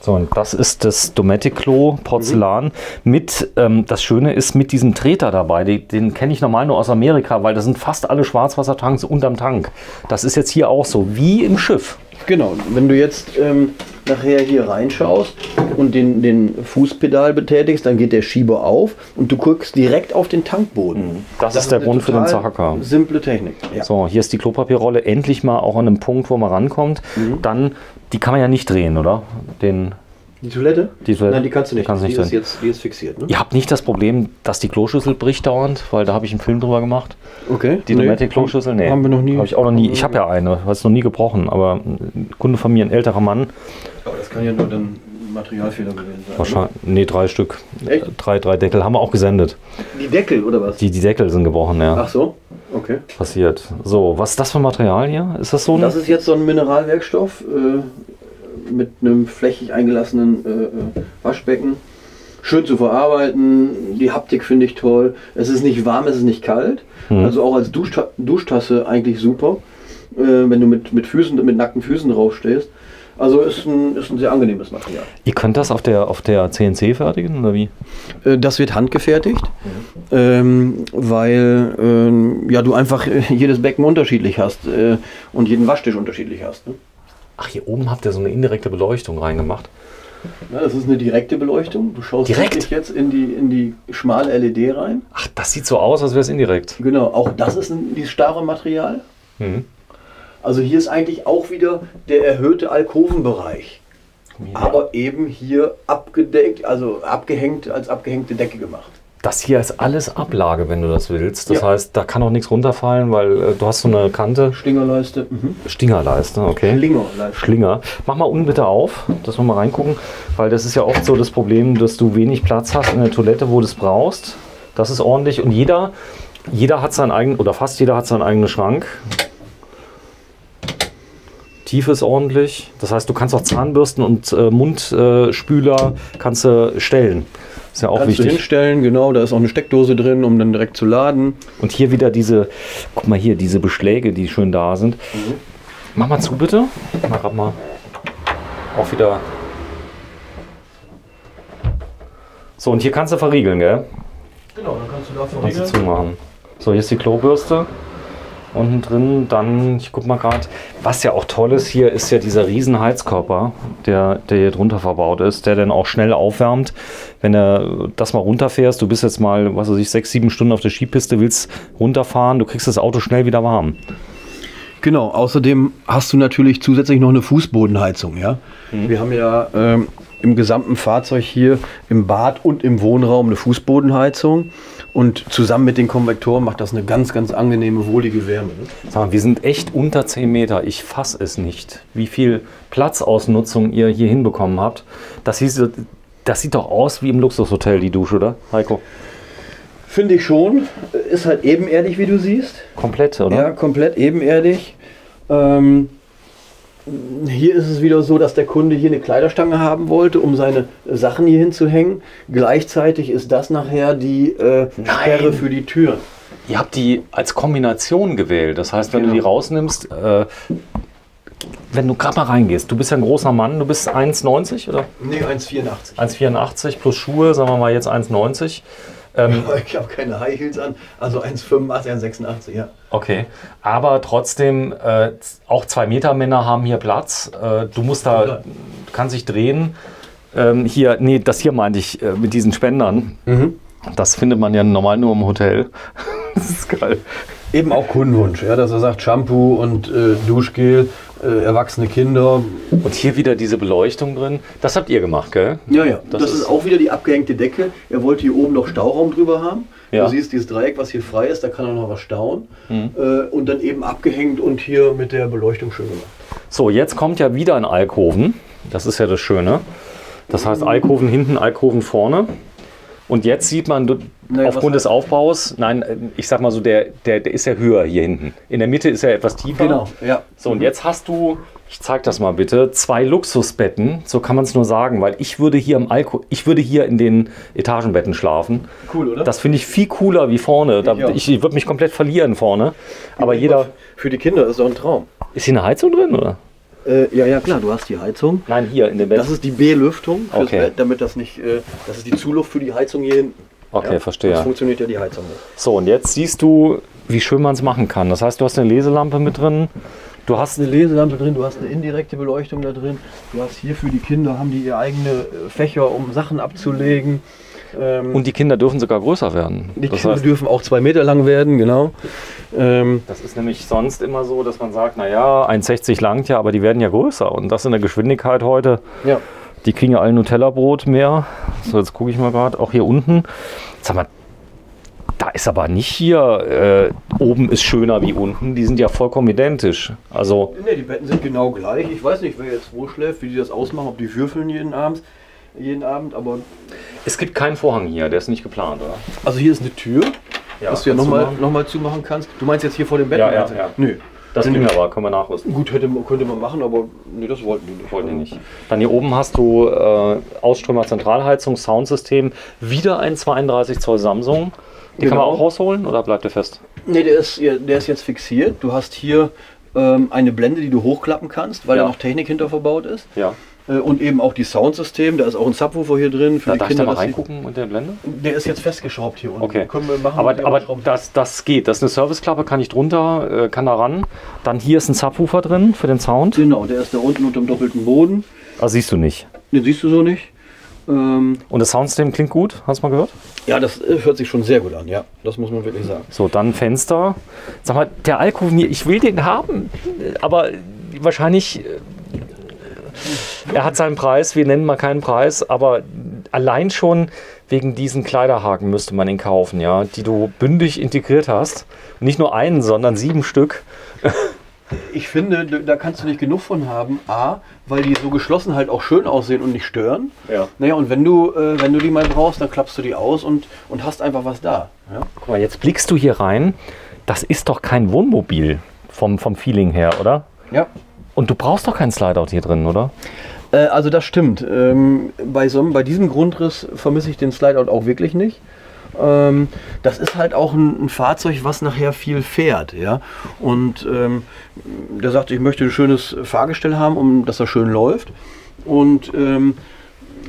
So, und das ist das Dometic-Klo Porzellan mit, ähm, das Schöne ist mit diesem Treter dabei, die, den kenne ich normal nur aus Amerika, weil das sind fast alle Schwarzwassertanks unterm Tank. Das ist jetzt hier auch so, wie im Schiff. Genau, wenn du jetzt ähm, nachher hier reinschaust und den, den Fußpedal betätigst, dann geht der Schieber auf und du guckst direkt auf den Tankboden. Das, ist der Grund für den Zahacker. Simple Technik. Ja. So, hier ist die Klopapierrolle endlich mal auch an einem Punkt, wo man rankommt. Dann, die kann man ja nicht drehen, oder? Den, Die Toilette? Die Toilette Nein, die kannst du nicht. kannst du nicht die, ist jetzt, die ist fixiert. Ne? ihr habt nicht das Problem, dass die Kloschüssel bricht dauernd, weil da habe ich einen Film drüber gemacht. Okay. Die Dometic Kloschüssel, nee. Haben wir noch nie. Habe ich auch noch nie. Ich habe ja eine, hat es noch nie gebrochen, aber ein Kunde von mir, ein älterer Mann, Aber das kann ja nur dann ein Materialfehler gewesen sein. wahrscheinlich, nee, drei Stück. Echt? Drei, drei Deckel haben wir auch gesendet. oder? Die Deckel oder was? Die, die Deckel sind gebrochen, ja. Ach so, okay. Passiert. So, was ist das für ein Material hier? Ist das so ein. Das ist jetzt so ein Mineralwerkstoff äh, mit einem flächig eingelassenen äh, äh, Waschbecken. Schön zu verarbeiten, die Haptik finde ich toll. Es ist nicht warm, es ist nicht kalt. Mhm. Also auch als Duschta Duschtasse eigentlich super, äh, wenn du mit, mit, Füßen, mit nackten Füßen draufstehst. Also ist ein, ist ein sehr angenehmes Material. Ihr könnt das auf der, auf der CNC fertigen, oder wie? Äh, Das wird handgefertigt, ähm, weil ähm, ja, du einfach äh, jedes Becken unterschiedlich hast äh, und jeden Waschtisch unterschiedlich hast. Ne? Ach, hier oben habt ihr so eine indirekte Beleuchtung reingemacht. Ja, das ist eine direkte Beleuchtung. Du schaust Direkt? jetzt in die, in die schmale LED rein. Ach, das sieht so aus, als wäre es indirekt. Genau, auch das ist ein, dieses starre Material. Mhm. Also hier ist eigentlich auch wieder der erhöhte Alkovenbereich. Aber eben hier abgedeckt, also abgehängt, als abgehängte Decke gemacht. Das hier ist alles Ablage, wenn du das willst. Das Ja. heißt, da kann auch nichts runterfallen, weil äh, du hast so eine Kante. Stingerleiste. Mhm. Stingerleiste, okay. Schlingerleiste. Schlinger. Mach mal unten bitte auf, dass wir mal reingucken, weil das ist ja oft so das Problem, dass du wenig Platz hast in der Toilette, wo du es brauchst. Das ist ordentlich und jeder, jeder hat seinen eigenen, oder fast jeder hat seinen eigenen Schrank. Tiefe ist ordentlich. Das heißt, du kannst auch Zahnbürsten und äh, Mundspüler kannst du stellen. Ist ja auch Kannst du wichtig. hinstellen, genau, da ist auch eine Steckdose drin, um dann direkt zu laden. Und hier wieder diese, guck mal hier, diese Beschläge, die schön da sind. Mach mal zu, bitte. Mach grad mal. Auch wieder. So, und hier kannst du verriegeln, gell? Genau, dann kannst du da Kannst du zumachen. So, hier ist die Klobürste. Unten drin, dann, ich guck mal gerade, was ja auch toll ist hier, ist ja dieser riesen Heizkörper, der, der hier drunter verbaut ist, der dann auch schnell aufwärmt. Wenn du das mal runterfährst, du bist jetzt mal, was weiß ich, sechs, sieben Stunden auf der Skipiste, willst runterfahren, du kriegst das Auto schnell wieder warm. Genau, außerdem hast du natürlich zusätzlich noch eine Fußbodenheizung. Ja? Wir haben ja ähm, im gesamten Fahrzeug hier im Bad und im Wohnraum eine Fußbodenheizung. Und zusammen mit den Konvektoren macht das eine ganz, ganz angenehme, wohlige Wärme. Ne? Sag mal, wir sind echt unter 10 Meter. Ich fass es nicht, wie viel Platzausnutzung ihr hier hinbekommen habt. Das, hieß, das sieht doch aus wie im Luxushotel, die Dusche, oder, Heiko? Finde ich schon. Ist halt ebenerdig, wie du siehst. Komplett, oder? Ja, komplett ebenerdig. Ähm, hier ist es wieder so, dass der Kunde hier eine Kleiderstange haben wollte, um seine Sachen hier hinzuhängen. Gleichzeitig ist das nachher die äh, Sperre für die Türen. Ihr habt die als Kombination gewählt. Das heißt, wenn Genau. du die rausnimmst, äh, wenn du gerade mal reingehst, du bist ja ein großer Mann, du bist 1,90 oder Nee, 1,84. 1,84 plus Schuhe, sagen wir mal jetzt 1,90. Ähm, Ich habe keine High Heels an, also 1,85, 1,86, ja. okay. Aber trotzdem, äh, auch zwei Meter Männer haben hier Platz. Äh, du musst da, kannst dich drehen. Ähm, hier, nee, das hier meinte ich äh, mit diesen Spendern. Das findet man ja normal nur im Hotel. das ist geil. Eben auch Kundenwunsch, ja, dass er sagt Shampoo und äh, Duschgel, äh, erwachsene Kinder. Und hier wieder diese Beleuchtung drin. Das habt ihr gemacht, gell? Ja, ja. Das Das, ist- ist, auch wieder die abgehängte Decke. Er wollte hier oben noch Stauraum drüber haben. Ja. Du siehst dieses Dreieck, was hier frei ist, da kann er noch was stauen. Mhm. Äh, und dann eben abgehängt und hier mit der Beleuchtung schön gemacht. So, jetzt kommt ja wieder ein Alkoven. Das ist ja das Schöne. Das heißt Alkoven hinten, Alkoven vorne. Und jetzt sieht man Naja, aufgrund des Aufbaus, nein, ich sag mal so, der, der, der ist ja höher hier hinten. In der Mitte ist er etwas tiefer. Genau, ja. So, und jetzt hast du, ich zeig das mal bitte, zwei Luxusbetten. So kann man es nur sagen, weil ich würde hier im Alko, ich würde hier in den Etagenbetten schlafen. Cool, oder? Das finde ich viel cooler wie vorne. Da, Ich ich würde mich komplett verlieren vorne. Aber jeder. Für die Kinder ist doch ein Traum. Ist hier eine Heizung drin, oder? Äh, ja, ja, klar, du hast die Heizung. Nein, hier in dem Bett. Das ist die B-Lüftung fürs Okay. Bett, damit das nicht, äh, das ist die Zuluft für die Heizung hier hinten. Okay, ja? verstehe. Das funktioniert ja die Heizung nicht. So, und jetzt siehst du, wie schön man es machen kann. Das heißt, du hast eine Leselampe mit drin. Du hast eine Leselampe drin, du hast eine indirekte Beleuchtung da drin. Du hast hier für die Kinder, haben die ihr eigene äh, Fächer, um Sachen abzulegen. Ähm, und die Kinder dürfen sogar größer werden. die das, Kinder heißt, dürfen auch zwei Meter lang werden, genau. Ähm, das ist nämlich sonst immer so, dass man sagt, naja, 1,60 langt ja, aber die werden ja größer. Und das in der Geschwindigkeit heute. ja. Die kriegen ja alle Nutella-Brot mehr. So, jetzt gucke ich mal gerade. Auch hier unten. Sag mal, da ist aber nicht hier, äh, oben ist schöner wie unten. Die sind ja vollkommen identisch. Also, Ne, die Betten sind genau gleich. Ich weiß nicht, wer jetzt wo schläft, wie die das ausmachen, ob die würfeln jeden Abend, jeden Abend, aber es gibt keinen Vorhang hier, der ist nicht geplant, oder? also hier ist eine Tür, Ja, dass du ja nochmal noch mal zumachen kannst. Du meinst jetzt hier vor dem Bett? Ja, ja, ja. Nö. Das ging aber, können wir nachrüsten. Gut, hätte, könnte man machen, aber nee, das wollten die nicht. Wollen die nicht. Dann hier oben hast du äh, Ausströmer Zentralheizung, Soundsystem, wieder ein 32 Zoll Samsung. Die kann man Genau. auch rausholen oder bleibt der fest? Nee, der ist, der ist jetzt fixiert. Du hast hier ähm, eine Blende, die du hochklappen kannst, weil Ja. da noch Technik hinter verbaut ist. Ja. Äh, und eben auch die Soundsystem. Da ist auch ein Subwoofer hier drin für Da, die darf ich da Kinder. mal reingucken mit der Blende? Der ist jetzt festgeschraubt hier unten. Okay. Können wir machen. Aber, aber das, das geht. Das ist eine Serviceklappe, kann ich drunter, äh, kann da ran. Dann hier ist ein Subwoofer drin für den Sound. Genau, der ist da unten unter dem doppelten Boden. Ah, siehst du nicht. Den siehst du so nicht. Ähm, Und das Soundsystem klingt gut, hast du mal gehört? ja, das äh, hört sich schon sehr gut an, ja. Das muss man wirklich sagen. So, dann Fenster. Sag mal, der Alkoven hier, ich will den haben, aber wahrscheinlich, er hat seinen Preis, wir nennen mal keinen Preis, aber allein schon wegen diesen Kleiderhaken müsste man ihn kaufen, ja, die du bündig integriert hast. Nicht nur einen, sondern sieben Stück. Ich finde, da kannst du nicht genug von haben. A, weil die so geschlossen halt auch schön aussehen und nicht stören. Ja. Naja, und wenn du, äh, wenn du die mal brauchst, dann klappst du die aus und, und hast einfach was da. Ja? Guck mal, jetzt blickst du hier rein. Das ist doch kein Wohnmobil vom, vom Feeling her, oder? ja. Und du brauchst doch keinen Slideout hier drin, oder? Äh, also das stimmt. Ähm, bei, so, bei diesem Grundriss vermisse ich den Slideout auch wirklich nicht. Ähm, das ist halt auch ein, ein Fahrzeug, was nachher viel fährt. Ja? Und ähm, der sagt, ich möchte ein schönes Fahrgestell haben, um dass er schön läuft. Und ähm,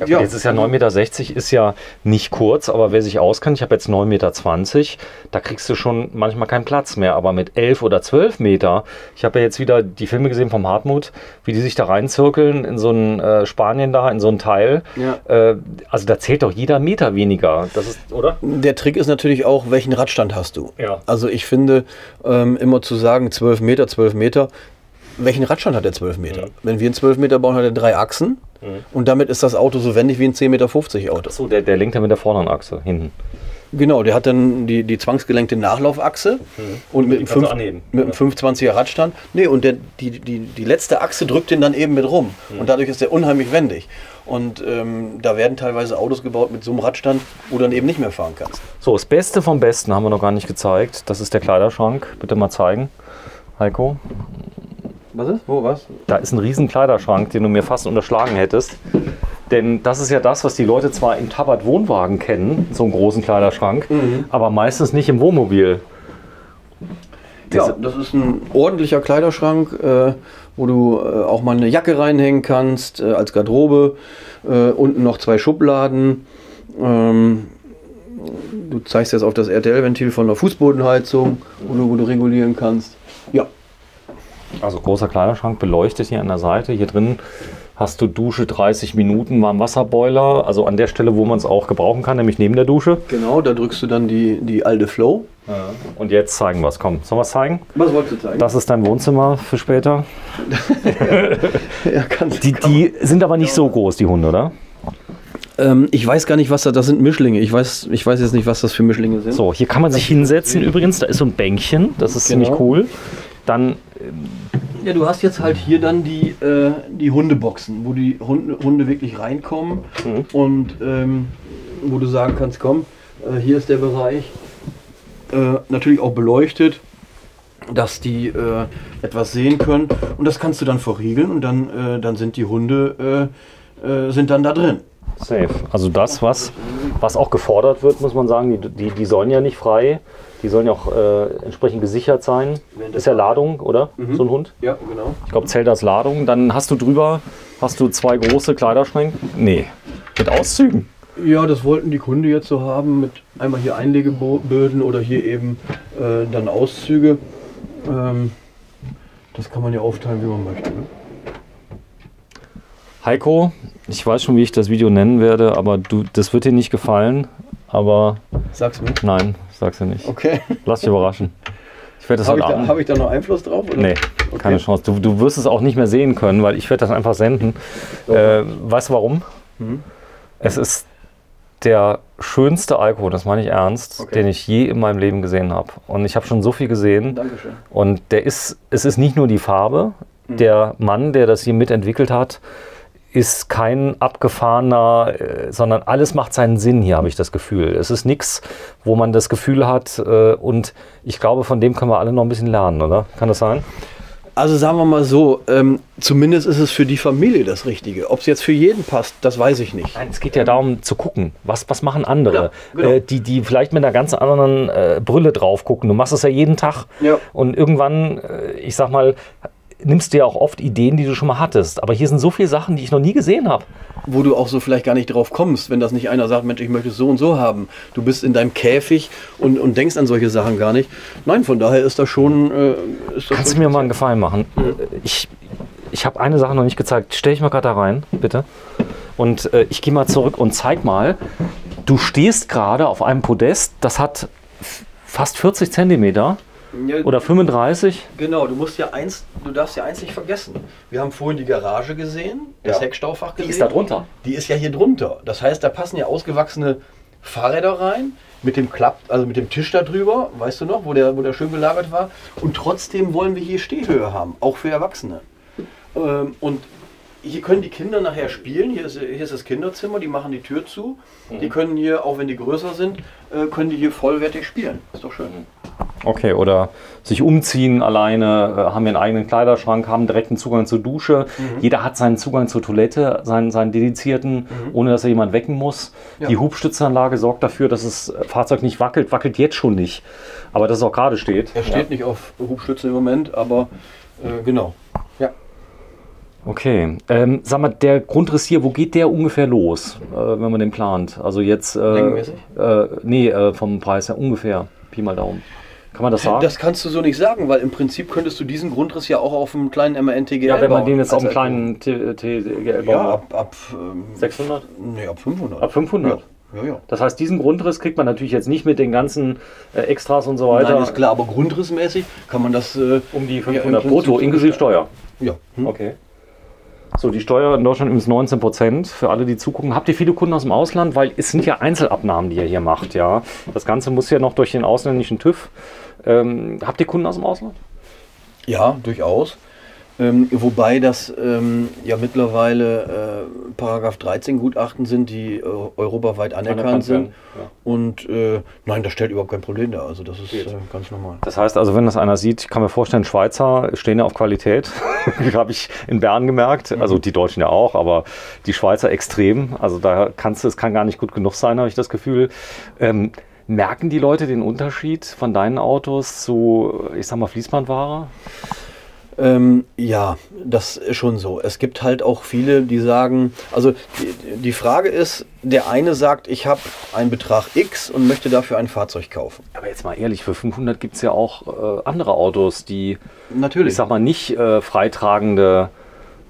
ja, Jetzt ist ja 9,60 Meter, ist ja nicht kurz, aber wer sich auskennt, ich habe jetzt 9,20 Meter, da kriegst du schon manchmal keinen Platz mehr. Aber mit 11 oder 12 Meter, ich habe ja jetzt wieder die Filme gesehen vom Hartmut, wie die sich da reinzirkeln in so ein äh, Spanien da, in so ein Teil. Ja. Äh, also da zählt doch jeder Meter weniger. Das ist, oder? Der Trick ist natürlich auch, welchen Radstand hast du? Ja. Also ich finde, ähm, immer zu sagen, 12 Meter, 12 Meter, welchen Radstand hat der 12 Meter? Mhm. Wenn wir einen 12 Meter bauen, hat er drei Achsen und damit ist das Auto so wendig wie ein 10,50 Meter Auto. So, der, der lenkt ja mit der vorderen Achse hinten. Genau, der hat dann die, die zwangsgelenkte Nachlaufachse und mit 5, anheben. mit einem 25er Radstand. Nee, und der, die, die, die letzte Achse drückt den dann eben mit rum. Und dadurch ist der unheimlich wendig. Und ähm, da werden teilweise Autos gebaut mit so einem Radstand, wo du dann eben nicht mehr fahren kannst. So, das Beste vom Besten haben wir noch gar nicht gezeigt. Das ist der Kleiderschrank. Bitte mal zeigen. Heiko. Was ist? Wo, was? Da ist ein riesen Kleiderschrank, den du mir fast unterschlagen hättest. Denn das ist ja das, was die Leute zwar im Tabat Wohnwagen kennen, so einen großen Kleiderschrank, aber meistens nicht im Wohnmobil. Ja, das ist ein ordentlicher Kleiderschrank, äh, wo du äh, auch mal eine Jacke reinhängen kannst, äh, als Garderobe. Äh, unten noch zwei Schubladen. Ähm, du zeigst jetzt auf das RTL-Ventil von der Fußbodenheizung, wo du, wo du regulieren kannst. Ja, Also großer Kleiderschrank beleuchtet hier an der Seite. Hier drin hast du Dusche 30 Minuten, Warmwasserboiler. Also an der Stelle, wo man es auch gebrauchen kann, nämlich neben der Dusche. genau, da drückst du dann die, die alte Flow. Und jetzt zeigen wir es. Komm, sollen wir es zeigen? Was wolltest du zeigen? Das ist dein Wohnzimmer für später. ja, kannst, Die, die sind aber nicht so groß, die Hunde, oder? ähm, ich weiß gar nicht, was das, das sind Mischlinge. Ich weiß, ich weiß jetzt nicht, was das für Mischlinge sind. So, hier kann man sich hinsetzen übrigens. Da ist so ein Bänkchen. Das ist Genau. ziemlich cool. Dann Ja, du hast jetzt halt hier dann die, äh, die Hundeboxen, wo die Hunde, Hunde wirklich reinkommen Mhm. und ähm, wo du sagen kannst, komm, äh, hier ist der Bereich. Äh, natürlich auch beleuchtet, dass die äh, etwas sehen können und das kannst du dann verriegeln und dann, äh, dann sind die Hunde äh, sind dann da drin. Safe. Also das, was, was auch gefordert wird, muss man sagen, die, die, die sollen ja nicht frei, die sollen ja auch äh, entsprechend gesichert sein. Ist ja Ladung, oder? So ein Hund? Ja, genau. Ich glaube, zählt als Ladung. Dann hast du drüber, hast du zwei große Kleiderschränke. Nee, mit Auszügen. Ja, das wollten die Kunde jetzt so haben mit einmal hier Einlegeböden oder hier eben äh, dann Auszüge. Ähm, das kann man ja aufteilen, wie man möchte. Ne? Heiko, ich weiß schon, wie ich das Video nennen werde, aber du, das wird dir nicht gefallen. Aber Sag's mir. nein, sag's dir nicht. Okay. Lass dich überraschen. Ich werde das Habe ich, da, hab ich da noch Einfluss drauf? Oder? Nee, keine Chance. Du, du wirst es auch nicht mehr sehen können, weil ich werde das einfach senden. Äh, weißt du warum? Mhm. Es ist der schönste Alkohol, das meine ich ernst, Okay. den ich je in meinem Leben gesehen habe. Und ich habe schon so viel gesehen. Dankeschön. Und der ist, es ist nicht nur die Farbe. Mhm. Der Mann, der das hier mitentwickelt hat, ist kein abgefahrener, äh, sondern alles macht seinen Sinn hier, habe ich das Gefühl. Es ist nichts, wo man das Gefühl hat, äh, und ich glaube, von dem können wir alle noch ein bisschen lernen, oder? Kann das sein? Also sagen wir mal so, ähm, zumindest ist es für die Familie das Richtige. Ob es jetzt für jeden passt, das weiß ich nicht. Nein, es geht ja darum zu gucken, was, was machen andere, Ja, genau. äh, die, die vielleicht mit einer ganz anderen äh, Brille drauf gucken. Du machst das ja jeden Tag Ja. und irgendwann, äh, ich sag mal, nimmst du ja auch oft Ideen, die du schon mal hattest. Aber hier sind so viele Sachen, die ich noch nie gesehen habe. Wo du auch so vielleicht gar nicht drauf kommst, wenn das nicht einer sagt, Mensch, ich möchte es so und so haben. Du bist in deinem Käfig und, und denkst an solche Sachen gar nicht. Nein, von daher ist das schon. Äh, ist das Kannst du mir mal einen Gefallen machen? Ich, ich habe eine Sache noch nicht gezeigt. Stell ich mal gerade da rein, bitte. Und äh, ich gehe mal zurück und zeig mal. Du stehst gerade auf einem Podest, das hat fast 40 Zentimeter Ja, oder 35. Genau, du musst ja eins, du darfst ja eins nicht vergessen. Wir haben vorhin die Garage gesehen, das Ja. Heckstaufach gesehen. ist da drunter. Die ist ja hier drunter. Das heißt, da passen ja ausgewachsene Fahrräder rein mit dem Klapp, also mit dem Tisch da drüber, weißt du noch, wo der, wo der schön gelagert war. Und trotzdem wollen wir hier Stehhöhe haben, auch für Erwachsene. Ähm, und hier können die Kinder nachher spielen. Hier ist, hier ist das Kinderzimmer, die machen die Tür zu. Die können hier, auch wenn die größer sind, äh, können die hier vollwertig spielen. Ist doch schön. Okay, oder sich umziehen alleine, äh, haben einen eigenen Kleiderschrank, haben direkten Zugang zur Dusche. Jeder hat seinen Zugang zur Toilette, seinen, seinen dedizierten, ohne dass er jemand wecken muss. Ja. Die Hubstützanlage sorgt dafür, dass das Fahrzeug nicht wackelt, wackelt jetzt schon nicht. Aber dass es auch gerade steht. Er steht nicht auf Hubstütze im Moment, aber äh, genau. Ja. Okay. Ähm, sag mal, der Grundriss hier, wo geht der ungefähr los, äh, wenn man den plant? Also jetzt. Äh, Längenmäßig? Äh, nee, äh, vom Preis her ungefähr. Pi mal Daumen. Kann man das sagen? Das kannst du so nicht sagen, weil im Prinzip könntest du diesen Grundriss ja auch auf einem kleinen MAN-TGL ja, wenn man den jetzt auf einem Alkohol. kleinen T- T- Ja, ab, ab, ähm, 600? nee, ab 500. Ab 500? Ja, ja. Das heißt, diesen Grundriss kriegt man natürlich jetzt nicht mit den ganzen äh, Extras und so weiter. Nein, ist klar, aber grundrissmäßig kann man das. Äh, Um die Ja, 500 im Prinzip brutto, inklusive. Steuer. ja. Hm? Okay. So, die Steuer in Deutschland übrigens 19 Prozent. Für alle, die zugucken. Habt ihr viele Kunden aus dem Ausland? Weil es sind ja Einzelabnahmen, die ihr hier macht. Ja, Das Ganze muss ja noch durch den ausländischen TÜV. Ähm, habt ihr Kunden aus dem Ausland? ja, durchaus. Ähm, wobei das ähm, ja mittlerweile äh, Paragraph 13 Gutachten sind, die äh, europaweit anerkannt, Anerkannt sind. ja. Und äh, nein, das stellt überhaupt kein Problem dar. Also das ist äh, ganz normal. Das heißt also, wenn das einer sieht, ich kann mir vorstellen, Schweizer stehen ja auf Qualität. Habe ich in Bern gemerkt. Also die Deutschen ja auch, aber die Schweizer extrem. Also da kannst du, es kann gar nicht gut genug sein, habe ich das Gefühl. Ähm, merken die Leute den Unterschied von deinen Autos zu, ich sag mal, Fließbandware? Ähm, ja, das ist schon so. Es gibt halt auch viele, die sagen, also die, die Frage ist, der eine sagt, ich habe einen Betrag X und möchte dafür ein Fahrzeug kaufen. Aber jetzt mal ehrlich, für 500 gibt es ja auch äh, andere Autos, die, Natürlich. ich sag mal, nicht äh, freitragende,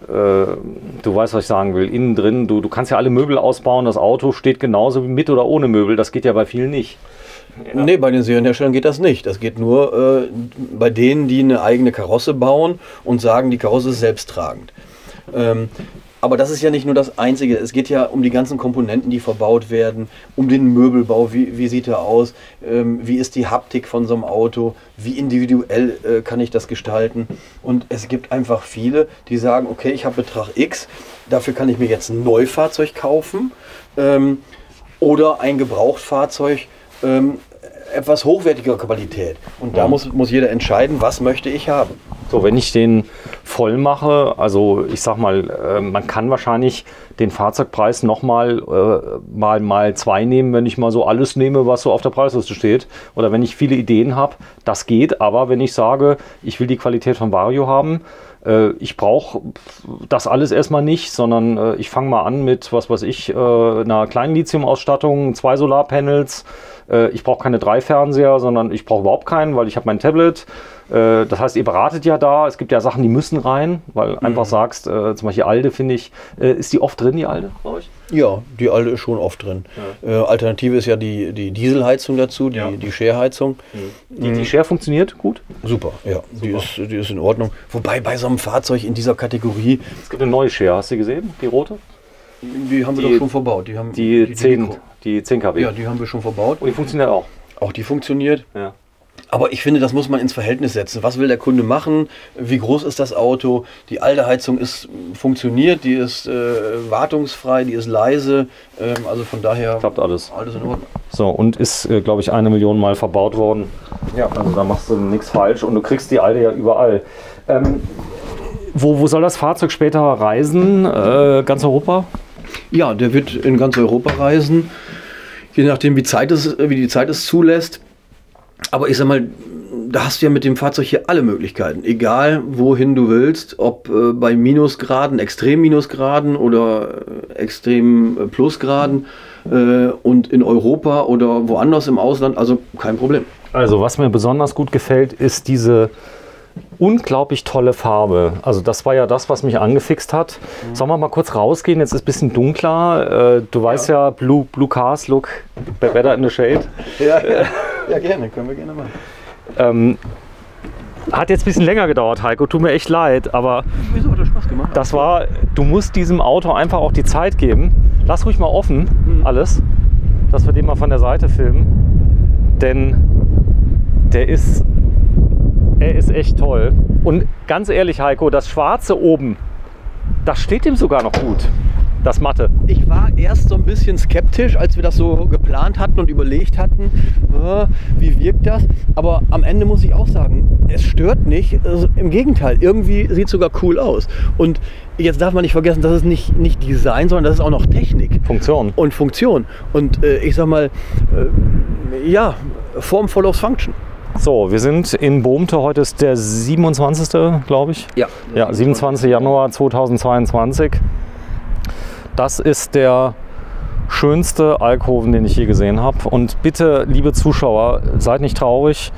äh, du weißt, was ich sagen will, innen drin, du, du kannst ja alle Möbel ausbauen, das Auto steht genauso wie mit oder ohne Möbel, das geht ja bei vielen nicht. Nee, bei den Serienherstellern geht das nicht. Das geht nur äh, bei denen, die eine eigene Karosse bauen und sagen, die Karosse ist selbsttragend. Ähm, aber das ist ja nicht nur das Einzige. Es geht ja um die ganzen Komponenten, die verbaut werden, um den Möbelbau. Wie, wie sieht er aus? Ähm, wie ist die Haptik von so einem Auto? Wie individuell äh, kann ich das gestalten? Und es gibt einfach viele, die sagen, okay, ich habe Betrag X, dafür kann ich mir jetzt ein Neufahrzeug kaufen ähm, oder ein Gebrauchtfahrzeug ähm, etwas hochwertiger Qualität. Und da muss, muss jeder entscheiden, was möchte ich haben. So, wenn ich den voll mache, also ich sag mal, äh, man kann wahrscheinlich den Fahrzeugpreis nochmal äh, mal, mal zwei nehmen, wenn ich mal so alles nehme, was so auf der Preisliste steht. Oder wenn ich viele Ideen habe, das geht. Aber wenn ich sage, ich will die Qualität von Vario haben, ich brauche das alles erstmal nicht, sondern äh, ich fange mal an mit, was weiß ich, äh, einer kleinen Lithium-Ausstattung, zwei Solarpanels. Äh, ich brauche keine drei Fernseher, sondern ich brauche überhaupt keinen, weil ich habe mein Tablet. Äh, Das heißt, ihr beratet ja da. Es gibt ja Sachen, die müssen rein, weil einfach sagst, äh, zum Beispiel Alde finde ich, äh, ist die oft drin, die Alde bei euch? Ja, die alte ist schon oft drin. Äh, Alternative ist ja die, die Dieselheizung dazu, die, Ja. die Share-Heizung. Die, die Share funktioniert gut. Super, ja, Die, ist, die ist in Ordnung. Wobei bei so einem Fahrzeug in dieser Kategorie, Es gibt eine neue Share, hast du gesehen? Die rote? die haben wir Die- doch schon verbaut. Die, haben, Die, 10, Mikro- die 10 kW. Ja, die haben wir schon verbaut. Und die funktioniert auch. Auch die funktioniert. Ja. Aber ich finde, das muss man ins Verhältnis setzen. Was will der Kunde machen? Wie groß ist das Auto? Die alte Heizung ist funktioniert, die ist äh, wartungsfrei, die ist leise. Ähm, also von daher Klappt alles. alles in Ordnung. So, und ist, äh, glaube ich, eine Million Mal verbaut worden. Ja, also da machst du nichts falsch und du kriegst die alte ja überall. Ähm, wo, wo soll das Fahrzeug später reisen? Äh, ganz Europa? Ja, der wird in ganz Europa reisen, je nachdem, wie, Zeit es, wie die Zeit es zulässt. Aber ich sag mal, da hast du ja mit dem Fahrzeug hier alle Möglichkeiten. Egal, wohin du willst, ob äh, bei Minusgraden, extrem Minusgraden oder äh, extrem äh, Plusgraden äh, und in Europa oder woanders im Ausland, also kein Problem. Also, was mir besonders gut gefällt, ist diese unglaublich tolle Farbe. Also, das war ja das, was mich angefixt hat. Sollen wir mal kurz rausgehen? Jetzt ist es ein bisschen dunkler. Äh, du weißt ja, Blue, Blue Cars Look, better in the shade. Ja, ja, gerne, können wir gerne machen. Ähm, hat jetzt ein bisschen länger gedauert, Heiko. Tut mir echt leid, aber Wieso hat das Spaß gemacht? das war, du musst diesem Auto einfach auch die Zeit geben. Lass ruhig mal offen, alles, dass wir den mal von der Seite filmen. Denn der ist, er ist echt toll. Und ganz ehrlich, Heiko, das Schwarze oben, das steht ihm sogar noch gut. Das Matte. Ich war erst so ein bisschen skeptisch, als wir das so geplant hatten und überlegt hatten, äh, wie wirkt das. Aber am Ende muss ich auch sagen, es stört nicht. Also Im Gegenteil, irgendwie sieht es sogar cool aus. Und jetzt darf man nicht vergessen, das ist nicht, nicht Design, sondern das ist auch noch Technik Funktion. und Funktion. Und äh, ich sag mal, äh, ja, Form follows Function. So, wir sind in Bohmte. Heute ist der 27. glaube ich. Ja. Ja, 27. Januar 2022. Das ist der schönste Alkoven, den ich je gesehen habe. Und bitte, liebe Zuschauer, seid nicht traurig.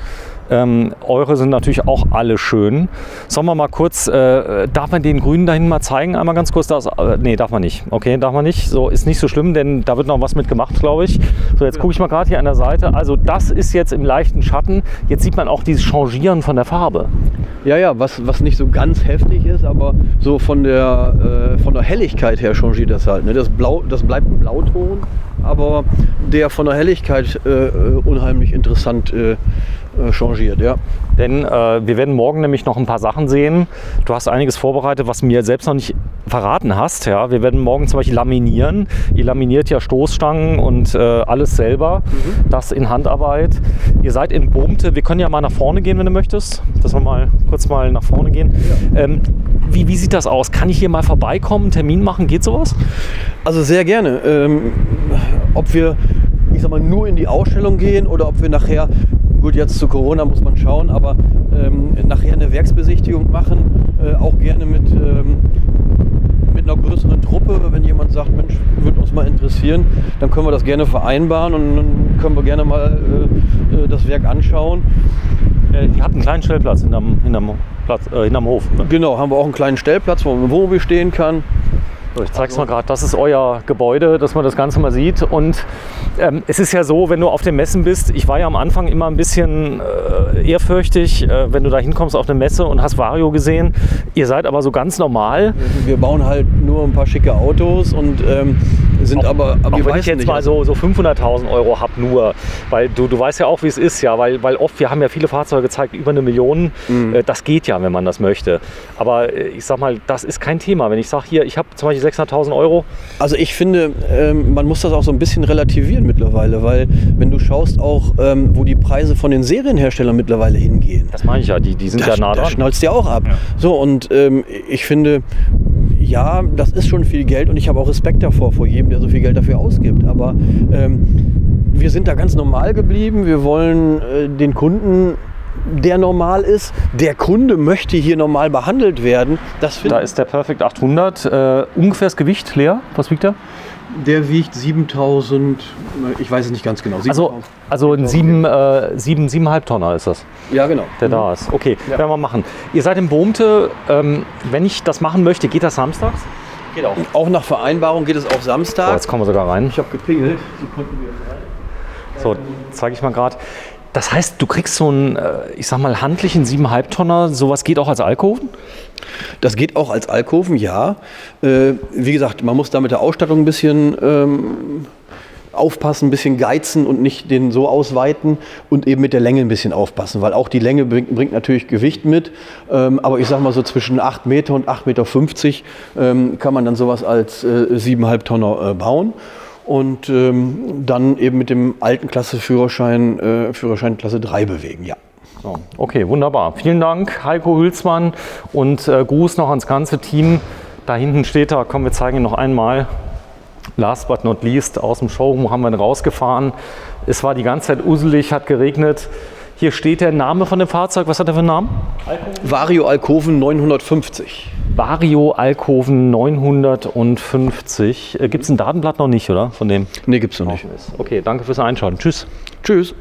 Ähm, eure sind natürlich auch alle schön. Sollen wir mal kurz, äh, darf man den grünen da hinten mal zeigen? Einmal ganz kurz. Das, äh, nee, darf man nicht. Okay, darf man nicht. So, ist nicht so schlimm, denn da wird noch was mit gemacht, glaube ich. So, jetzt gucke ich mal gerade hier an der Seite. Also das ist jetzt im leichten Schatten. Jetzt sieht man auch dieses Changieren von der Farbe. Ja, ja, was, was nicht so ganz heftig ist, aber so von der, äh, von der Helligkeit her changiert das halt. Ne? Das, Blau, das bleibt ein Blauton, aber der von der Helligkeit äh, äh, unheimlich interessant äh, changiert, ja. Denn äh, wir werden morgen nämlich noch ein paar Sachen sehen. Du hast einiges vorbereitet, was mir selbst noch nicht verraten hast. Ja? Wir werden morgen zum Beispiel laminieren. Ihr laminiert ja Stoßstangen und äh, alles selber. Das in Handarbeit. Ihr seid in Bohmte. Wir können ja mal nach vorne gehen, wenn du möchtest. Dass wir mal kurz mal nach vorne gehen. Ähm, wie, wie sieht das aus? Kann ich hier mal vorbeikommen, einen Termin machen? Geht sowas? Also sehr gerne. Ähm, ob wir, ich sag mal, nur in die Ausstellung gehen oder ob wir nachher gut, jetzt zu Corona muss man schauen, aber ähm, nachher eine Werksbesichtigung machen, äh, auch gerne mit, ähm, mit einer größeren Truppe. Wenn jemand sagt, Mensch, würde uns mal interessieren, dann können wir das gerne vereinbaren und dann können wir gerne mal äh, äh das Werk anschauen. Äh, die hat einen kleinen Stellplatz hinterm, hinterm, Platz, äh, hinterm Hof. Ne? Genau, haben wir auch einen kleinen Stellplatz, wo ein Wohnmobil stehen kann. So, ich zeige es mal gerade, das ist euer Gebäude, dass man das Ganze mal sieht. Und ähm, es ist ja so, wenn du auf den Messen bist, ich war ja am Anfang immer ein bisschen äh, ehrfürchtig, äh, wenn du da hinkommst auf eine Messe und hast Vario gesehen. Ihr seid aber so ganz normal. Wir bauen halt nur ein paar schicke Autos und ähm, sind auch, aber, aber auch wenn ich jetzt nicht. mal so, so 500.000 Euro habe nur, weil du, du weißt ja auch, wie es ist, ja, weil, weil oft, wir haben ja viele Fahrzeuge gezeigt, über eine Million, mhm. äh, das geht ja, wenn man das möchte. Aber äh, ich sag mal, das ist kein Thema. Wenn ich sage, hier, ich habe zum Beispiel 600.000 Euro. Also ich finde, ähm, man muss das auch so ein bisschen relativieren mittlerweile, weil wenn du schaust auch, ähm, wo die Preise von den Serienherstellern mittlerweile hingehen. Das meine ich ja, die, die sind da, ja nah dran. Da schnallst dir auch ab. Ja. So, und ähm, ich finde, ja, das ist schon viel Geld und ich habe auch Respekt davor, vor jedem, der so viel Geld dafür ausgibt. Aber wir sind da ganz normal geblieben. Wir wollen äh, den Kunden der normal ist. Der Kunde möchte hier normal behandelt werden. Das da ist der Perfect 800. Äh, ungefähr das Gewicht, Lea, was wiegt der? Der wiegt 7000, ich weiß es nicht ganz genau. also, also ein 7, äh, 7, 7,5 Tonner ist das. Ja, genau. Der mhm. da ist. Okay, ja. werden wir machen. Ihr seid in Bohmte. Ähm, wenn ich das machen möchte, geht das samstags? Geht auch. Auch nach Vereinbarung geht es auch samstags. So, jetzt kommen wir sogar rein. Ich habe gepingelt. So, zeige ich mal gerade. Das heißt, du kriegst so einen, äh, ich sag mal, handlichen 7,5 Tonner. Sowas geht auch als Alkoven? Das geht auch als Alkoven, ja. Äh, wie gesagt, man muss da mit der Ausstattung ein bisschen ähm, aufpassen, ein bisschen geizen und nicht den so ausweiten und eben mit der Länge ein bisschen aufpassen, weil auch die Länge bringt, bringt natürlich Gewicht mit. Ähm, aber ich sag mal so zwischen 8 Meter und 8,50 Meter ähm, kann man dann sowas als äh, 7,5 Tonner äh, bauen und ähm, dann eben mit dem alten Klasse Führerschein, äh, Führerschein Klasse 3 bewegen, ja. So, okay, wunderbar. Vielen Dank, Heiko Hülsmann und äh, Gruß noch ans ganze Team. Da hinten steht er, komm, wir zeigen ihn noch einmal. Last but not least, aus dem Showroom haben wir ihn rausgefahren. Es war die ganze Zeit uselig, hat geregnet. Hier steht der Name von dem Fahrzeug. Was hat er für einen Namen? Vario Alkoven 950. Vario Alkoven 950. Äh, gibt es ein Datenblatt noch nicht, oder? Von dem? Nee, gibt es noch nicht. Okay, danke fürs Einschauen. Tschüss. Tschüss.